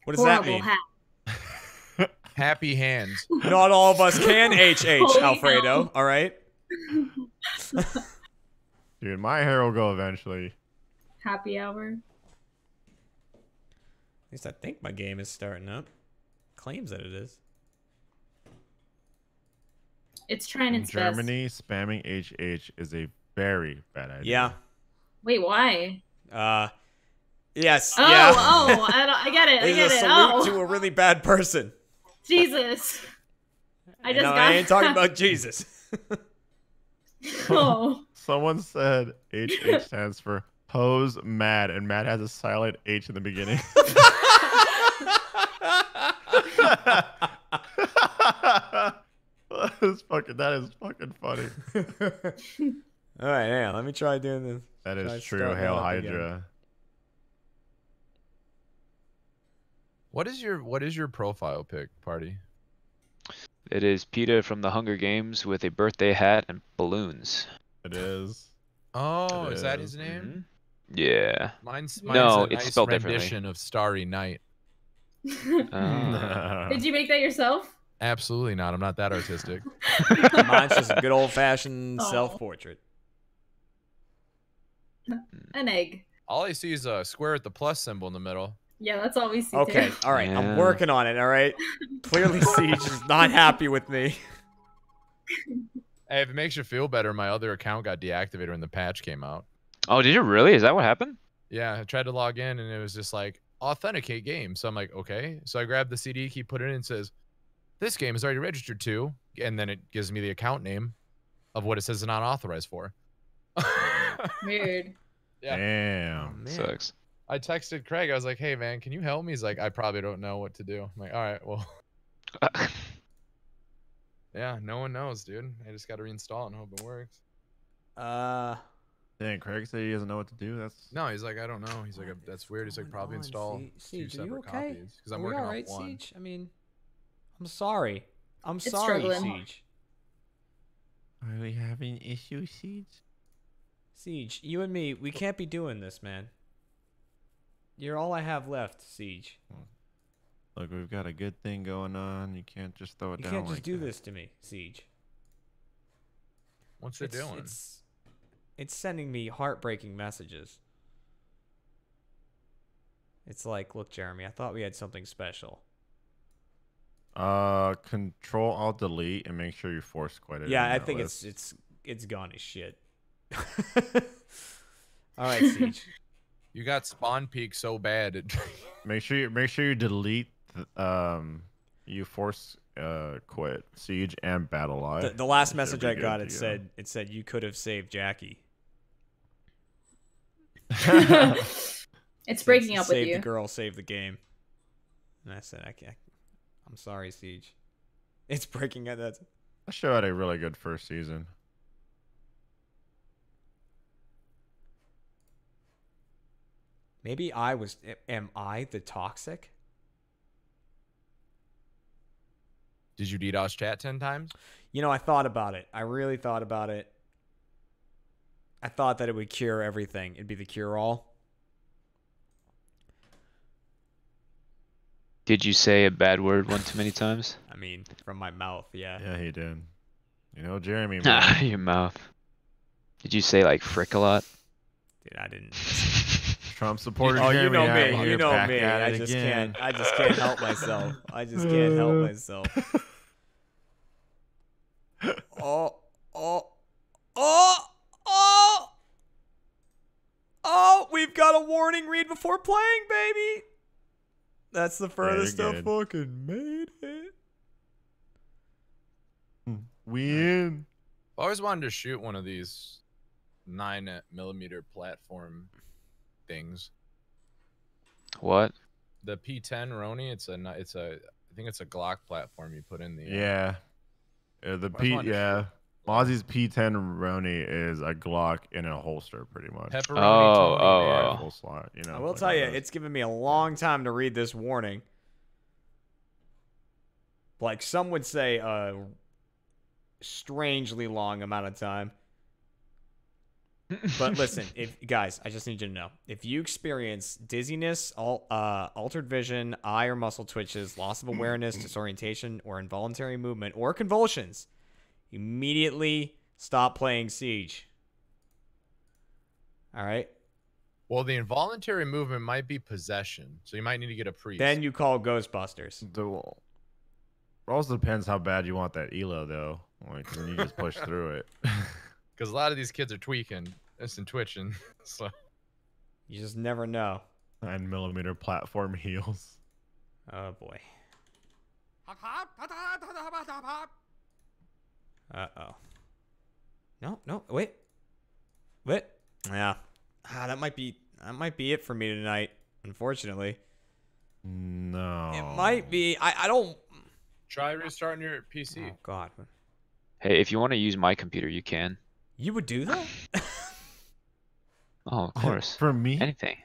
what does that mean? hat. (laughs) Happy hands. (laughs) Not all of us can HH, Alfredo. hell. All right? (laughs) Dude, my hair will go eventually. Happy hour. At least I think my game is starting up. Claims that it is. It's trying In its best. Germany, spamming HH is a very bad idea. Yeah. Wait, why? Uh, yes. Oh, yeah. oh, I, don't, I (laughs) get it. I It's get a it. salute Oh, to a really bad person. Jesus. I just no, got. I ain't talking (laughs) about Jesus. (laughs) oh, Someone said HH stands for hose mad, and mad has a silent H in the beginning. (laughs) that is fucking. That is fucking funny. (laughs) All right, yeah. Let me try doing this. That Try is true. Hail that again. Hydra. What is your What is your profile pic, party? It is Peeta from the Hunger Games with a birthday hat and balloons. It is. Oh, It is that is. his name? Yeah. Mine's, mine's No, a it's nice spelled differently. rendition of Starry Night. (laughs) Uh, did you make that yourself? Absolutely not. I'm not that artistic. (laughs) Mine's just a good old fashioned (laughs) Aw. self portrait. An egg. All I see is a square with the plus symbol in the middle. Yeah, that's all we see. Okay, Too. all right. I'm working on it. All right. Clearly, (laughs) Siege is not happy with me. Hey, if it makes you feel better, my other account got deactivated when the patch came out. oh, did you really? Is that what happened? Yeah, I tried to log in and it was just like authenticate game. So I'm like, okay. So I grabbed the CD key, put it in, and says, "This game is already registered to," and then it gives me the account name of what it says it's not authorized for. (laughs) Weird. Yeah. Damn. Man. Sucks. I texted Craig. I was like, "Hey man, can you help me?" He's like, "I probably don't know what to do." I'm like, "All right, well." (laughs) Yeah, no one knows, dude. I just got to reinstall it and hope it works. Uh, Dang, Craig said he doesn't know what to do. That's No, he's like, I don't know. He's like, that's weird. He's like, probably install two Siege, are you separate okay? copies because I'm Are we working all on right, one. Siege? I mean, I'm sorry. I'm It's sorry, struggling. Siege. Are we having issues, Siege? Siege, you and me, we can't be doing this, man. You're all I have left, Siege. Look, we've got a good thing going on. You can't just throw it You down You can't just like do that. this to me, Siege. What's it it's, doing? It's, it's sending me heartbreaking messages. It's like, look, Jeremy, I thought we had something special. Uh, Control Alt Delete and make sure you force quit it. yeah, I think list. it's it's it's gone as shit. (laughs) all right, Siege. You got spawn peak so bad. It, (laughs) Make sure you make sure you delete th- um you force uh quit siege and BattlEye. The, the last Should message I got, to it go. said it said you could have saved Jackie. (laughs) It's breaking up with you. save the girl, save the game. And I said, I can't. I'm sorry, Siege. (laughs) It's breaking at that. That show had a really good first season. maybe I was. Am I the toxic? Did you DDoS chat ten times? You know, I thought about it. I really thought about it. I thought that it would cure everything. It'd be the cure all. Did you say a bad word one too many times? I mean, from my mouth, yeah. Yeah, he did. You know, Jeremy. (laughs) Ah, your mouth. Did you say like frick a lot? Dude, I didn't. (laughs) Trump supporter. Oh, you know out me. here You know me. I just again. can't. I just can't help myself. I just can't help (laughs) myself. Oh, oh, oh, oh, oh! We've got a warning read before playing, baby. That's the furthest you're I good. fucking made it. Win. I always wanted to shoot one of these nine millimeter platform things. What? The P10 Roni. It's a. It's a. I think it's a Glock platform you put in the. uh, Yeah. Uh, the P. wanted to Yeah. Mozzie's P10 Roni is a Glock in a holster, pretty much. Pepperoni Oh, Tony, oh, yeah. oh. Full slot. You know. I will like tell you, it's given me a long time to read this warning. Like some would say, a strangely long amount of time. But (laughs) listen, if guys, I just need you to know if you experience dizziness, al- uh, altered vision, eye or muscle twitches, loss of awareness, (clears throat) disorientation, or involuntary movement, or convulsions, immediately stop playing Siege. All right. Well, the involuntary movement might be possession, so you might need to get a priest. Then you call Ghostbusters. The, it also depends how bad you want that elo, though. Like, then you just push through it. (laughs) because a lot of these kids are tweaking, this and twitching. (laughs) So You just never know. Nine millimeter platform heels. Oh boy. (laughs) Uh oh. No, no, wait. Wait. Yeah. Ah, that might be that might be it for me tonight, unfortunately. No. It might be. I, I don't try restarting your PC. Oh god. Hey, if you want to use my computer, you can. You would do that? (laughs) Oh, of (laughs) course. For me? Anything.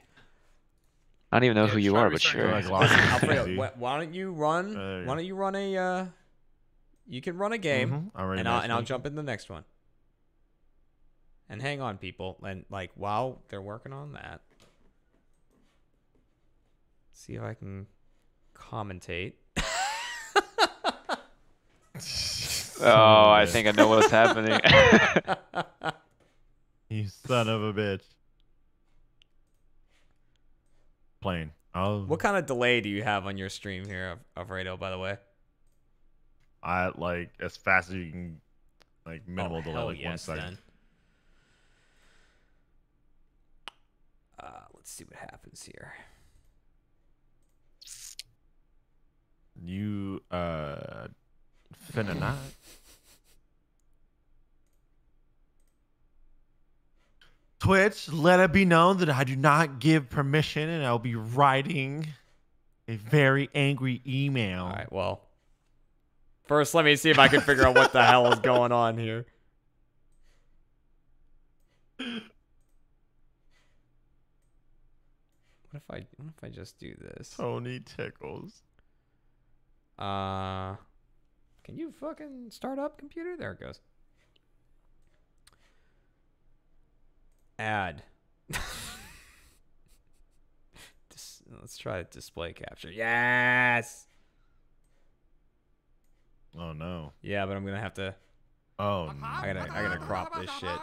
I don't even know who you are, but sure. Listen, (laughs) Alfredo, why, why don't you run Uh, why don't you run a uh you can run a game Mhm, and I'll, and I'll jump in the next one. And hang on people and like while they're working on that see if I can commentate. (laughs) Oh, I think I know what's (laughs) happening. (laughs) You son of a bitch. Plane. Oh. What kind of delay do you have on your stream here of, of Radio, by the way? I like as fast as you can, like minimal oh, delay, like one yes, second. then. Uh, let's see what happens here. You uh, finna not. Twitch, let it be known that I do not give permission, and I'll be writing a very angry email. All right. Well, First, let me see if I can figure out what the hell is going on here. What if I what if I just do this? Tony tickles. Uh can you fucking start up computer? There it goes. Add. (laughs) Let's try display capture. Yes. Oh no. Yeah, but I'm gonna have to. Oh no. I gotta I gotta crop this shit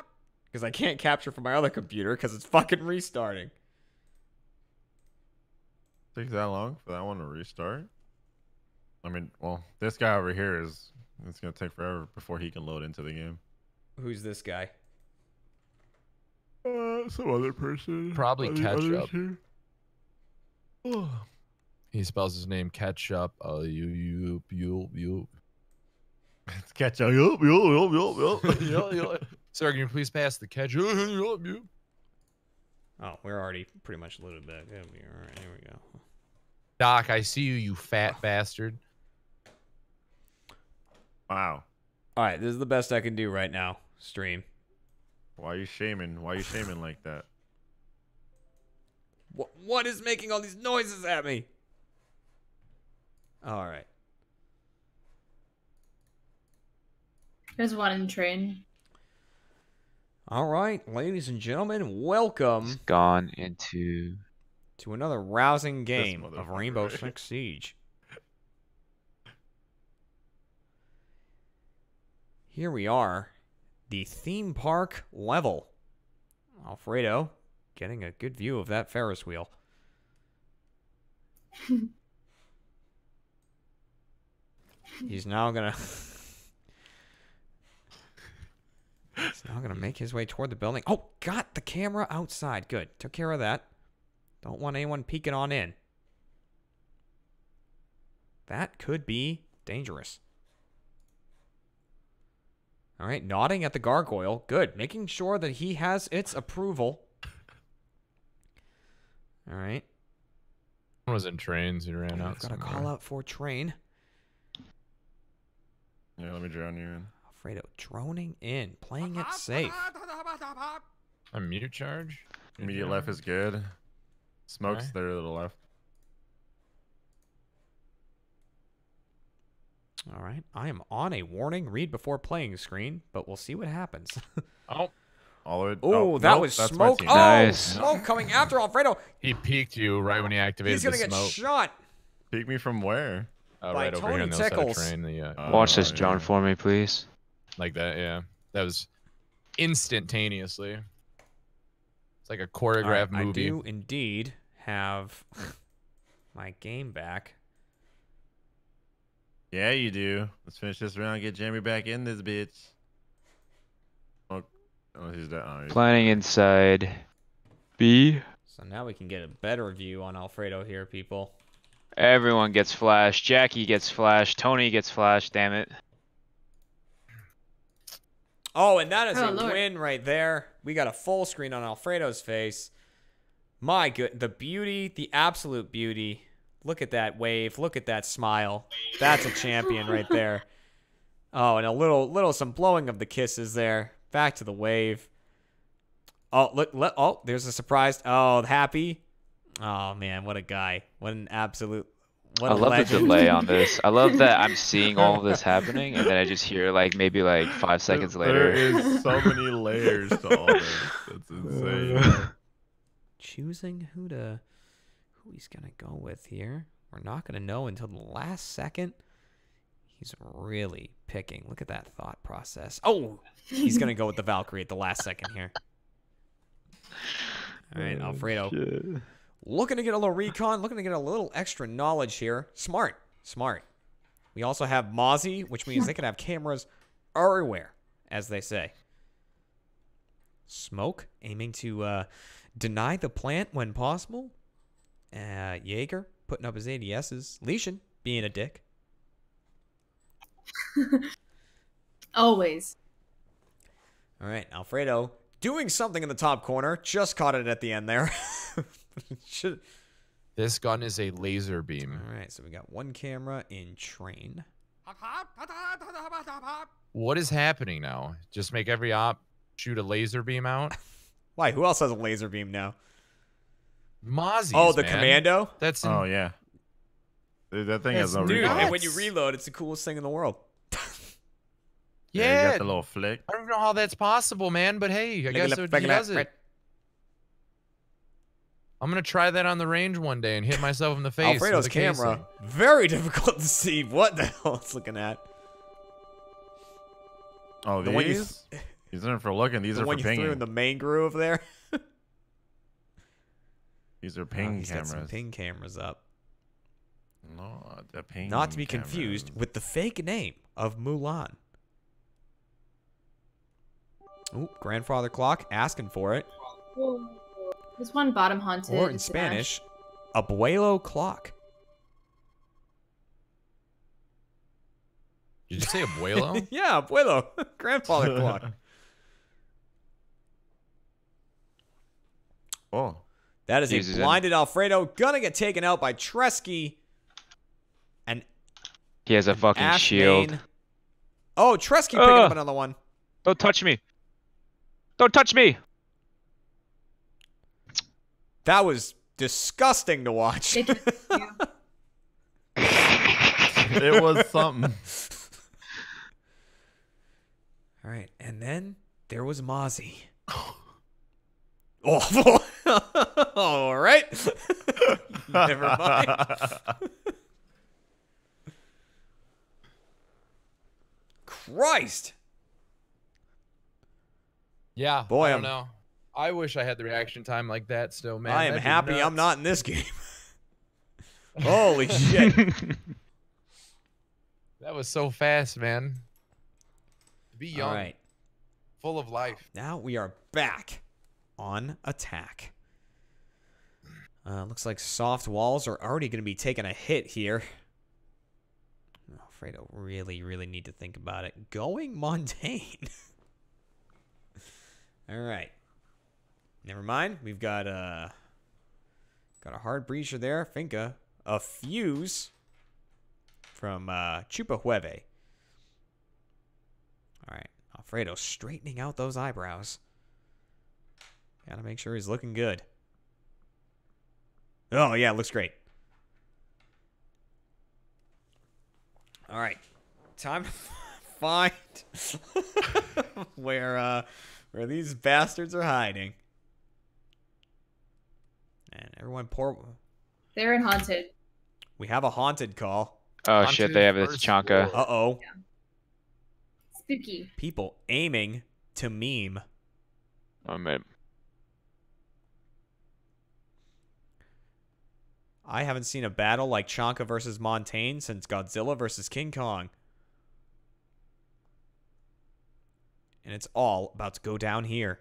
because I can't capture from my other computer because it's fucking restarting. Takes that long for that one to restart? I mean, well, this guy over here is it's gonna take forever before he can load into the game. Who's this guy? Uh, some other person. Probably Other- catch up. here. Oh. (sighs) He spells his name ketchup. Uh, you, you, you, you. (laughs) It's ketchup. Yup, yup, yup, yup, yup. (laughs) Yeah, yeah. Sir, can you please pass the ketchup? (laughs) Yup, yup. Oh, we're already pretty much loaded back. Yeah, we all right. Here we go. Doc, I see you, you fat (sighs) bastard. Wow. All right, this is the best I can do right now. Stream. Why are you shaming? Why are you shaming like that? What what is making all these noises at me? All right. There's one in train. All right, ladies and gentlemen, welcome Gone into. to another rousing game of Rainbow? (laughs) Six Siege. Here we are, the theme park level. Alfredo getting a good view of that Ferris wheel. (laughs) He's now gonna. He's now gonna make his way toward the building. Oh, got the camera outside. Good. Took care of that. Don't want anyone peeking on in. That could be dangerous. All right, nodding at the gargoyle. Good. Making sure that he has its approval. All right. One was in trains. He ran We've out. got a call out for train. Yeah, let me drown you in. Alfredo droning in, playing it safe. A mute charge. Immediate left is good. Smoke's Okay. there to the left. All right. I am on a warning read before playing screen, but we'll see what happens. Oh, (laughs) All the way. oh, that nope, was that's smoke. Oh, Nice. smoke coming after Alfredo. he peeked you right when he activated He's going to the get smoke. shot. Peek me from where? Uh, by right over here Tony on the other side of Tickles. train. The, uh, Oh, Watch this, John, yeah. for me, please. Like that. Yeah, that was instantaneously. It's like a choreographed All right, movie. I do indeed have (laughs) my game back. Yeah, you do. Let's finish this round. Get Jamie back in this bitch. Oh, oh he's dead. Oh, he's Planning inside B. So now we can get a better view on Alfredo here, people. Everyone gets flashed. Jackie gets flashed. Tony gets flashed. Damn it. Oh, and that is Oh, a Lord. win right there. We got a full screen on Alfredo's face. My good, the beauty, the absolute beauty. Look at that wave. Look at that smile. That's a champion right (laughs) there. Oh, and a little, little some blowing of the kisses there. Back to the wave. Oh, look, look oh, there's a surprise. Oh, happy. Oh man, what a guy. What an absolute. What I a love legend. the delay on this. I love that I'm (laughs) seeing all of this happening, and then I just hear like maybe like five seconds later. is so many layers to all this. That's insane. (laughs) choosing who to who he's gonna go with here. We're not gonna know until the last second. He's really picking. Look at that thought process. Oh, he's gonna go with the Valkyrie at the last second here. (laughs) All right, Alfredo. Looking to get a little recon, looking to get a little extra knowledge here. Smart, smart. We also have Mozzie, which means they can have cameras everywhere, as they say. Smoke, aiming to uh, deny the plant when possible. Uh, Jaeger putting up his ADSs. Lesion being a dick. (laughs) Always. All right, Alfredo doing something in the top corner. Just caught it at the end there. (laughs) (laughs) Should... This gun is a laser beam. All right, so we got one camera in train. What is happening now? Just make every op shoot a laser beam out? (laughs) Why? Who else has a laser beam now? Mozzie. Oh, the commando. That's Oh yeah. Dude, that thing has no Dude, recoil. and when you reload, it's the coolest thing in the world. Yeah, Yeah. you got the little flick. I don't know how that's possible, man, but hey, I guess it, he look does it. I'm gonna try that on the range one day and hit myself in the face. with Alfredo's a camera. casing. Very difficult to see what the (laughs) hell it's looking at. Oh, The these? one you- (laughs) These aren't for looking. These the are one for you threw pinging. in the main groove there. (laughs) These are Oh, ping he's got some ping cameras up. No, the ping. Not to be confused with the fake name of Mulan. Ooh, grandfather clock asking for it. This one bottom haunted. Or in dash. Spanish, abuelo clock. Did you say abuelo? (laughs) yeah, abuelo. (laughs) grandfather clock. (laughs) Oh. That is Uses a it. blinded Alfredo. Gonna get taken out by Tresky. And He has a fucking Ash shield. Main. Oh, Tresky picking up another one. Don't touch me. Don't touch me. That was disgusting to watch. It (laughs) was something. (laughs) All right, and then there was Mozzie. (laughs) Oh, all right. Never mind. Christ. Yeah. Boy, I I'm- don't know. I wish I had the reaction time like that still, man. I am That'd be happy I'm not in this game. (laughs) Holy shit. (laughs) That was so fast, man. To be young, All right. full of life. Now we are back on attack. Uh, looks like soft walls are already going to be taking a hit here. Alfredo really, really need to think about it. Going (laughs) Montagne. All right. Never mind. We've got uh got a hard breacher there. Finka, A Fuze from uh, Chupa Hueve. All right. Alfredo straightening out those eyebrows. Gotta make sure he's looking good. Oh, yeah, looks great. All right. Time to (laughs) find (laughs) where uh where these bastards are hiding. And everyone poor. They're in haunted. we have a haunted call. Oh shit, they have this Chanka. Uh-oh. Spooky. People aiming to meme. Oh man. I haven't seen a battle like Chanka versus Montagne since Godzilla versus King Kong. And it's all about to go down here.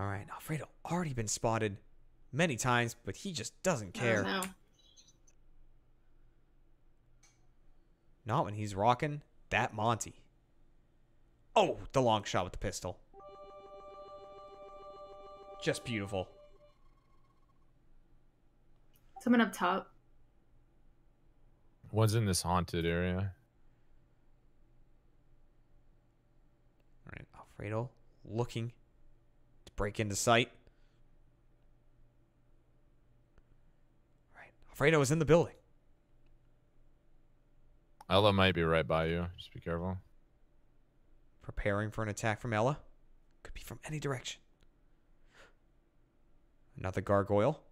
All right, Alfredo already been spotted many times, but he just doesn't care. Oh, no. Not when he's rocking that Monty. Oh, the long shot with the pistol. Just beautiful. Someone up top. One's in this haunted area. All right, Alfredo looking to break into sight. All right, Alfredo is in the building. Ella might be right by you. Just be careful. Preparing for an attack from Ella. Could be from any direction. Another gargoyle.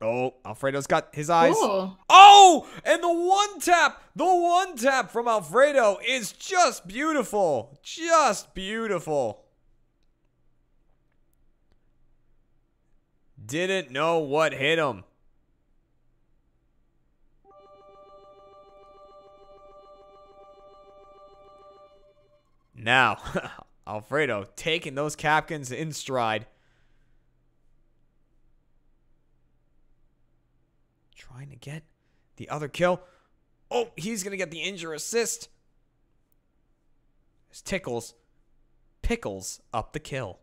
Oh, Alfredo's got his eyes. Cool. Oh, and the one tap, the one tap from Alfredo is just beautiful. Just beautiful. Didn't know what hit him. Now, (laughs) Alfredo taking those Kapkans in stride. Trying to get the other kill. Oh, he's going to get the injure assist. as Tickles pickles up the kill.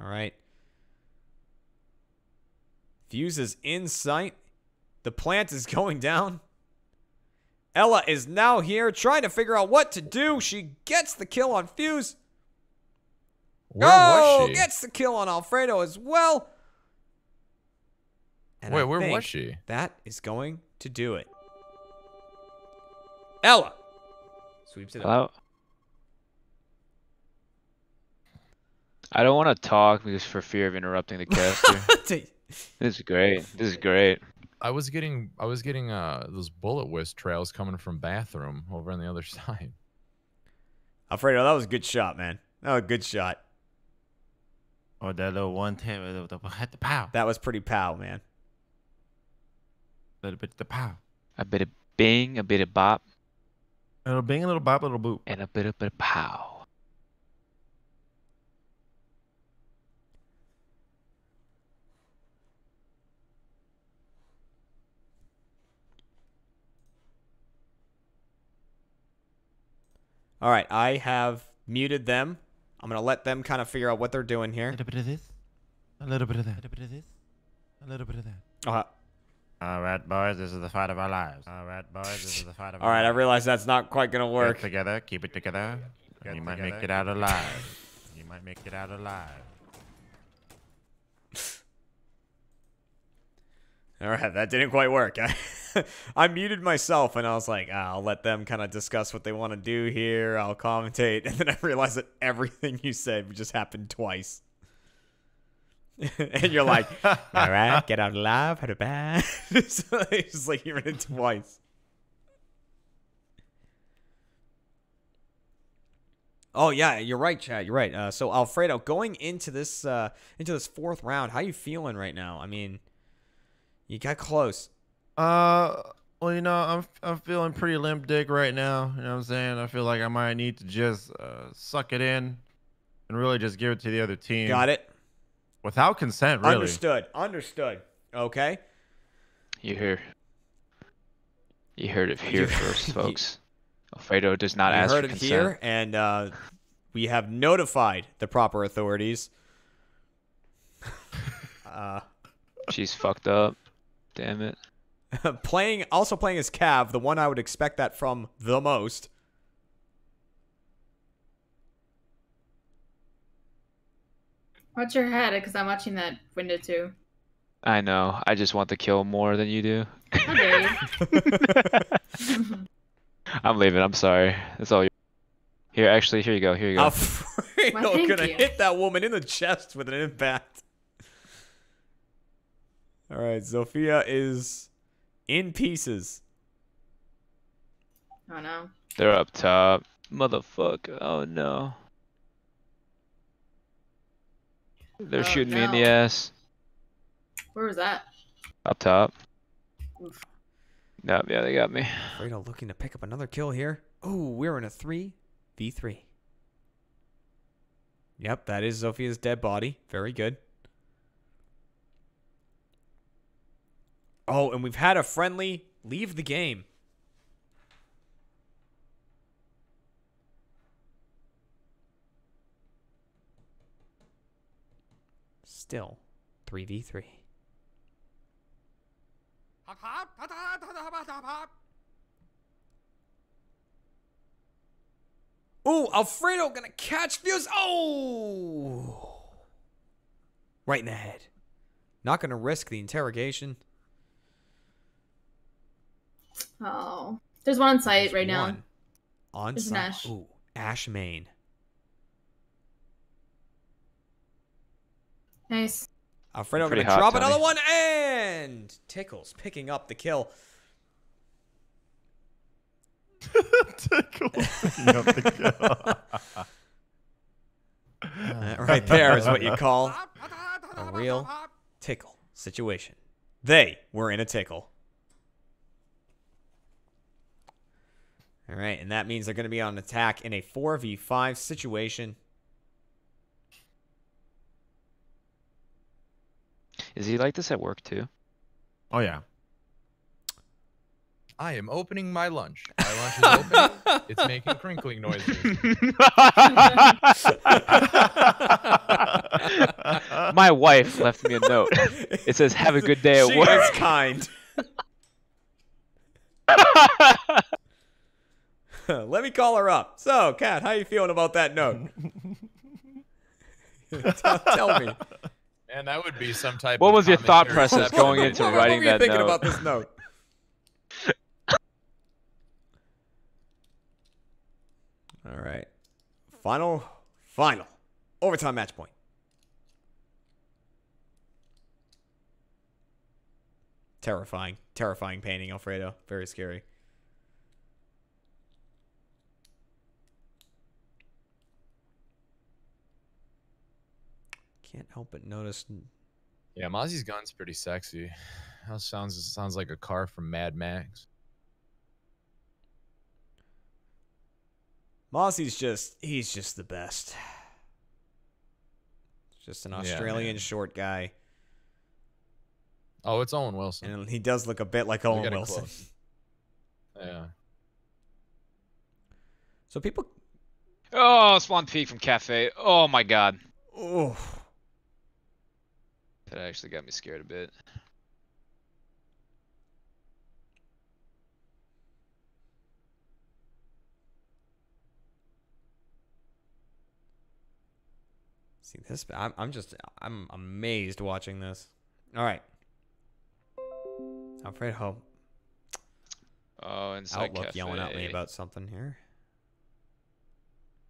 All right. Fuze is in sight. The plant is (laughs) going down. Ella is now here trying to figure out what to do. She gets the kill on Fuze. Where oh, was she? gets the kill on Alfredo as well. And Wait, I where was she? That is going to do it. Ella sweeps it up. I don't want to talk because for fear of interrupting the (laughs) caster. this is great. This is great. I was getting I was getting uh those bullet whisk trails coming from bathroom over on the other (laughs) side. Alfredo, that was a good shot, man. That was a good shot. Oh, that little one tap, the pow. That was pretty pow, man. A little bit of the pow. A bit of bing, a bit of bop, A little bing, a little bop, a little boop. and a bit of, bit of pow. All right, I have muted them. I'm gonna let them kind of figure out what they're doing here. A little bit of this, a little bit of that, a little bit of this, a little bit of that. Uh, All right, boys, this is the fight of our lives. All right, boys, this is the fight of all our right, I lives. realize that's not quite gonna work. Get work. together, keep it together. Get you might make it out alive. you might make it out alive. (laughs) All right, that didn't quite work. (laughs) (laughs) I, muted myself and I was like, ah, I'll let them kind of discuss what they want to do here. I'll commentate. (laughs) And then I realized that everything you said just happened twice. (laughs) and you're like, all right, get out alive, had a bad. it's just like hearing it twice. Oh yeah, you're right, Chad. You're right. Uh, so Alfredo, going into this uh, into this fourth round, how are you feeling right now? I mean, you got close. Uh, well, you know, I'm I'm feeling pretty limp dick right now. You know what I'm saying? I feel like I might need to just uh, suck it in and really just give it to the other team. Got it. Without consent, really. Understood. Understood. Okay. You hear? You heard it here (laughs) first, folks. Alfredo does not you ask heard for it consent. here, and uh, we have notified the proper authorities. uh, She's fucked up. Damn it. (laughs) playing, also playing as Cav, the one I would expect that from the most. Watch your head, because I'm watching that window too. I know. I just want the kill more than you do. How dare you? (laughs) I'm leaving. I'm sorry. That's all you. Here, actually, here you go. Here you go. Alfredo (laughs) Why, thank gonna you. hit that woman in the chest with an impact. All right, Zofia is in pieces. Oh no. They're up top. Motherfucker. Oh no. They're Oh, shooting me in the ass. Where was that? Up top. Oof. Yep, yeah, they got me. Alfredo looking to pick up another kill here. Oh, we're in a 3v3. Yep, that is Zofia's dead body. Very good. Oh, and we've had a friendly leave the game. Still 3v3. Ooh, Alfredo gonna catch Fuze. Oh! Right in the head. Not gonna risk the interrogation. Oh. There's one on site right now. On There's an site. Ash. Ooh, Ash Main. Nice. Alfredo Pretty gonna hot, drop Tony. another one and Tickles picking up the kill. (laughs) Tickles picking up the kill. (laughs) Uh, right there is what you call (laughs) a real tickle situation. They were in a tickle. All right, and that means they're going to be on attack in a 4v5 situation. Is he like this at work too? Oh yeah. I am opening my lunch. My lunch is open. (laughs) it's making crinkling noises. (laughs) My wife left me a note. It says, "Have a good day at she work." is kind. (laughs) (laughs) Let me call her up. So, Kat, how you feeling about that note? tell, (laughs) (laughs) tell me. And that would be some type. Of. What of was your thought process going into What, writing what were you that thinking note? about this note? All right. Final, final. Overtime match point. Terrifying. Terrifying painting, Alfredo. Very scary. Can't help but notice. Yeah, Mozzie's gun's pretty sexy. That sounds sounds like a car from Mad Max. Mozzie's just, he's just the best. Just an Australian man. short guy. Oh, it's Owen Wilson. And he does look a bit like Owen Wilson. close. Yeah. So people. Oh, Spawn Peak from Cafe. Oh my god. Oh. That actually got me scared a bit. See this? I'm, I'm just, I'm amazed watching this. All right. Alfredo Oh, inside Outlook Cafe. yelling at me about something here.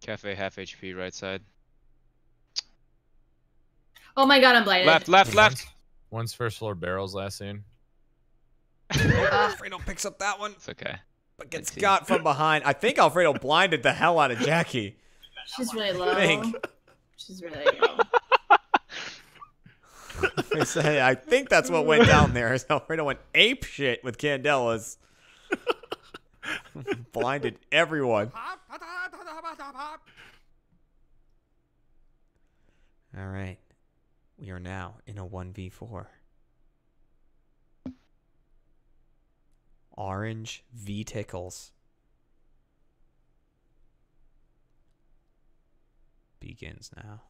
Cafe half HP right side. Oh my god, I'm blinded. Left, left, left. One's, one's first floor barrels last scene. Alfredo ah. picks up that one, It's okay. but gets got from behind. I think Alfredo blinded the hell out of Jackie. She's really low. think. She's really low. (laughs) I say- I think that's what went down there. Is (laughs) Alfredo went ape shit with Candelas. (laughs) Blinded everyone. All right. We are now in a 1v4. Orange V Tickles. Begins now.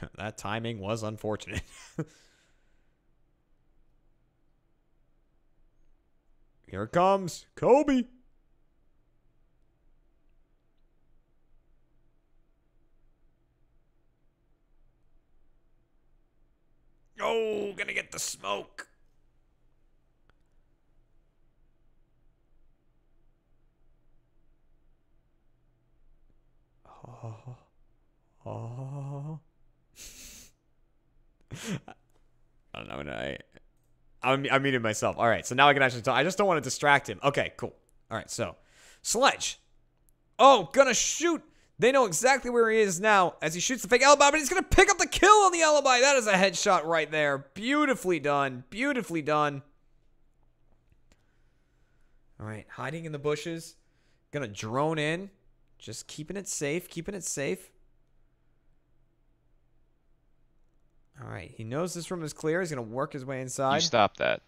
(laughs) that timing was unfortunate. (laughs) Here comes. Kobe. Oh, gonna get the smoke. Oh. (laughs) Oh. I don't know. I, I'm, I muted myself. All right, so now I can actually talk. I just don't want to distract him. Okay, cool. All right, so Sledge. Oh, gonna shoot. They know exactly where he is now as he shoots the fake alibi, but he's gonna pick up the kill on the alibi. That is a headshot right there. Beautifully done. Beautifully done. All right, hiding in the bushes. Gonna drone in. Just keeping it safe, keeping it safe. All right, he knows this room is clear. He's gonna work his way inside. You stop that.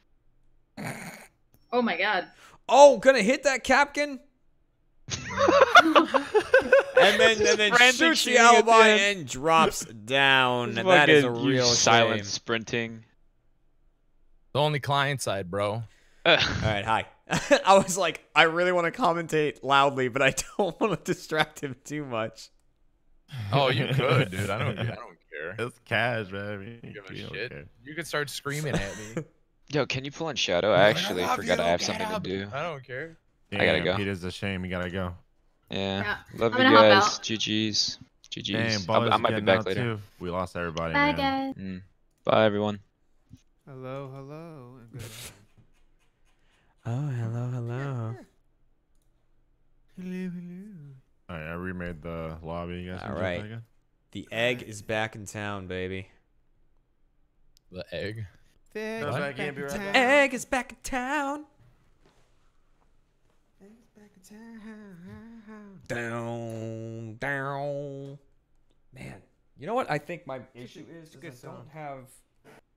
Oh my god. Oh, gonna hit that Kapkan. (laughs) and then (laughs) and then Frantic shoots the shooting at the alibi end. and drops down. Just that is a fucking, you real silent shame. sprinting. The only client side, bro. (laughs) All right, hi. (laughs) I was like, I really want to commentate loudly, but I don't want to distract him too much. Oh, you could, dude. I don't. I don't care. It's cash, man. Give a You don't shit. care. You could start screaming at me. Yo, can you pull in Shadow? I actually love forgot you, I have get something to do. I don't care. I gotta Damn, go. Peter's a shame. You gotta go. Yeah. Yeah. Love I'm you gonna hop guys. out. GG's. Damn, GG's. I, I might be back later. Too. We lost everybody, Bye, man. guys. Mm. Bye, everyone. Hello, hello. Oh, hello, hello. Hello, hello. All right, I remade the lobby. You guys All can jump right. The egg is back in town, baby. The egg. Fix No, back I can't be in right town. back. Egg is back in town. Egg's back in town. Down, down. Man, you know what I think my issue is? It's a Is good I don't have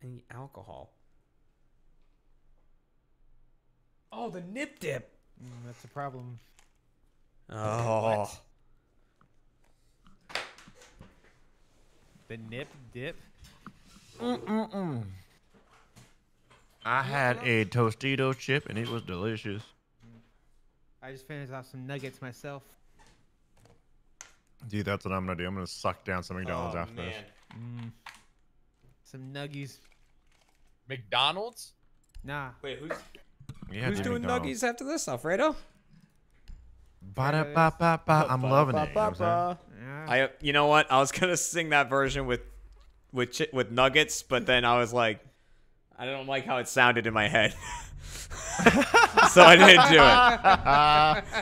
any alcohol. Oh, the nip dip. Mm, that's a problem. Oh. The nip dip. Mm-mm-mm. I had a Tostito chip and it was delicious. I just finished off some nuggets myself. Dude, that's what I'm gonna do. I'm gonna suck down some McDonald's Oh, after this. Mm. Some nuggies. McDonald's? Nah. Wait, who's Yeah, who's dude, doing McDonald's. nuggies after this, Alfredo? Ba-da-ba-ba-ba. I'm loving it. You know what I'm saying? I, you know what? I was gonna sing that version with, with chi- with nuggets, but then I was like, I don't like how it sounded in my head, (laughs) so I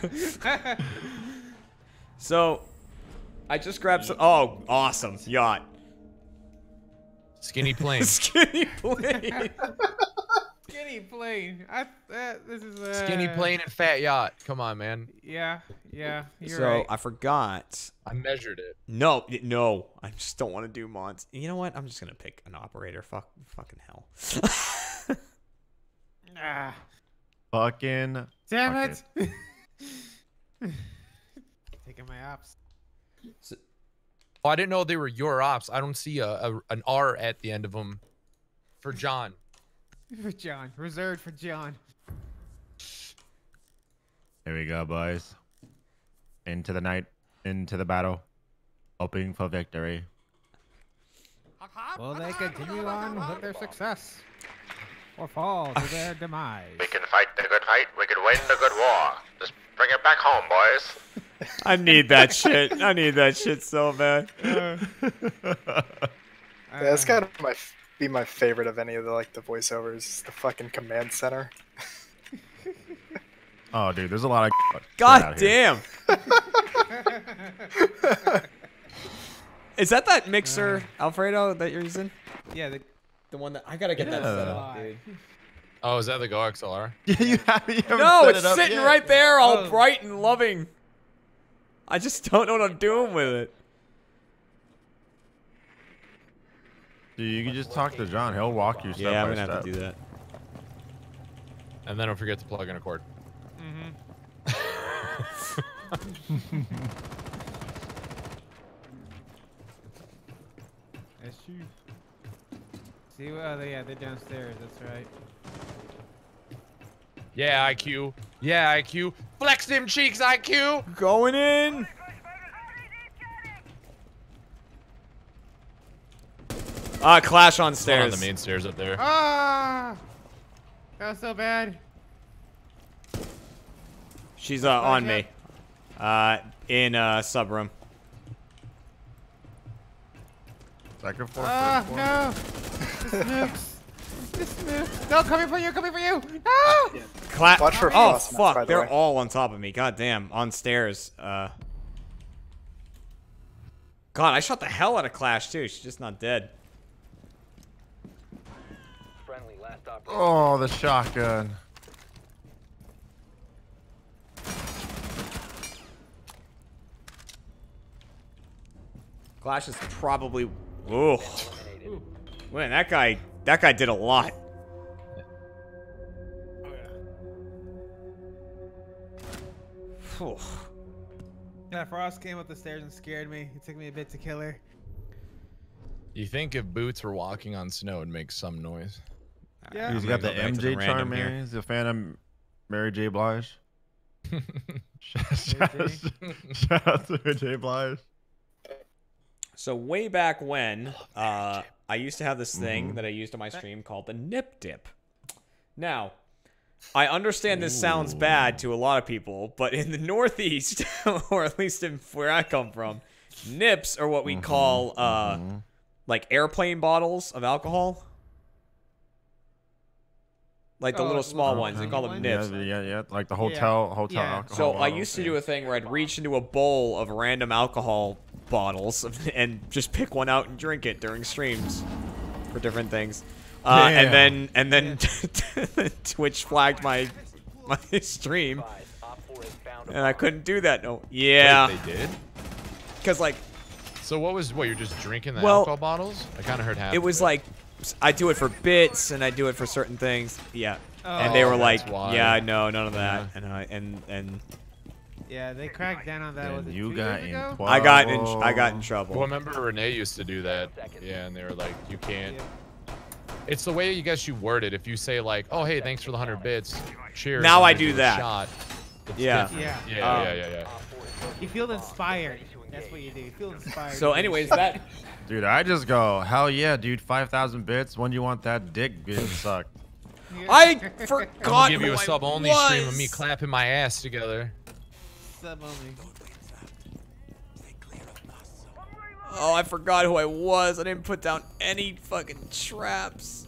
didn't do it. (laughs) so, I just grabbed some. Oh, awesome yacht. Skinny plane. (laughs) Skinny plane. (laughs) Skinny plane. I. Uh, this is. Uh, Skinny plane and fat yacht. Come on, man. Yeah. Yeah. You're so right. I forgot. I measured it. No, no. I just don't want to do mods. You know what? I'm just gonna pick an operator. Fuck, fucking hell. (laughs) Ah. Fucking. Damn fuck it. Taking my ops. Oh, I didn't know they were your ops. I don't see a, a an R at the end of them for John. (laughs) For John. Reserved for John. Here we go, boys. Into the night, into the battle, hoping for victory. Will they continue on with their success? Or fall to their (laughs) demise? We can fight the good fight. We can win the good war. Just bring it back home, boys. (laughs) I need that shit. I need that shit so bad. (laughs) Yeah, it's gotta be my, be my favorite of any of the like the voiceovers. is The fucking command center. (laughs) Oh, dude, there's a lot of. Get (laughs) God out here. damn. Is that that mixer, Alfredo, that you're using? Yeah, the, the one that I gotta get that set up, dude. Oh, is that the GoXLR? Yeah, you have. You No, set it's it up sitting yet. right there, all Oh. bright and loving. I just don't know what I'm doing with it. Dude, you can just talk to John. He'll walk you step Yeah, I'm gonna step. have to do that. And then don't forget to plug in a cord. Mhm. (laughs) That's true. See, oh, yeah, they're downstairs. That's right. Yeah, IQ. Yeah, IQ. Flex them cheeks, IQ. Going in. Ah, clash on One on the main stairs up there. Ah! That was so bad. She's uh, on me. Uh, in uh, sub room. Second floor. Ah, first floor. no! This nukes. This nukes. No, coming for you, coming for you! No! (laughs) Cla- Watch for oh frost nets, fuck, the they're way. all on top of me. God damn, on stairs. Uh. God, I shot the hell out of Clash too. She's just not dead. Friendly, last. Oh, the shotgun. Clash is probably. Ooh. Man, that guy. That guy did a lot. Phew. Yeah, Frost came up the stairs and scared me. It took me a bit to kill her. You think if Boots were walking on snow, it'd make some noise? Yeah. He's I'm got the gonna go back the MJ charm, here. man. He's a fan of Mary J. Blige. (laughs) shout, shout, shout out to Mary J. Blige. So way back when, uh, I used to have this thing Mhm. that I used on my stream called the Nip Dip. Now, I understand this sounds bad to a lot of people, but in the Northeast, (laughs) or at least in where I come from, nips are what we call uh, like airplane bottles of alcohol. Like the Oh, little small little ones, they call them nips. Yeah, yeah, yeah. Like the hotel, hotel Yeah. alcohol. So I used to do a thing where I'd reach into a bowl of random alcohol bottles (laughs) and just pick one out and drink it during streams for different things. Uh, and then and then (laughs) Twitch flagged my my (laughs) stream, and I couldn't do that. No, yeah, Wait, they did. because like So what was what? You're just drinking the Well, alcohol bottles? I kind of heard half. it of was like I do it for bits and I do it for certain things. Yeah. and they Oh, were like, why. yeah, no, none of that. And I and and Yeah, they cracked down on that. And was it you two got years in ago? I got in I got in Well, trouble. remember Renee used to do that. Yeah, and they were like, you can't. It's the way you guess you word it. If you say like, "Oh, hey, thanks for the hundred bits," cheers. Now I do that. Shot, it's Yeah. Yeah. Yeah, Um, yeah, yeah, yeah. You feel inspired. That's what you do. You feel inspired. So, anyways, (laughs) that Dude, I just go, hell yeah, dude, 5,000 bits. When do you want that dick getting sucked? I (laughs) I'm forgot. gonna give you who a I sub only stream of me clapping my ass together. Sub only. Oh, I forgot who I was. I didn't put down any fucking traps.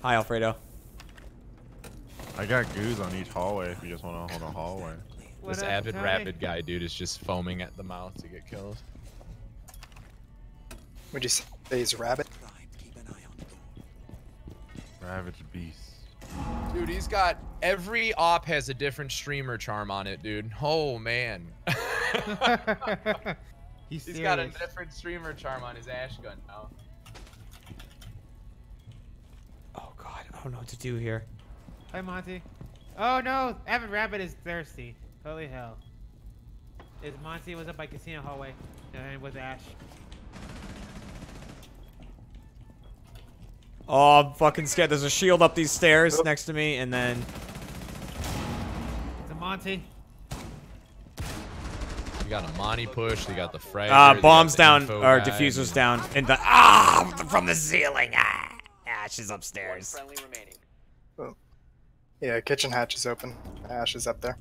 Hi, Alfredo. I got goose on each hallway if you just want to hold a hallway. What this avid Tony? rapid guy, dude, is just foaming at the mouth to get killed. Would you say he's rabbit? Ravage beast. Dude, he's got every op has a different streamer charm on it, dude. Oh man. (laughs) He's, He's got a different streamer charm on his ash gun now. Oh God, I don't know what to do here. Hi, Monty. Oh no, Evan Rabbit is thirsty. Holy hell. Is Monty was up by Casino Hallway and with Ash. Oh, I'm fucking scared. There's a shield up these stairs next to me, and then It's a Monty. You got a Monty push, they got the frag. uh, bombs down or diffusers down, and the ah from the ceiling. Ah, Ash is upstairs. Oh. Yeah, kitchen hatch is open. Ash is up there.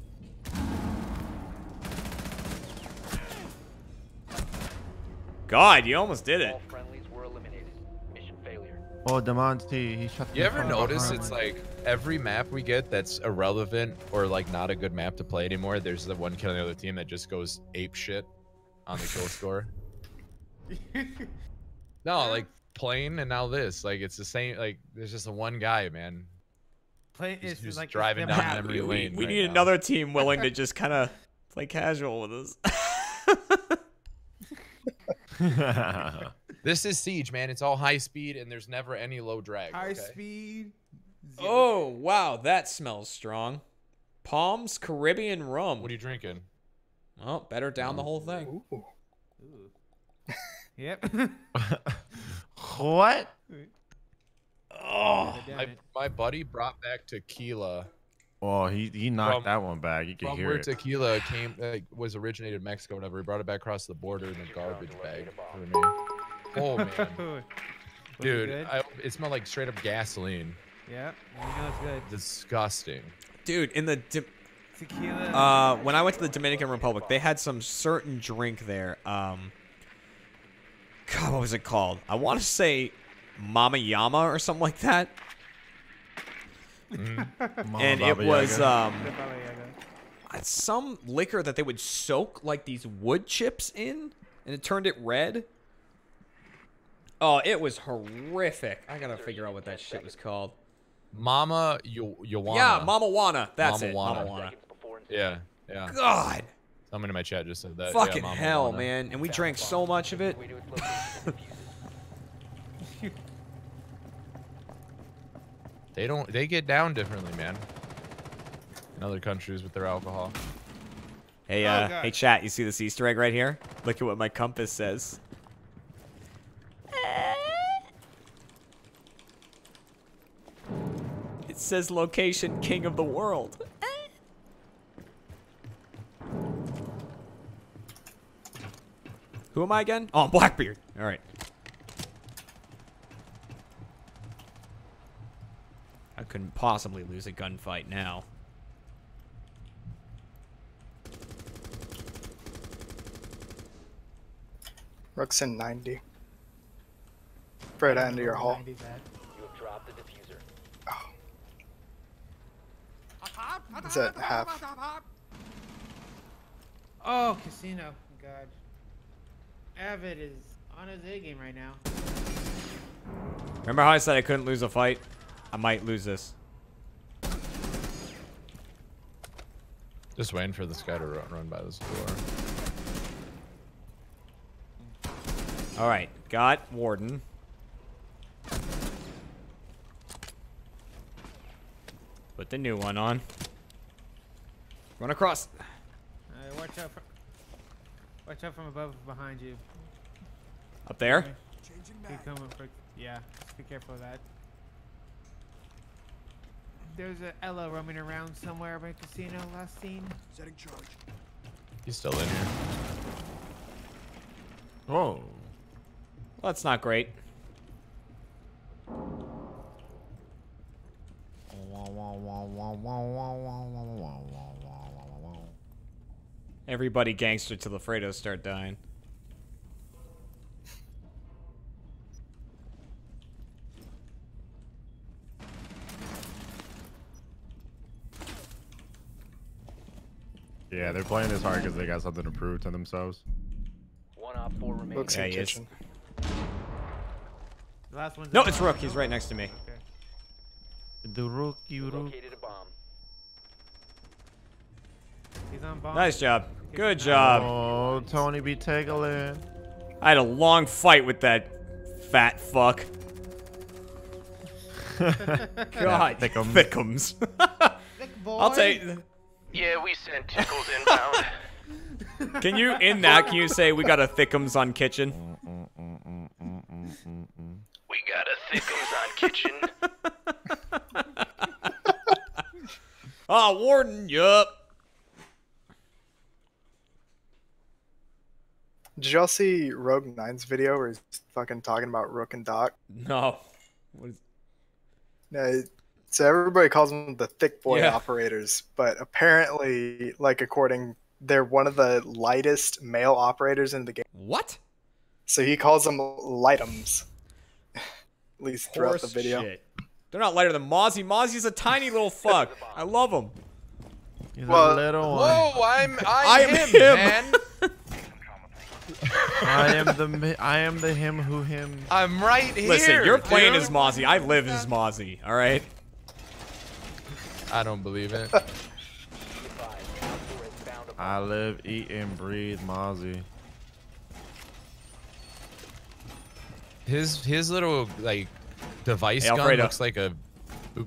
God, you almost did it. Oh, Demonte, he shut You ever notice it's like every map we get that's irrelevant or like not a good map to play anymore, there's the one kill on the other team that just goes ape shit on the kill score. (laughs) No, like plane and now this. Like it's the same like there's just a one guy, man. Play Who's- is who's like driving down map. memory We, lane. we right need now. another team (laughs) willing to just kind of play casual with us. (laughs) This is Siege, man. It's all high speed and there's never any low drag. High okay? speed. oh wow, that smells strong. Palms Caribbean rum. What are you drinking? Well, better down the mm. whole thing. Ooh. Yep. (laughs) what? Oh, My, my buddy brought back tequila Well, he he knocked From- that one back. You could from hear where it. tequila came like, was originated in Mexico. whatever. he brought it back across the border in a garbage bag for me. Oh (laughs) man, dude. I, it smelled like straight up gasoline. Yeah, you know it's good. Disgusting. dude, in the Di- Tequila. uh, when I went to the Dominican Republic, they had some certain drink there. Um, God, what was it called? I want to say Mama Yama or something like that. (laughs) Mama and it was Yaga. um, some liquor that they would soak like these wood chips in, and it turned it red. Oh, it was horrific. I gotta figure out what that shit was called. Mama Yo Yowana. Yeah, Mama Wana. That's Mama it. Wana. Mama Wana. Yeah, yeah. God, Someone in my chat just said that. fucking yeah, hell, Wana. man. And we drank so much of it. (laughs) They don't. They get down differently, man. In other countries with their alcohol. Hey, Oh, uh, God. hey, chat. You see this Easter egg right here? Look at what my compass says. It says location king of the world. Who am I again? Oh, I'm Blackbeard. All right. I couldn't possibly lose a gunfight now. Rook's in 90. Right end of your hall. You have dropped the diffuser. Oh. Is that half? Oh, casino. God. Avid is on his A game right now. Remember how I said I couldn't lose a fight? I might lose this. Just waiting for this guy to run, run by this door. All right, got Warden. Put the new one on. Run across. Alright, watch out. For, watch out from above behind you. Up there? Keep coming for, yeah, just be careful of that. There's a Ela roaming around somewhere by casino last seen. Setting charge. He's still in here. Whoa. Well, that's not great. Everybody gangster till the Fredos start dying. Yeah, they're playing this hard because they got something to prove to themselves. One op four remaining. Looks Yeah, in he is. kitchen. The last one. No, it's Rook. He's right next to me. Okay. The rookie rook. Located a bomb. He's on bomb. Nice job. Good job. Oh, Tony be tickling. I had a long fight with that fat fuck. (laughs) God, um. Thickums. (laughs) thickums. I'll take. Yeah, we sent tickles inbound. (laughs) Can you in that? Can you say we got a thickums on kitchen? we got a thickums on kitchen. Ah, Warden. Yup. Did y'all see Rogue Nine's video where he's fucking talking about Rook and Doc? No. What is... No, so everybody calls them the thick boy Yeah. operators, but apparently, like according, they're one of the lightest male operators in the game. What? So he calls them lightums. (laughs) At least throughout the video. shit. They're not lighter than Mozzie. Mozzie's a tiny little fuck. (laughs) I love him. He's Well- a little one. Whoa, I'm I'm, (laughs) I am him, him. man. (laughs) I am the I am the him who him. I'm right here. Listen, you're playing dude. as Mozzie. I live as Mozzie. All right. I don't believe it. Be advised, op four has found a bomb. I live, eat, and breathe Mozzie. His his little like device Hey, gun Alfredo. looks like a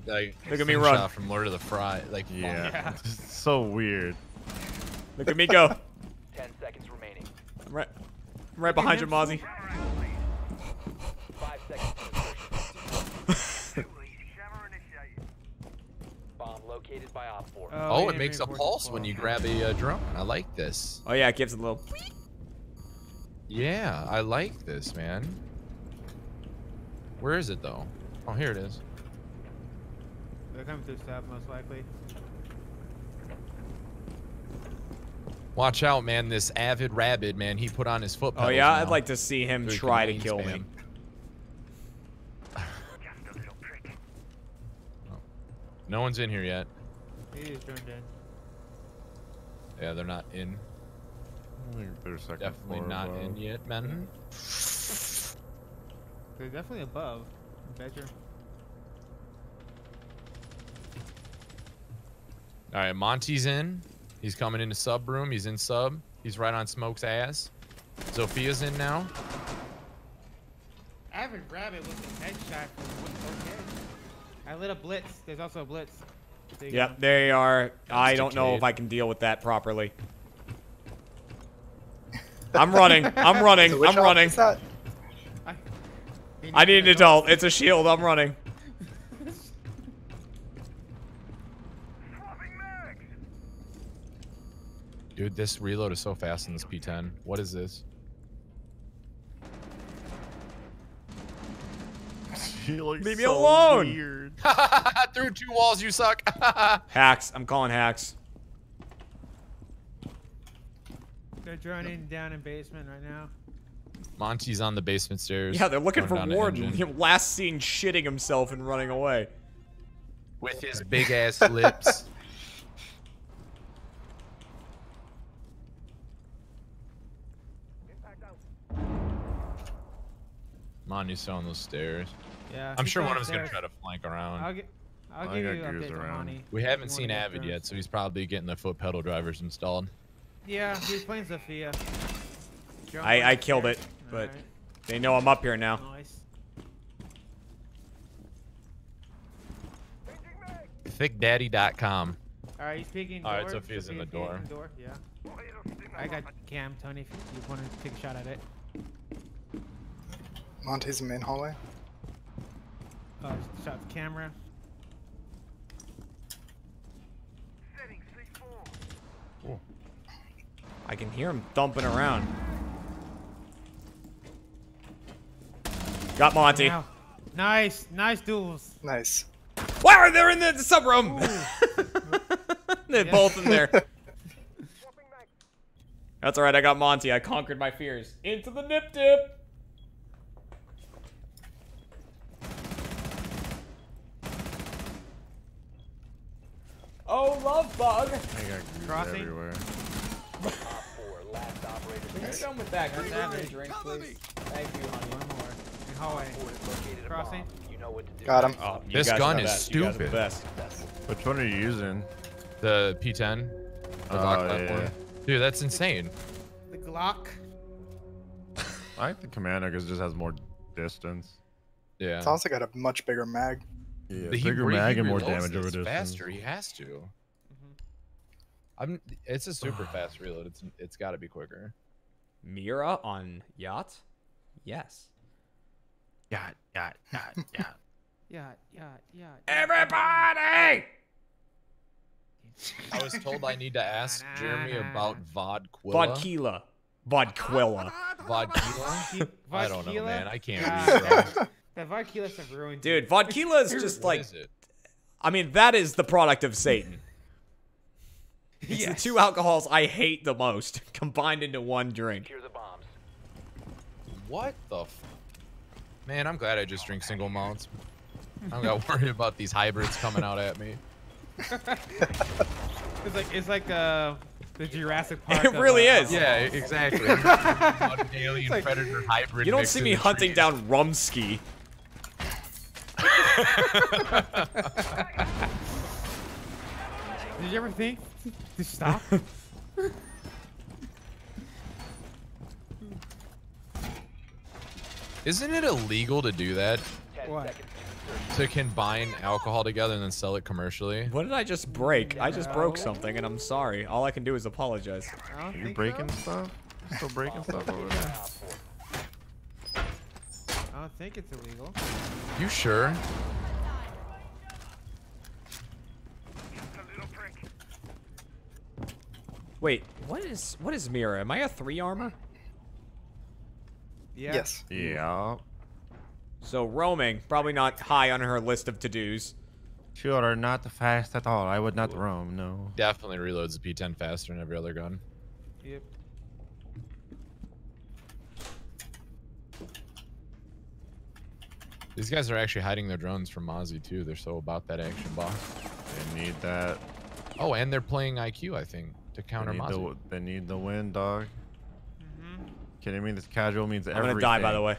like Look at me slingshot run. from Lord of the Fry. Like Yeah, it's (laughs) (laughs) so weird. Look at me go. (laughs) Ten seconds remaining. I'm right, I'm right behind you, Mozzie. Five seconds. Bomb located by op four. Oh, it makes a pulse wall. when you grab a uh, drone. I like this. Oh yeah, it gives a little. Yeah, I like this, man. Where is it though? Oh, here it is. They're coming through step, most likely. Watch out, man. This avid rabid, man. He put on his foot Oh yeah, now. I'd like to see him So try to kill spam. me. (sighs) No one's in here yet. He is turned in. Yeah, they're not in. I think they're second Definitely floor not above. in yet, man. They're definitely above. Bedroom. All right, Monty's in. He's coming into sub room. He's in sub. He's right on Smoke's ass. Zofia's in now. Avid Rabbit with a headshot okay. I lit a blitz. There's also a blitz. There you Yep, go. they are. I don't know if I can deal with that properly. I'm running. I'm running. So I'm op running. Is that? He I need an adult. It's a shield. I'm running. Dude, this reload is so fast in this P10. What is this? (laughs) Leave me so alone. Weird. (laughs) Through two walls, you suck. (laughs) Hacks. I'm calling hacks. They're droning down in basement right now. Monty's on the basement stairs. Yeah, they're looking for Warden. engine Him last seen shitting himself and running away. with his big ass lips. (laughs) Monty's still on those stairs. Yeah. I'm sure one of us gonna try to flank around. I'll get. I'll give you gears updates around. Monty. We haven't seen Avid drones. yet, so he's probably getting the foot pedal drivers installed. Yeah, he's playing Zofia. Drone I, I killed it, but Alright. They know I'm up here now. Nice. Thickdaddy.com. All right, he's peeking. All right, door. Zofia's in the door. door. Yeah. I got Cam, Tony. If you want to take a shot at it. Monty's in main hallway. Uh, shot the camera. I can hear him thumping around. Got Monty. Wow. Nice, nice duels. Nice. Wow, they're in the sub room. (laughs) they're Yeah. both in there. That's alright, I got Monty. I conquered my fears. Into the nip dip. Oh, love bug. I got grease Crossing. everywhere. (laughs) When you're done with that, can you give me a drink, please? Thank you, honey. One more. In hallway. Crossing. You know what to do. Got him. Oh, This gun is that. You guys are the stupid. best. Which one are you using? The P10. The Oh, Glock yeah, Dude, that's insane. The Glock. I like the commander because it just has more distance. Yeah. It's also got a much bigger mag. Yeah, But he bigger he mag and more damage over this distance. faster. He has to. Mm-hmm. I'm. It's a super (sighs) fast reload. It's it's got to be quicker. Mira on yacht? Yes. Yeah, yeah, yeah, yeah. Yeah, yeah, yeah. Everybody! I was told I need to ask (laughs) Jeremy about vodquilla. Vodquila. Vodquilla. Vodquilla? I don't know, man. I can't (laughs) read, bro. that- That vodka stuff ruined. Dude, vodquila is just What like. is it? I mean, that is the product of Satan. (laughs) It's Yes. the two alcohols I hate the most combined into one drink. Secure the bombs. What the? F- man, I'm glad I just drink single malts. I'm not worried about these hybrids coming out at me. It's like it's like uh the Jurassic Park. It of, really uh, is. Yeah, exactly. (laughs) Alien like- predator hybrid. You don't see me hunting trees. down Rumsky. (laughs) Did you ever think to stop? (laughs) Isn't it illegal to do that? what? To combine alcohol together and then sell it commercially? What did I just break? I just broke something and I'm sorry. All I can do is apologize. I don't Are you breaking so. stuff? You Still breaking stuff over there? I don't think it's illegal. You sure? Wait, what is what is Mira? Am I a three armor? Yeah. Yes. Yeah. So roaming, probably not high on her list of to-dos. Sure, not fast at all. I would not roam, no. Definitely reloads the P10 faster than every other gun. Yep. These guys are actually hiding their drones from Mozzie too. They're so about that action box. They need that. Oh, and they're playing IQ, I think, to counter need, Mozzie. the, they need the win, dog. Kidding me? This casual means I'm gonna die, by the way.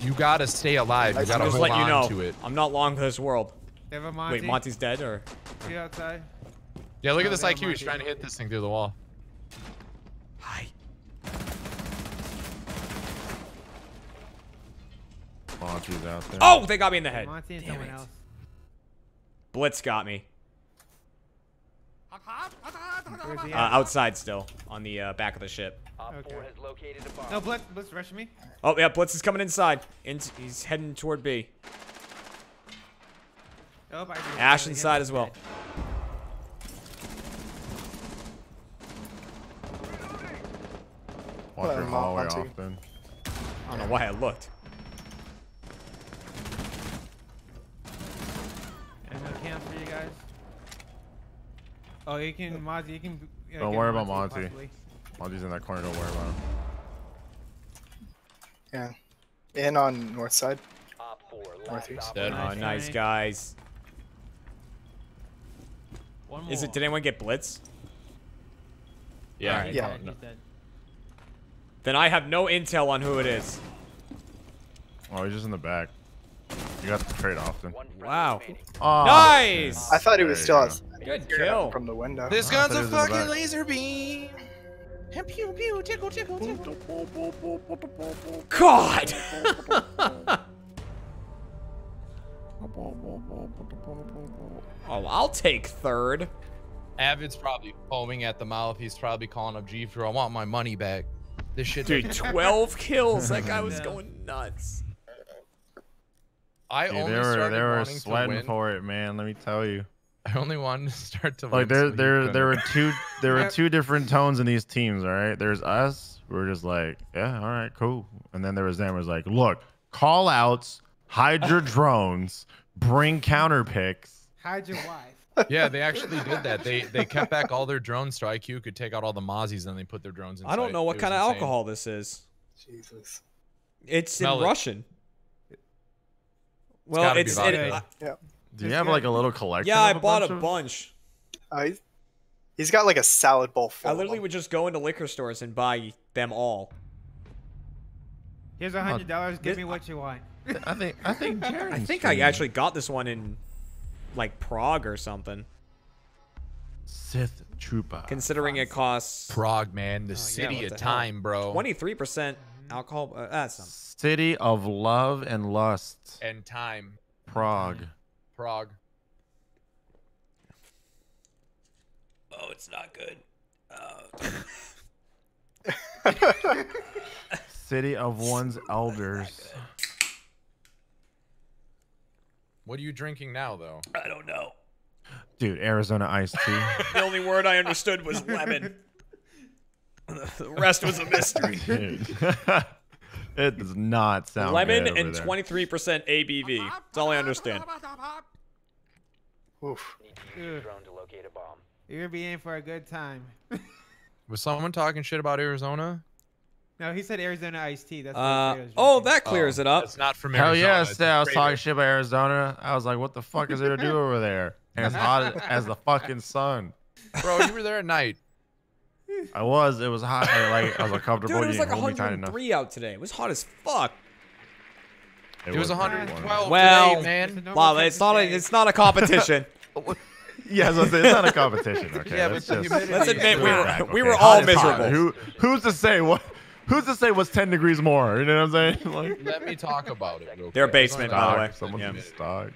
You gotta stay alive. You I'm gotta just hold letting you know. to it. I'm not long for this world. They have a Monty. Wait, Monty's dead or? See outside. Yeah, look No, at this IQ. He's trying to hit this thing through the wall. Hi. Monty's out there. Oh, they got me in the head. Monty and Damn someone it. else. Blitz got me. Where's he Uh, outside still, on the uh, back of the ship. Okay. 4 has located a bomb. No, Blitz, Blitz rushing me. Oh yeah, Blitz is coming inside. In he's heading toward B. Oh, Ash inside as well. Watch Well, your hallway Monty. often. I don't know why I looked. And no camp for you guys. Oh, you can, Mozzie, you can. uh, Don't worry about Monty, Monty. possibly. Monty's in that corner. Don't worry about him. Yeah. In on north side. Op 4, last Northeast. Dead. Oh, Nice nice guys. One more. Is it? Did anyone get Blitz? Yeah. Alright. He's Yeah. dead, he's. Then I have no intel on who it is. Oh, he's just in the back. You got to trade often. One Wow. Oh, Nice. I thought he was you still go. outside. Good kill. from the window. This Oh, gun's a was in the fucking laser beam. Pew pew tickle tickle tickle. God. oh, I'll take third. Avid's probably foaming at the mouth. He's probably calling up G for I want my money back. This shit. Dude, 12 (laughs) kills. That guy (laughs) was going nuts. I Dude, only they were started they were wanting to sweating win. for it, man. Let me tell you. (laughs) I only wanted to start to Like there so there there were two there were two different tones in these teams, all right? There's us, we're just like, yeah, all right, cool. And then there was them was like, look, call outs, hide your (laughs) drones, bring counter picks. Hide your wife. (laughs) Yeah, they actually did that. They they kept back all their drones so IQ could take out all the Mozzies and they put their drones inside. I don't know what It was kind of insane. alcohol this is. Jesus. It's Smell in it. Russian. Well, gotta be it's, vodka. it, uh, Yeah. Do you have like a little collection? yeah. I of bought a bunch of- bunch. Uh, he's- he's got like a salad bowl full. I of literally them. would just go into liquor stores and buy them all. Here's a hundred dollars. Give me what you want. I think I think (laughs) I Jaren's think I actually got this one in like Prague or something. Sith Trooper. Considering it costs Prague, man, the Oh, city what of the hell? time, bro. 23% alcohol. Uh, that's not. City of Love and Lust, and time. Prague. Prague. Oh, it's not good. (laughs) City of one's elders. What are you drinking now, though? I don't know. Dude, Arizona iced tea. (laughs) The only word I understood was lemon. (laughs) the rest was a mystery. It does not sound lemon good over and 23% ABV. That's all I understand. Oof. Ugh. Drone to locate a bomb. You're gonna be in for a good time. (laughs) Was someone talking shit about Arizona? no, he said Arizona iced tea. That's what Uh, Fredo's oh, that clears it up. It's not from Hell Arizona. yeah, it's Stay, I was talking shit about Arizona. I was like, what the fuck is there to do over there? And (laughs) as hot as the fucking sun. Bro, you were there at night. I was. It was hot. I, like I was uncomfortable. Dude, it was you like didn't hold me tight enough. 103 out today. It was hot as fuck. It was 112 Well, today, man. Well, it's not a it's not a competition. (laughs) (laughs) Yeah, so it's not a competition. (laughs) Okay, Yeah, let's just Let's admit we were bad. we were Okay, all hot miserable. Who who's to say what? Who's to say what's 10 degrees more? You know what I'm saying? Like Let me talk about it. Real Their quick. basement, by the stock. way. Someone's Yeah. in stock.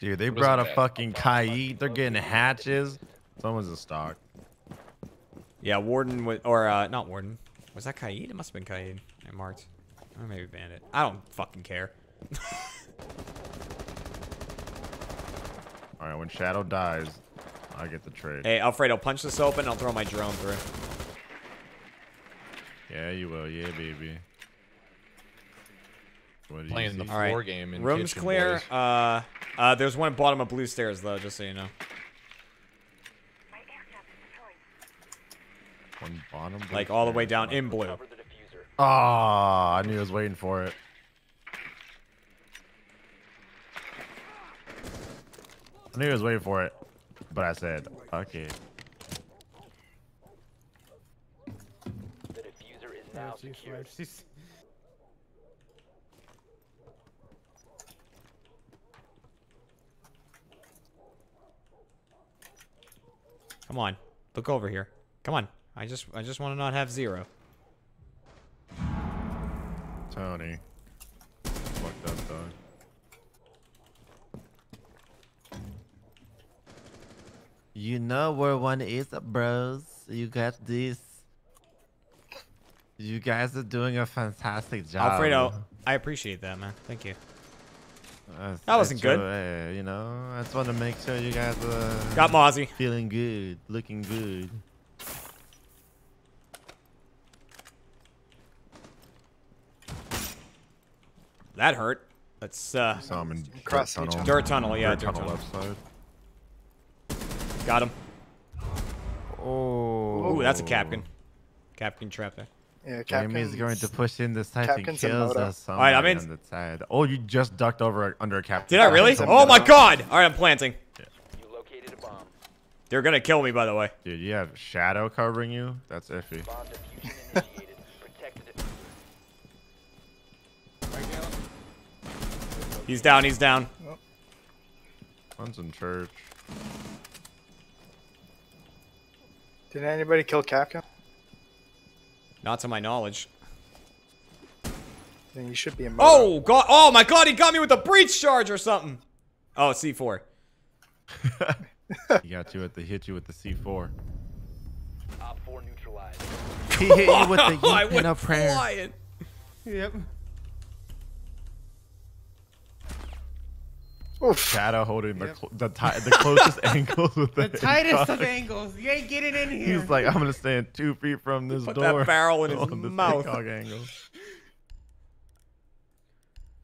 Dude, they brought a fucking Kaid. They're getting hatches. Someone's in stock. Yeah, Warden was, or uh, not Warden. Was that Kaid? It must have been Kaid. I marked. Or maybe Bandit. I don't fucking care. All right, when Shadow dies, I get the trade. Hey, Alfredo, punch this open. I'll throw my drone through. Yeah, you will. Yeah, baby. What do you Playing the see? All right. floor game in Room's kitchen, clear. Uh, uh, there's one bottom of blue stairs though, just so you know. One bottom. blue Like all the way down in blue. Ah, I knew I was waiting for it. I knew I was waiting for it, but I said, "Fuck it." The diffuser is now Oh, secured. Come on, look over here. Come on. I just I just want to not have zero. Tony. Fucked up, dog. You know where one is, bros. You got this. You guys are doing a fantastic job. Alfredo, I appreciate that, man. Thank you. Uh, That wasn't good. way, you know, I just want to make sure you guys are Got Mozzie. feeling good, looking good. That hurt. Let's uh Saw him in Cross dirt each tunnel. Dirt tunnel, yeah, dirt dirt tunnel tunnel. left side. got him. Oh, Ooh, that's a Kapkan. Kapkan trap there. Yeah, Jamie is going to push in this side and Kapkan's a kills us. Alright, I'm in. on the side. Oh, you just ducked over under a captain. Did I really? Oh my god! Alright, I'm planting. You located a bomb. They're gonna kill me, by the way. Dude, you have shadow covering you. That's iffy. He's down, he's down. One's in church. Did anybody kill Kapkan? Not to my knowledge. Then you should be in. Oh god! Oh my god! He got me with a breach charge or something. Oh, C4. (laughs) he got you at the hit you with the C4. Op 4 neutralized. He hit you with the (laughs) I yeet went a prayer. flying. Yep. Shadow holding the cl- the, ti- the closest (laughs) angles with the, The tightest of angles. You ain't getting in here. He's like, I'm gonna stand two feet from this Put that door. barrel in (laughs) his on mouth. Angle.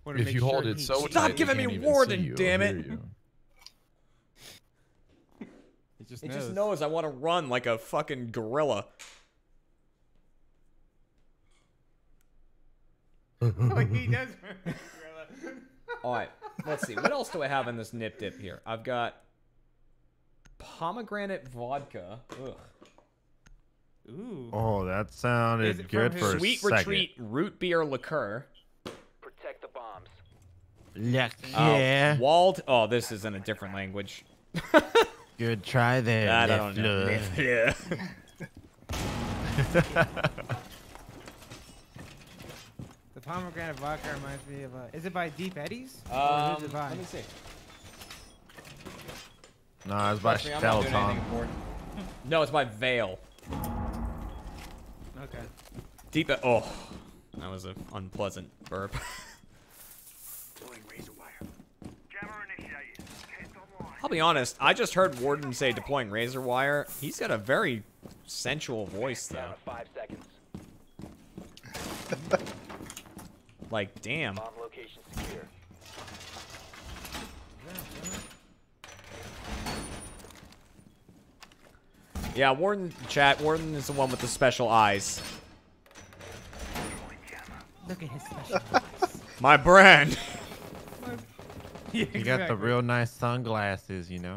If make you hold it so Stop tight, giving me can't warden, see you or damn hear it. you. (laughs) He just It knows. just knows I want to run like a fucking gorilla. oh, he does. All right, let's see. What else do I have in this nip dip here? I've got pomegranate vodka. Ugh. Ooh. Oh, that sounded it good for his- a Sweet second. retreat root beer liqueur. Protect the bombs. Yeah. Uh, yeah. Walled. Oh, this is in a different language. (laughs) Good try there. I don't know. (laughs) Yeah. (laughs) The pomegranate vodka reminds me of. Uh, is it by Deep Eddies? Or Um, who's it by? let me see. Nah, it's by Trust me, I'm not doing Peloton. (laughs) No, it's by Veil. Okay. Deep. Oh, that was an unpleasant burp. (laughs) I'll be honest. I just heard Warden say deploying razor wire. He's got a very sensual voice, though. Five seconds. (laughs) Like, damn. Bomb location secure. Yeah, Warden chat. Warden is the one with the special eyes. Look at his special eyes. (laughs) My brand. (laughs) You got the real nice sunglasses, you know.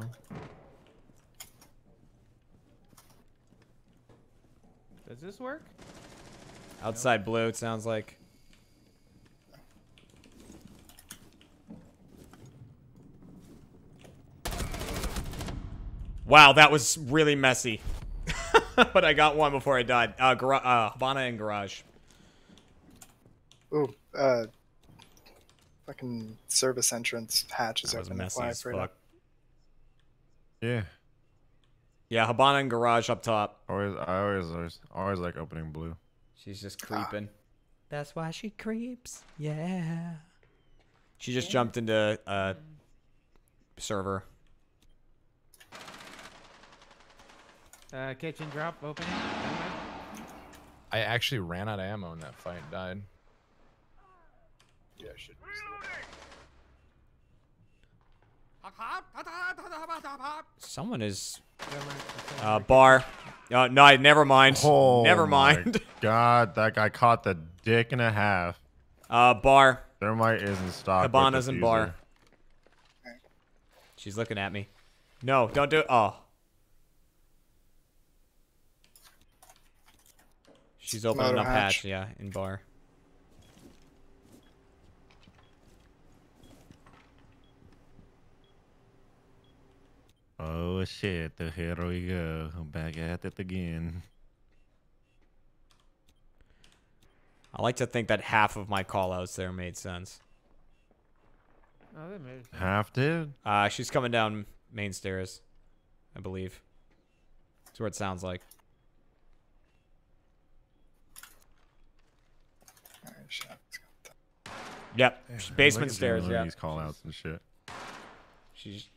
Does this work? Outside blue. It sounds like. Wow, that was really messy. (laughs) but I got one before I died. Uh, gar- uh Hibana and Garage. Ooh, uh, fucking service entrance hatch is That was open. messy FYI as fuck. Yeah. Yeah, Hibana and Garage up top. Always, I always, always, always like opening blue. She's just creeping. That's why she creeps. Yeah. She just jumped into a server. Uh, kitchen drop opening. I actually ran out of ammo in that fight and died. Yeah, I should. Someone is uh bar. Uh, no, never mind. Oh, never my mind. (laughs) God, that guy caught the dick and a half. Uh, bar. Thermite is in stock. with Hibana's the in bar. She's looking at me. No, don't do it. Oh. She's opening up hatch. hatch. yeah, in bar. Oh shit! Here we go. Back at it again. I like to think that half of my callouts there made sense. Oh, that made sense. Half did. Uh, she's coming down main stairs, I believe. That's what it sounds like. Alright, shit. Yep, Look basement stairs. Yeah. These call outs and shit. She's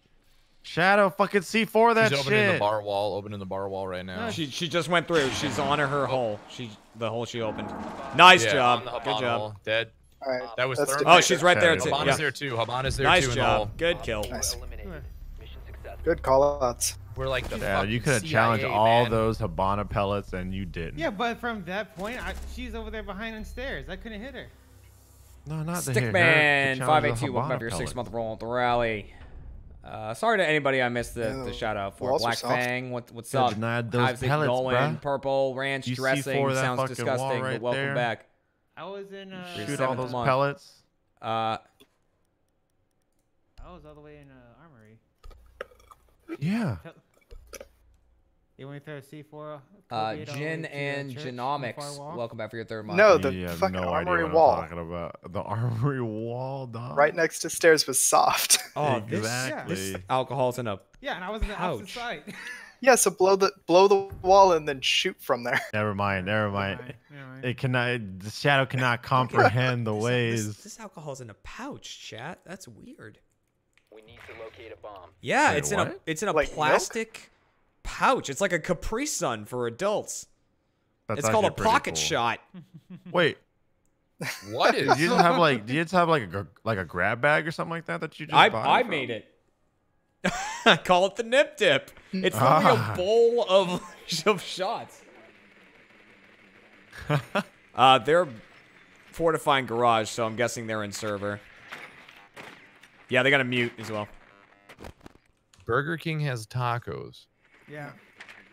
Shadow fucking C4 that She's opening shit. the bar wall. Opening the bar wall right now. she she just went through. She's on her oh. hole. She the hole she opened. Nice Yeah, job. Good job. hole, Dead. Alright, That was let's thermite. do Oh, she's right there too. Hibana's Yeah. there too. Hibana's there Nice too in the hole. job. Good kill. Nice. Eliminated. Mission successful. Good call outs. We're like the Yeah, you could have challenged all man. those Hibana pellets and you didn't. Yeah, but from that point, I, she's over there behind on stairs. I couldn't hit her. No, not the hit her, to Stickman challenge the five eight two. Welcome Habana back to your pellets. six month roll at the rally. Uh, sorry to anybody I missed the, Yeah, the shout out for. walls Black. Fang, what, what's Could've up? denied those Isaac pellets, Nolan, bruh. purple ranch You dressing four that sounds disgusting, right but welcome there? back. I was in. Uh, Your Shoot all those month. pellets. Uh, I was all the way in uh, armory. Yeah. Tell- You want me to throw a C4? Uh, Kobe all the Jin way to the and church on the far Genomics, welcome back for your third month. No, the You fucking no idea armory what I'm wall. talking about. (laughs) The armory wall, dog. Right next to stairs was soft. (laughs) Oh, this, Exactly. this (laughs) alcohol's in a Yeah, and I was in the opposite Ouch. side. yeah, so blow the blow the wall and then shoot from there. Never mind. Never mind. mind, never mind. It cannot. The shadow cannot comprehend the This- ways. This, this alcohol's in a pouch, chat. That's weird. We need to locate a bomb. Yeah, Wait, it's in a it's in a Like milk? Plastic pouch. It's like a Capri Sun for adults. That's it's called a pocket cool. shot. Wait, What is? did you just have like? Do you just have like a like a grab bag or something like that that you just? I buy I from? made it. (laughs) I call it the nip dip. It's literally Ah. a bowl of (laughs) of shots. (laughs) uh, they're fortifying garage, so I'm guessing they're in server. Yeah, they got a mute as well. Burger King has tacos. Yeah.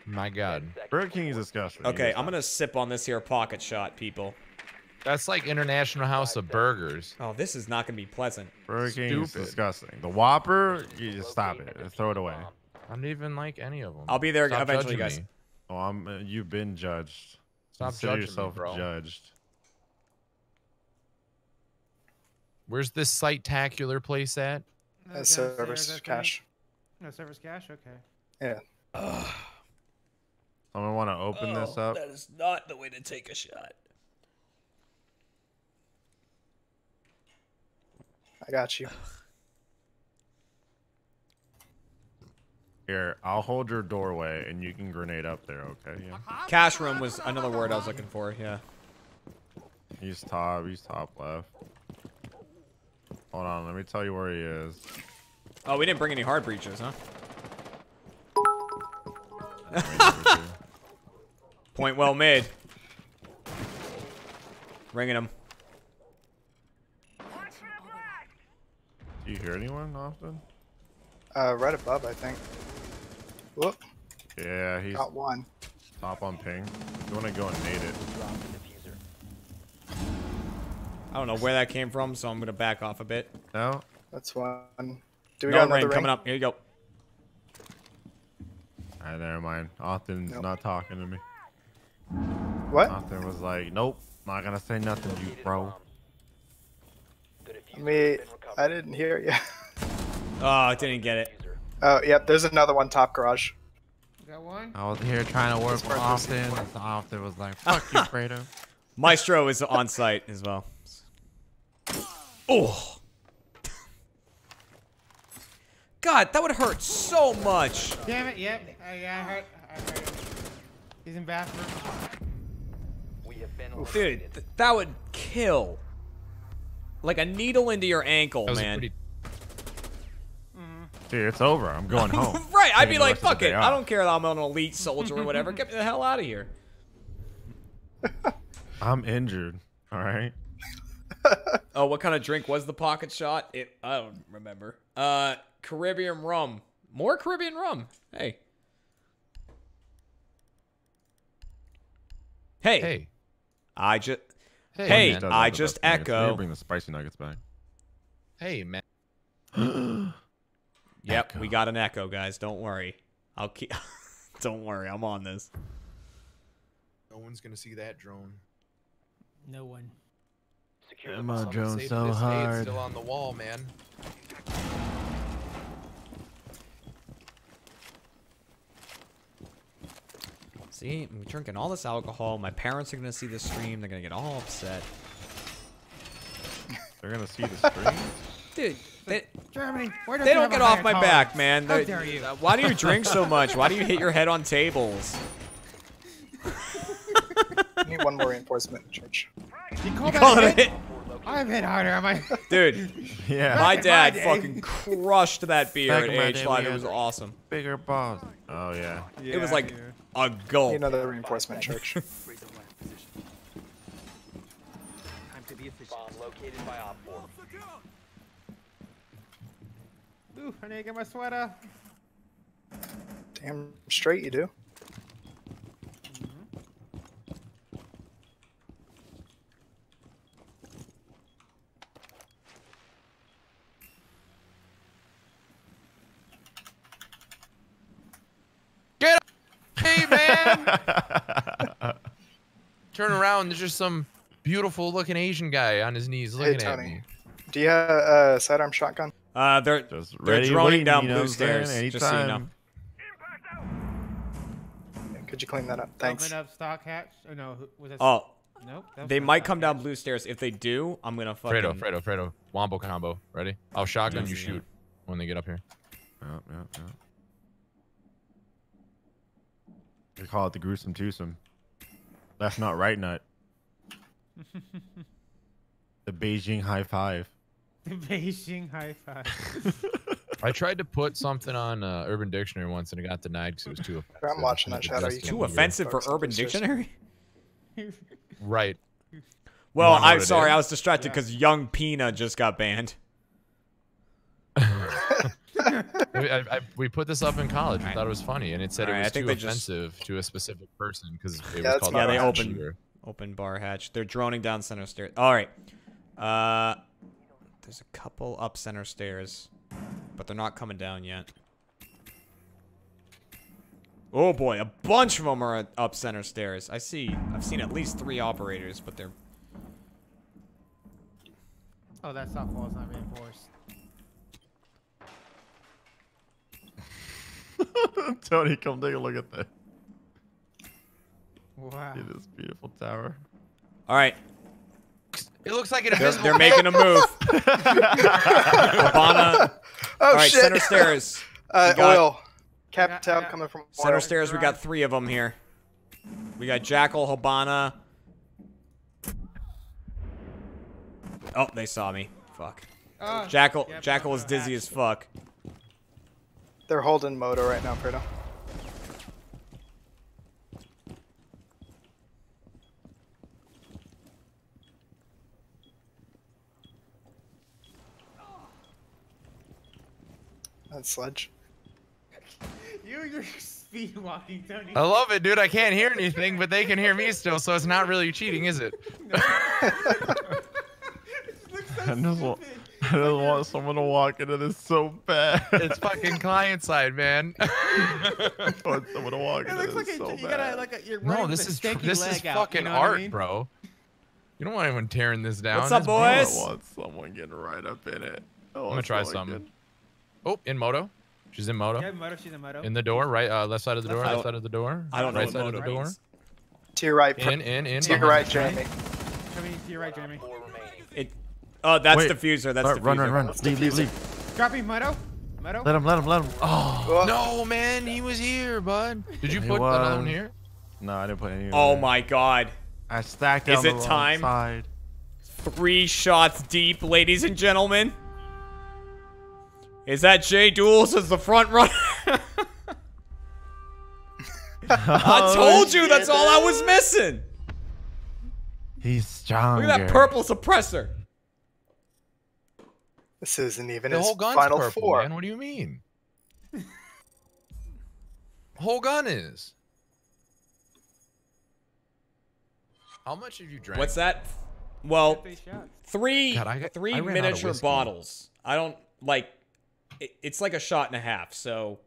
My God, Burger King is disgusting. Okay, I'm gonna sip on this here pocket shot, people. that's like International House of Burgers. Oh, this is not gonna be pleasant. Burger King is disgusting. The Whopper, you just stop it. Throw it away. I don't even like any of them. I'll be there Stop eventually, guys. me. Oh, I'm. Uh, you've been judged. Stop Consider judging me, yourself bro. judged. Where's this site-tacular place at? Uh, Uh, service think. cash. No, service cash? Okay. Yeah. Someone want to open this Oh, up? That is not the way to take a shot. I got you. Here, I'll hold your doorway and you can grenade up there. Okay. Yeah. Cash room was another word I was looking for. Yeah. He's top. He's top left. Hold on. Let me tell you where he is. Oh, we didn't bring any hard breaches, huh? (laughs) Point well made. Ringing him. Do you hear anyone often? Uh, right above, I think. Whoop, Yeah, he's got one. top on ping. You want to go and nade it? I don't know where that came from, so I'm gonna back off a bit. No. That's one. Do we no got another ring ring? coming up. Here you go. Alright, never mind. Austin's Nope. not talking to me. What? Austin was like, "Nope, not gonna say nothing, to you bro." I mean, I didn't hear you. (laughs) Oh, I didn't get it. Oh, yep. There's another one top garage. Got one? I was here trying to work This with Austin. and Austin was like, "Fuck you, (laughs) Fredo." Maestro is on site as well. Oh. God, that would hurt so much. Damn it, yep. Uh, yeah, I heard. I heard it. He's in bathroom. We have been Dude, th- that would kill. Like a needle into your ankle, That was man. pretty- Dude, it's over. I'm going (laughs) home. right, I'd be like, rest of the fuck it. I don't care that I'm an elite soldier or whatever. Get me the hell out of here. (laughs) I'm injured. All right. Oh, what kind of drink was the pocket shot? It I don't remember. Uh Caribbean rum. More Caribbean rum. Hey. Hey. Hey. I just Hey, Hey, man. I just best. We echo. Bring the spicy nuggets back. Hey, man. (gasps) Yep, we got an echo, guys. Don't worry. I'll keep (laughs) Don't worry, I'm on this. No one's gonna see that drone. No one. Secure Come on, drone, say so this nade's hard. Still on the wall, man. See, I'm drinking all this alcohol. My parents are gonna see this stream. They're gonna get all upset. They're gonna see the stream. (laughs) Dude, they, Germany, where does they don't get off my tolerance? back, man. How dare you? uh, Why do you drink so much? Why do you hit your head on tables? (laughs) Need one more reinforcement, Church. You call You that call a it a hit? hit? I've hit harder. Am I? Dude, (laughs) Yeah. my Back in my dad fucking crushed that beer Back at in my age five. It was awesome. Bigger balls. Oh yeah. it was like yeah. A Need gulp. another reinforcement, Church. (laughs) Time to be efficient. bomb located by Op 4. Ooh, I need to get my sweater. Damn straight you do. Hey! man. (laughs) Turn around. There's just some beautiful looking Asian guy on his knees Hey looking at me. do you have a sidearm shotgun? Uh, they're Just they're ready, droning down blue what I'm stairs. Just so you know. Could you clean that up? Thanks. Open up stock hatch. Oh no, was that? Oh, Nope. that they might stock come down blue stairs. If they do, I'm gonna fucking. Fredo, Fredo, Fredo. Wombo combo. Ready? I'll shotgun you yeah. shoot when they get up here. Yep, yep, yep. They call it the gruesome twosome. Left nut, right nut. (laughs) The Beijing high five. (laughs) The Beijing high five. (laughs) I tried to put something on uh, Urban Dictionary once and it got denied because it was too offensive. I'm watching that Had to shadow. You Too offensive for Urban Dictionary. Right. Well, I'm sorry. I was distracted because Young Pina just got banned. I, I, I- we put this up in college. We thought it was funny, and it said Alright, it I was think too they just- offensive to a specific person because it Yeah, was called. not Yeah, they a hatch. open open bar hatch. They're droning down center stairs. All right. Uh, there's a couple up center stairs, but they're not coming down yet. Oh boy, a bunch of them are up center stairs. I see. I've seen at least three operators, but they're Oh, that softball is not reinforced. (laughs) Tony, come take a look at that. Wow. See this beautiful tower. all right. It looks like an They're, invisible they're making a move. (laughs) Hibana. Oh all right, shit! center stairs. (laughs) uh, We got- oil. Cap I got- tab coming from Center oil. stairs. We got three of them here. We got Jackal, Hibana. Oh, they saw me. Fuck. Oh, Jackal. yep, Jackal is dizzy as fuck. They're holding moto right now, Fredo. That sledge. You, you're speed walking, Tony. I love it, dude. I can't hear anything, but they can hear me still, so it's not really cheating, is it? I just, want, (laughs) I don't want someone to walk into this so bad. It's fucking client side, man. (laughs) I want someone to walk It into looks like this a, so you bad. gotta like a, no, this is tr- this is out, fucking you know what I art, mean? bro. You don't want anyone tearing this down. What's up, boys? I want someone getting right up in it. I I'm gonna try someone something. Oh, in moto. She's in moto. Yeah, moto, she's a moto. In the door, right, uh, left side of the Left door, side. left side of the door. I don't know right side of the door. means. To your right. In, in, in. To your right, the train. Jeremy. Coming to your right, Jeremy. It. Oh, that's Wait. diffuser. That's Alright, diffuser. run, run, run. Leave, leave, leave. Dropping moto. Moto. Let him, let him, let him. Oh, oh. no, man, he was here, bud. Did you He put another one here? No, I didn't put any. Oh there. my god. I stacked Is it time? Side. Three shots deep, ladies and gentlemen. Is that Jay Duels as the front runner? (laughs) I told you that's all I was missing. He's strong. Look at that purple suppressor. This isn't even The his whole gun's final purple, four. man. What do you mean? whole gun is. How much have you drank? What's that? Well, Three three God, I got- three I ran out of miniature bottles. I don't like. It, it's like a shot and a half. So,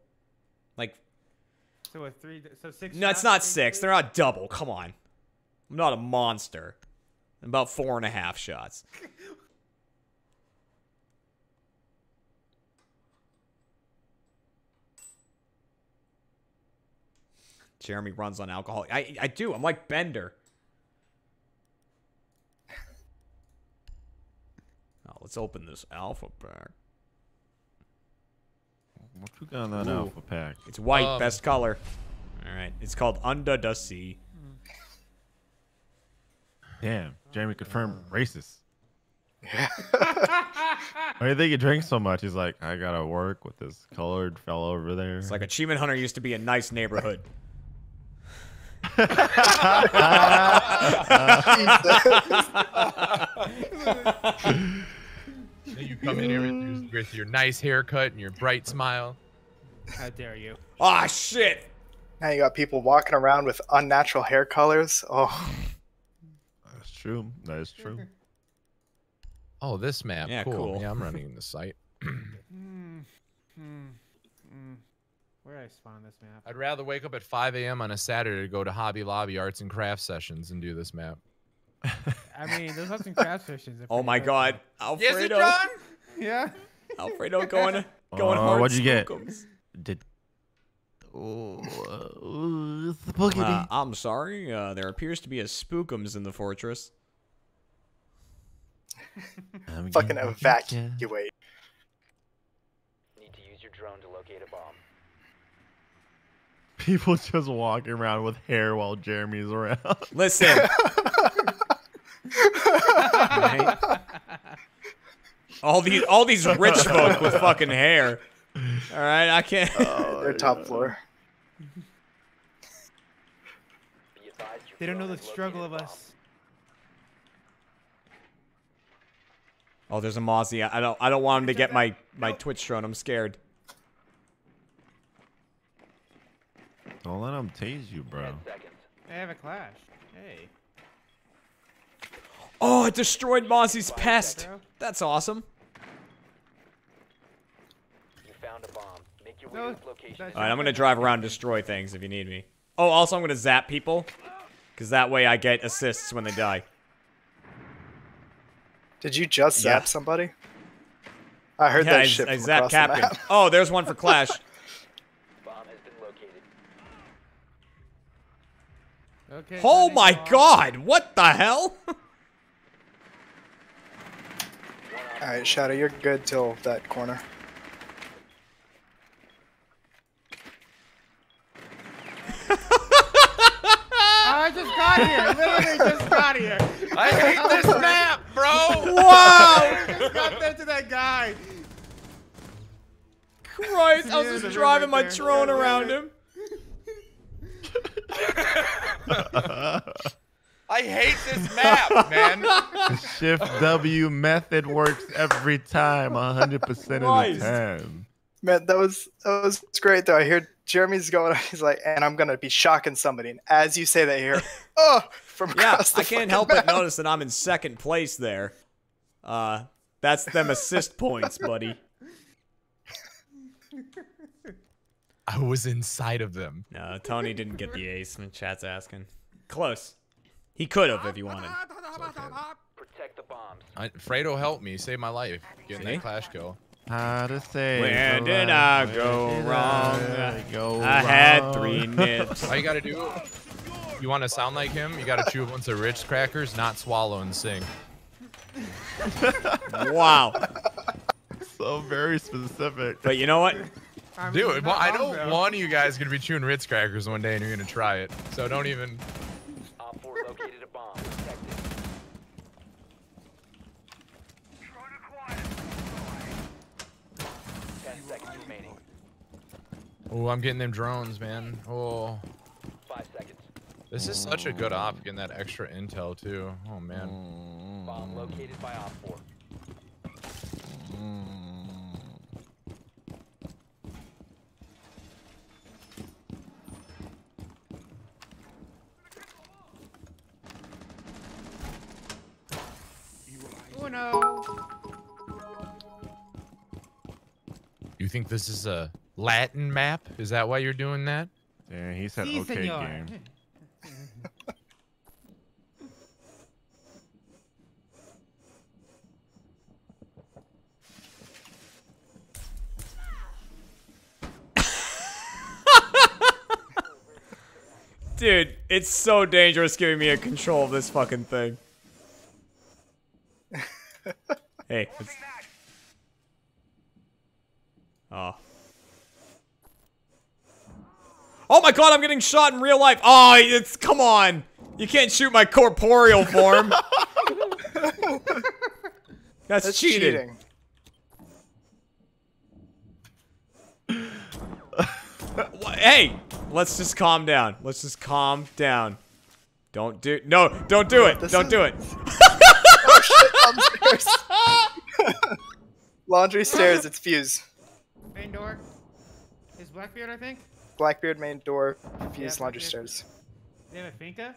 like, So a three. So six. no, it's not basically? six. They're not double. Come on, I'm not a monster. I'm about four and a half shots. (laughs) Jeremy runs on alcohol. I I do. I'm like Bender. (laughs) Oh, let's open this alpha pack. What you got in that Ooh. alpha pack? It's white, Um, best color. All right, it's called Under the Sea. Damn, Jeremy confirmed racist. (laughs) Why do you think he drinks so much? He's like, I gotta work with this colored fellow over there. It's like Achievement Hunter used to be a nice neighborhood. Then you come in here with your, with your nice haircut and your bright smile. How dare you? Ah, shit. Now you got people walking around with unnatural hair colors. Oh, That's true. That is true. Oh, this map. Yeah, cool. cool. Yeah, I'm running the site. (clears throat) Hmm. Hmm. Hmm. Where I spawn on this map. I'd rather wake up at 5 a.m. on a Saturday to go to Hobby Lobby arts and crafts sessions and do this map. I (laughs) mean, those arts and crafts sessions. Oh pretty my dope. God, Yes, it, Alfredo! John? (laughs) Yeah. (laughs) Alfredo going going Oh, hard. what'd you get? spookums. Did oh, uh, spooky. Uh, I'm sorry. Uh, there appears to be a spookums in the fortress. Fucking evacuate. Need to use your drone to locate a bomb. People (laughs) just walking around with hair while Jeremy's around. (laughs) Listen. Right? (laughs) All these all these rich folk with fucking hair. All right, I can't. Oh, They're top floor. They don't know the struggle of us. Oh, there's a Mozzie. I I don't. I don't want him to get my my Twitch drone. I'm scared. Don't let him tase you, bro. I have a clash. Hey. Oh, it destroyed Mozzie's pest. That's awesome. You found a bomb. Make your way No, to its location. All right, I'm gonna drive around, and destroy things if you need me. Oh, also I'm gonna zap people, cause that way I get assists when they die. Did you just zap Yeah. somebody? I heard yeah, that I, shit I from zap across the Captain. map. Oh, there's one for (laughs) Clash. Bomb has been located. Okay. oh my go on. God! What the hell? (laughs) All right, Shadow, you're good till that corner. Oh, I just got here. Literally just got here. (laughs) I hate this (laughs) map, bro. Wow! just got there to that guy. Christ! I was just they're driving my right there. drone Yeah, around him. I hate this map, man. The Shift W method works every time, 100% of the time. Man, that was that was great though. I hear Jeremy's going. (laughs) He's like, and I'm gonna be shocking somebody. And as you say that, here, (laughs) oh, from Yeah, the I can't help map. but notice that I'm in second place there. Uh, that's them assist points, buddy. I was inside of them. No, Tony didn't get the ace. My chat's asking. Close. He could have if he wanted. Protect the bombs. I, Fredo helped me save my life getting See? that clash kill. How to say? Where did I go wrong? go I had wrong? three nips. All you gotta do, you want to sound like him, you gotta chew a bunch of Ritz crackers, not swallow and sing. Wow. (laughs) So very specific. But you know what? I mean, Dude, you're well, not I know though. one of you guys is gonna be chewing Ritz crackers one day and you're gonna try it. So don't even. Op 4 located a bomb. Protect it. Ten seconds remaining. Oh, I'm getting them drones, man. Oh, Five seconds. this is such a good op getting that extra intel too. Oh man. Bomb located by Op 4. Mm. Uno. You think this is a Latin map? Is that why you're doing that? Yeah, he said Si, okay senor. game. (laughs) Dude, it's so dangerous giving me a control of this fucking thing. Hey, it's... Oh. Oh my god, I'm getting shot in real life. Oh, it's come on. You can't shoot my corporeal form. (laughs) That's, That's cheating. cheating. Hey, let's just calm down. Let's just calm down. Don't do no, don't do it. Don't do it. (laughs) shit! Upstairs. (laughs) Laundry stairs. It's Fuze. Main door. Is Blackbeard, I think? Blackbeard main door. Fuze Yeah, laundry Blackbeard. stairs. They have a Finka?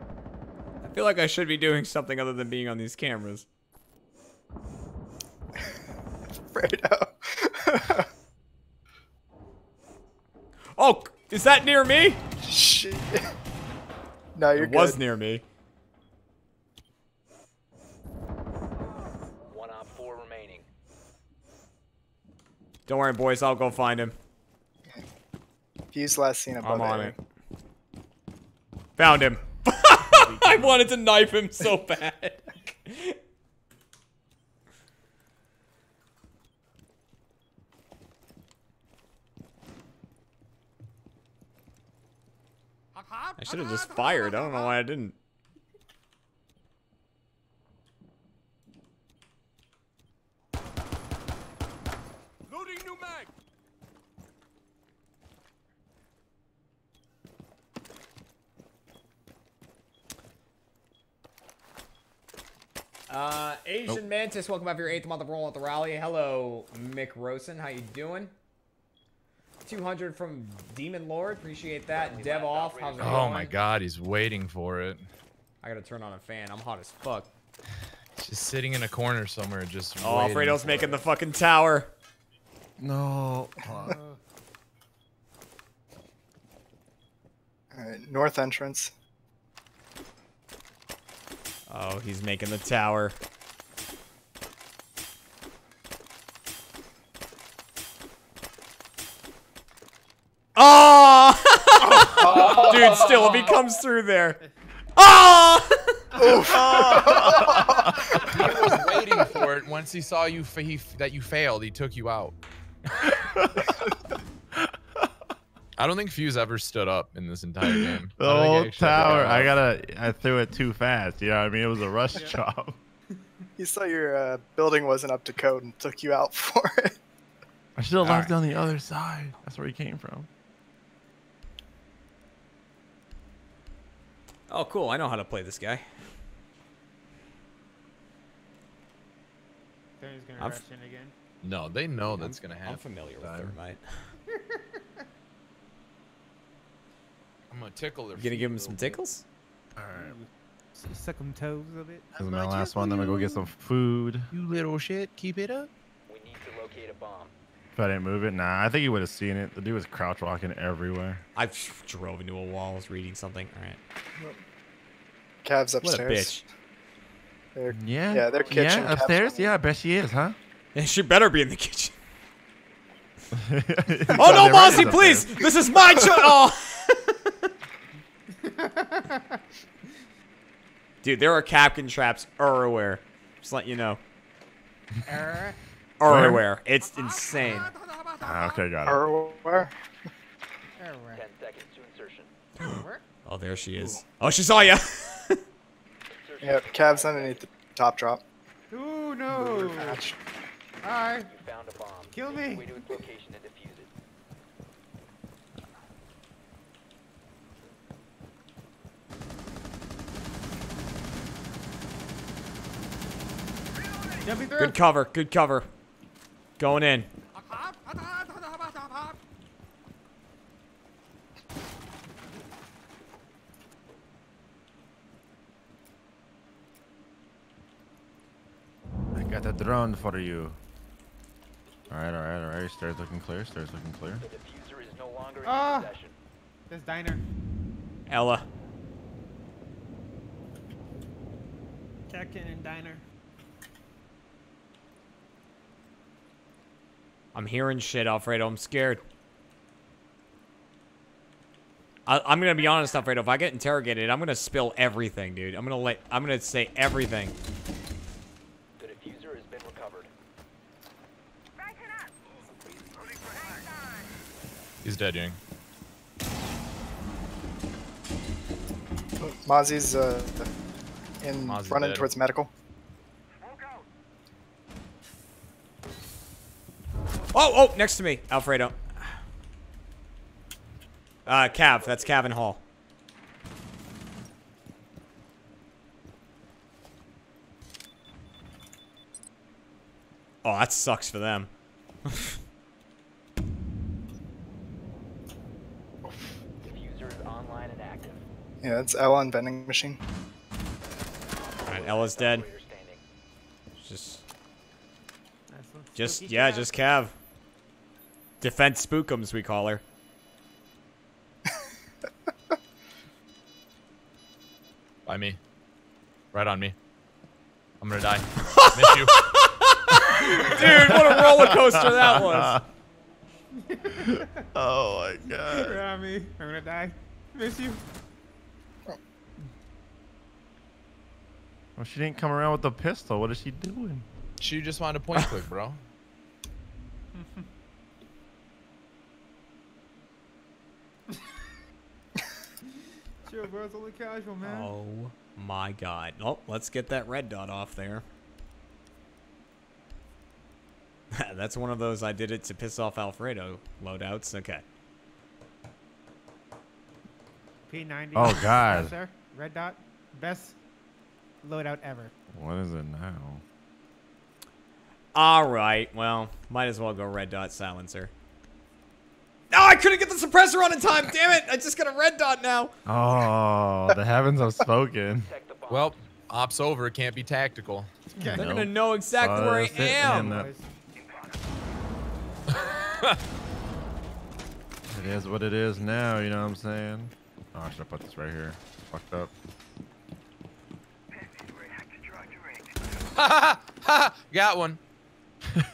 I feel like I should be doing something other than being on these cameras. (laughs) Fredo. (laughs) Oh, is that near me? Shit. No, you're it was near me. One op four remaining. Don't worry, boys. I'll go find him. Fuze last seen above I'm on A. it. Found him. (laughs) I wanted to knife him so (laughs) bad. I should have just fired. I don't know why I didn't. Loading new mag. Uh, Asian Mantis, welcome back for your eighth month of rolling at the rally. Hello, Mick Rosen. How you doing? 200 from Demon Lord. Appreciate that. Dev off. How's it Oh going? my god, he's waiting for it. I gotta turn on a fan. I'm hot as fuck. He's just sitting in a corner somewhere, just. Oh, Alfredo's making it. the fucking tower. No. Alright, north entrance. Oh, he's making the tower. Oh! (laughs) Dude, still, if he comes through there. Oh! (laughs) he was waiting for it. Once he saw you, fa- he, that you failed, he took you out. (laughs) I don't think Fuze ever stood up in this entire (laughs) game. The I don't think he old tower. I gotta. I threw it too fast. You know what I mean? It was a rush job. (laughs) You saw your uh, building wasn't up to code and took you out (laughs) for it. I should have All left right. on the other side. That's where he came from. Oh, cool. I know how to play this guy. Thermite's gonna I'm rush in again. No, they know that's gonna happen. I'm familiar with Time. Thermite. I'm gonna tickle their. You gonna give a him some tickles? Alright. Suck them toes a bit. This is my last one. Then I'm gonna go get some food. You little shit, keep it up. We need to locate a bomb. If I didn't move it, nah, I think you would have seen it. The dude was crouch walking everywhere. I drove into a wall. I was reading something. All right. Cavs What a upstairs. bitch. They're, Yeah. yeah, their kitchen. Yeah, upstairs. Yeah, I bet she is, huh? Yeah, she better be in the kitchen. (laughs) oh no, Mozzie, please! This is my choice. Oh. (laughs) (laughs) Dude, there are Kapkan traps everywhere. Just let you know. Err. Everywhere. It's insane. Ah, okay, got it. Or where? Err. Ten seconds to insertion. (gasps) Oh, there she is. Oh, she saw ya. (laughs) yep, Cavs underneath the top drop. Ooh no. Hi. You found a bomb. Kill Make your me. Way to its location and defuse it. Jumping through. Good cover. Good cover. Going in. I got a drone for you. All right, all right, all right. Stairs looking clear. Stairs looking clear. The diffuser is no longer in Ah. your possession. This diner. Ela. Check-in and diner. I'm hearing shit, Alfredo. I'm scared. I, I'm gonna be honest, Alfredo. If I get interrogated, I'm gonna spill everything, dude. I'm gonna let. I'm gonna say everything. The diffuser has been recovered. He's dead, Ying. Mozzie's uh, in Mozzie's running dead. towards medical. Oh, oh, next to me, Alfredo. Uh, Cav. That's Cav Hall. Oh, that sucks for them. Diffuser is online and active. Yeah, that's Ela on vending machine. Alright, Ela's dead. Just, just, yeah, just Cav. Defense Spookums, we call her. By me. Right on me. I'm gonna die. (laughs) Miss you. Dude, what a roller coaster that was. (laughs) oh my god. Right on me. I'm gonna die. Miss you. Well, she didn't come around with the pistol. What is she doing? She just wanted a point click, bro. (laughs) Chill, bro. It's only casual, man. Oh my god. Oh, let's get that red dot off there. (laughs) That's one of those I did it to piss off Alfredo loadouts. Okay. P90. Oh, God. Yes, sir. Red dot. Best loadout ever. What is it now? All right. Well, might as well go red dot silencer. No, I couldn't get the suppressor on in time. Damn it! I just got a red dot now. Oh, the heavens have spoken. Well, ops over. It can't be tactical. They're gonna know exactly where I am. man, (laughs) It is what it is now, you know what I'm saying? Oh, I should have put this right here. Fucked up. (laughs) Ha ha ha! Got one. (laughs) ADS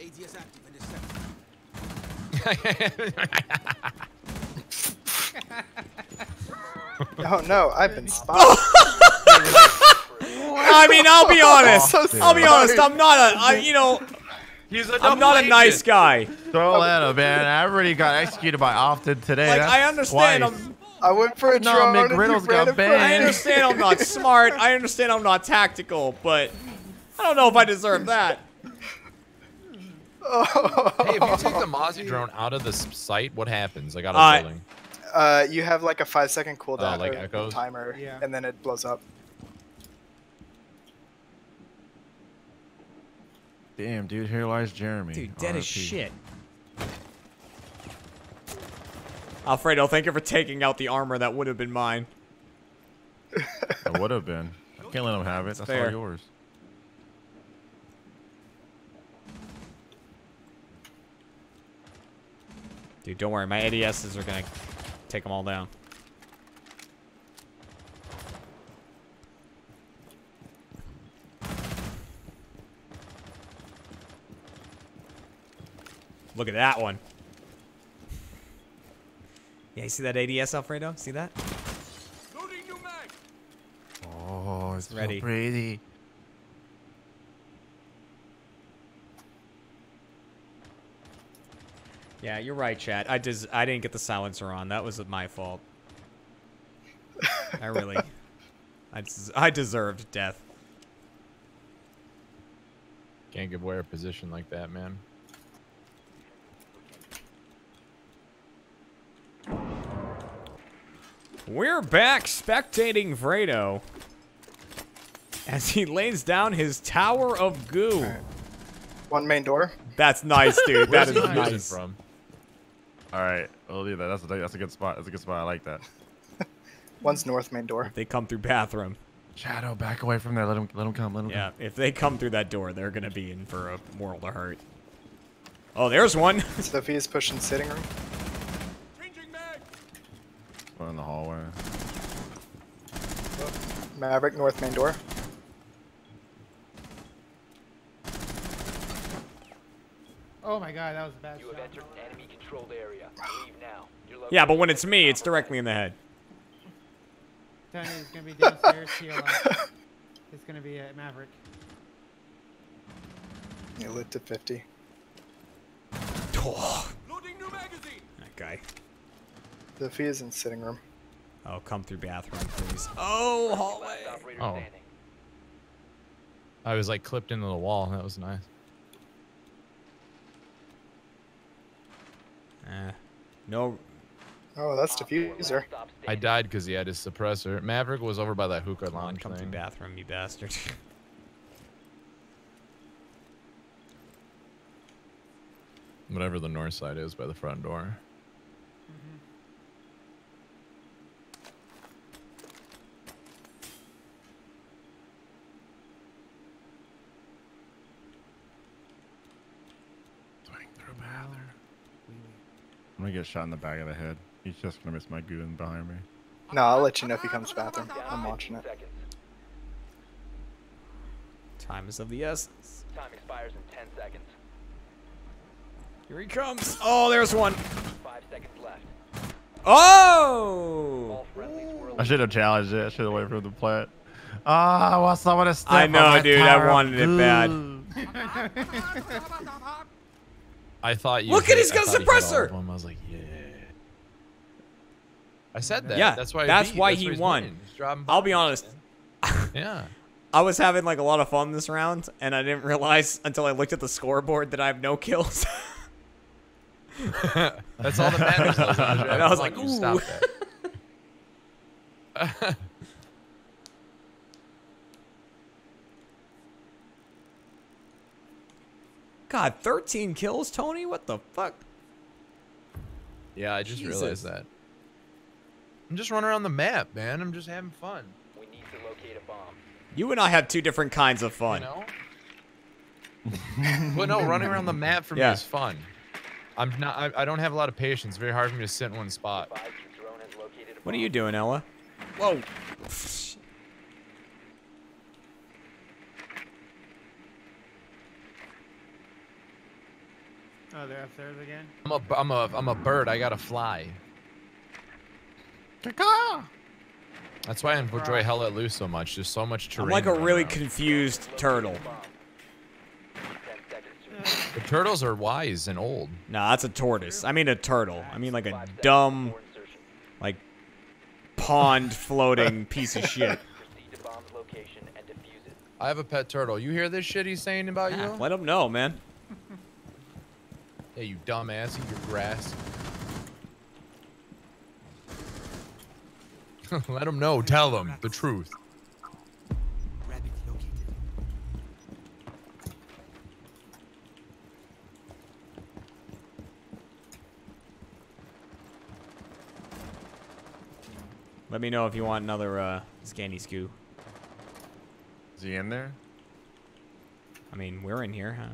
active in this sector. Oh no, I've been (laughs) spotted. I mean, I'll be oh, honest. I'm so I'll be honest. I'm not a. I, you know. He's a I'm not a nice guy. Throw at him, man. I already got executed by Often today. Like That's I understand. twice. I'm. I went for a No, drone McGriddle's got in front of banned. I understand I'm not smart. I understand I'm not tactical, but I don't know if I deserve that. Hey, if you take the (laughs) Mozzie drone out of the s- site, what happens? Like out of Uh, building? Uh, you have like a five second cooldown like or echoes? timer, Yeah. and then it blows up. Damn, dude. Here lies Jeremy. Dude, dead as shit. Alfredo, thank you for taking out the armor that would have been mine. It would have been. I can't let him have it. That's fair. all yours. Dude, don't worry. My ADSs are gonna take them all down. Look at that one. Yeah, you see that ADS, Alfredo? See that? Oh, it's ready. so pretty. Yeah, you're right, chat. I des- I didn't get the silencer on. That was my fault. I really, (laughs) I, des- I deserved death. Can't give away a position like that, man. We're back spectating Fredo as he lays down his tower of goo. One main door. That's nice, dude. (laughs) That Where's is he nice. from? All right, we'll leave that. That's a that's a good spot. That's a good spot. I like that. (laughs) One's north main door. They come through bathroom. Shadow, back away from there. Let them let him come. Let him Yeah, if they come through that door, they're gonna be in for a world of hurt. Oh, there's one. (laughs) Zofia's pushing sitting room. come. One in the hallway. Maverick north main door. Oh my god, that was a bad You have entered enemy controlled area. Leave now. Your Yeah, but when it's me, it's directly in the head. Tony is gonna be downstairs. to your left. It's gonna be a Maverick. You lit to 50. oh That guy. Zofia's in sitting room. Oh, come through bathroom, please. Oh, hallway. operator Oh. I was like clipped into the wall. That was nice. Eh. No. Oh, that's diffuser. I died because he had his suppressor. Maverick was over by that hookah Come on, lounge come through thing. bathroom, you bastard. (laughs) Whatever the north side is by the front door. Swing through bathroom. I'm gonna get shot in the back of the head. He's just gonna miss my goon behind me. No, I'll let you know if he comes bathroom. I'm watching it. Time is of the essence. Time expires in 10 seconds. Here he comes. Oh, there's one. Five seconds left. Oh! I should have challenged it. I should have waited for the plant. Ah, I want someone to step I know, my dude. I wanted it bad. (laughs) (laughs) I thought you. Look at he's got a thought he hit all suppressor! I was like, yeah. I said that. Yeah, that's why. that's why That's he won. winning. He's dropping I'll be honest. Yeah. (laughs) I was having like a lot of fun this round, and I didn't realize until I looked at the scoreboard that I have no kills. (laughs) That's all that matters. (laughs) And I was like, ooh. God, 13 kills, Tony? What the fuck? Yeah, I just Jesus. realized that. I'm just running around the map, man. I'm just having fun. We need to locate a bomb. You and I have two different kinds of fun. You know? (laughs) but no, running around the map for Yeah. me is fun. I'm not. I, I don't have a lot of patience. Very hard for me to sit in one spot. What are you doing, Ela? Whoa. Oh, they're upstairs again. I'm a. I'm a. I'm a bird. I gotta fly. That's why I enjoy Hell Let Loose so much. There's so much terrain. I'm like a really around. confused turtle. The turtles are wise and old. Nah, that's a tortoise. I mean a turtle. I mean like a dumb, like pond floating (laughs) piece of shit. Proceed to bomb's location and defuse it. I have a pet turtle. You hear this shit he's saying about ah, you? Let him know, man. Hey, you dumbass. Eat your grass. (laughs) Let them know. Tell them the truth. Let me know if you want another uh, scanny scoo. Is he in there? I mean, we're in here. Huh?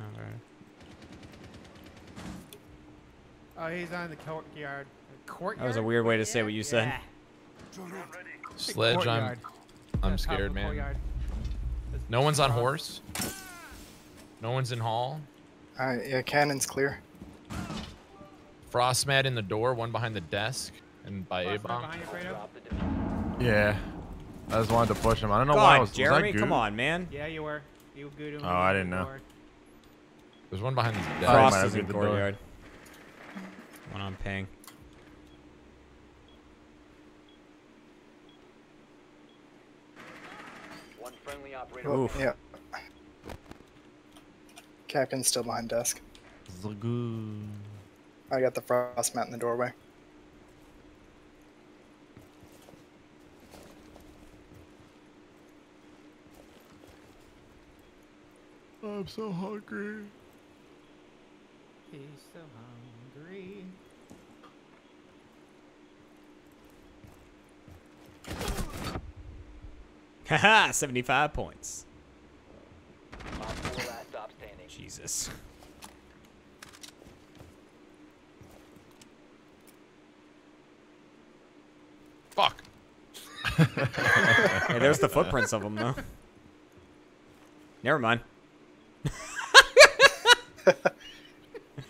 Oh, he's on the courtyard. Courtyard. That was a weird way to say what you said. Yeah. Sledge, I'm. I'm scared, man. courtyard. No one's on horse. No one's in hall. Alright, yeah, cannon's clear. Frost mat in the door. One behind the desk. And by A Frostbite bomb. behind you, Fredo. Yeah. I just wanted to push him. I don't know why I God, was. was I Jeremy, come on, man. Yeah, you were. You good? Oh, I didn't know. There's one behind the desk. Frost is in beat the door. Courtyard. One on ping. One friendly operator. Oh, Oof. yeah. Captain's still behind desk. Zagoon. I got the frost mat in the doorway. I'm so hungry. He's so hungry. Haha, 75 points. Op four last stop standing. Jesus. Fuck. hey, there's the footprints of them, though. Never mind. (laughs)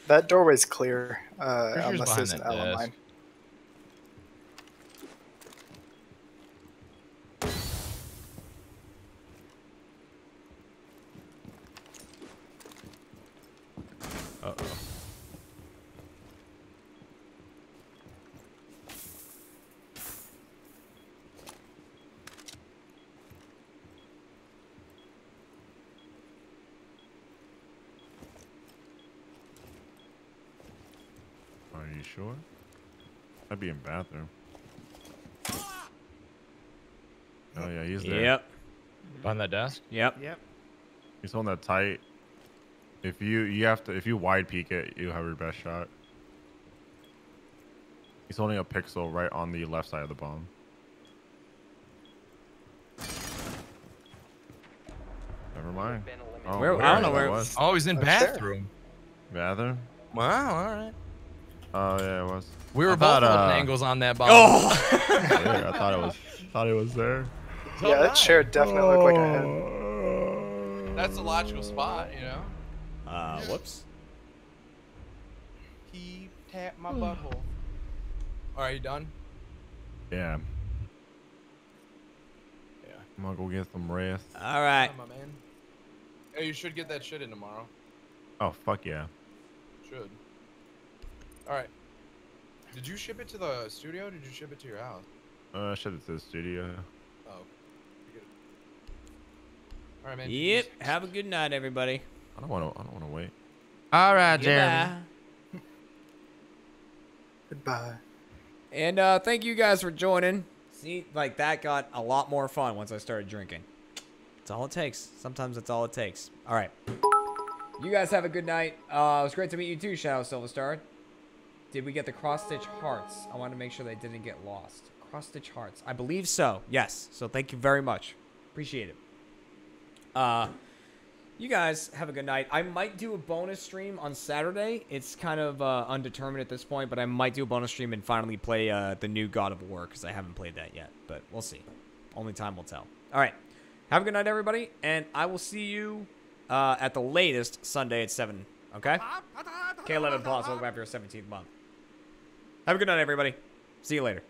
That doorway's clear, uh, Pretty sure it's unless behind there's an that L in desk. mine. Uh-oh. Are you sure? I'd be in bathroom. Oh yeah, he's there. Yep. Behind that desk. Yep. Yep. He's holding that tight. If you you have to if you wide peek it, you have your best shot. He's holding a pixel right on the left side of the bomb. Never mind. Oh, Where- I don't know that where- was. Oh, he's in bathroom. Bathroom. Wow, all right. Oh yeah, it was. We were I both thought, holding uh, angles on that bomb. Oh! (laughs) yeah, I thought it was. Thought it was there. Yeah, that chair definitely looked like a head. That's a logical spot, you know. Uh, whoops. He tapped my butthole. Are you done? Yeah. Yeah. I'm gonna go get some rest. All right. Yeah, my man. Hey, you should get that shit in tomorrow. Oh fuck yeah. Should. All right. Did you ship it to the studio? Or did you ship it to your house? Uh, I shipped it to the studio. Oh. Good. All right, man. Yep. Have a good night, everybody. I don't want to. I don't want to wait. All right, Goodbye. (laughs) Goodbye. And uh, thank you guys for joining. See, like that got a lot more fun once I started drinking. It's all it takes. Sometimes that's all it takes. All right. You guys have a good night. Uh, it was great to meet you too, Shadow Silverstar. Did we get the cross stitch hearts? I want to make sure they didn't get lost. Cross stitch hearts. I believe so. Yes. So thank you very much. Appreciate it. Uh, you guys have a good night. I might do a bonus stream on Saturday. It's kind of uh, undetermined at this point, but I might do a bonus stream and finally play uh, the new God of War because I haven't played that yet. But we'll see. Only time will tell. All right. Have a good night, everybody, and I will see you uh, at the latest Sunday at 7. Okay? K11 Plus. Welcome for your 17th month. Have a good night, everybody. See you later.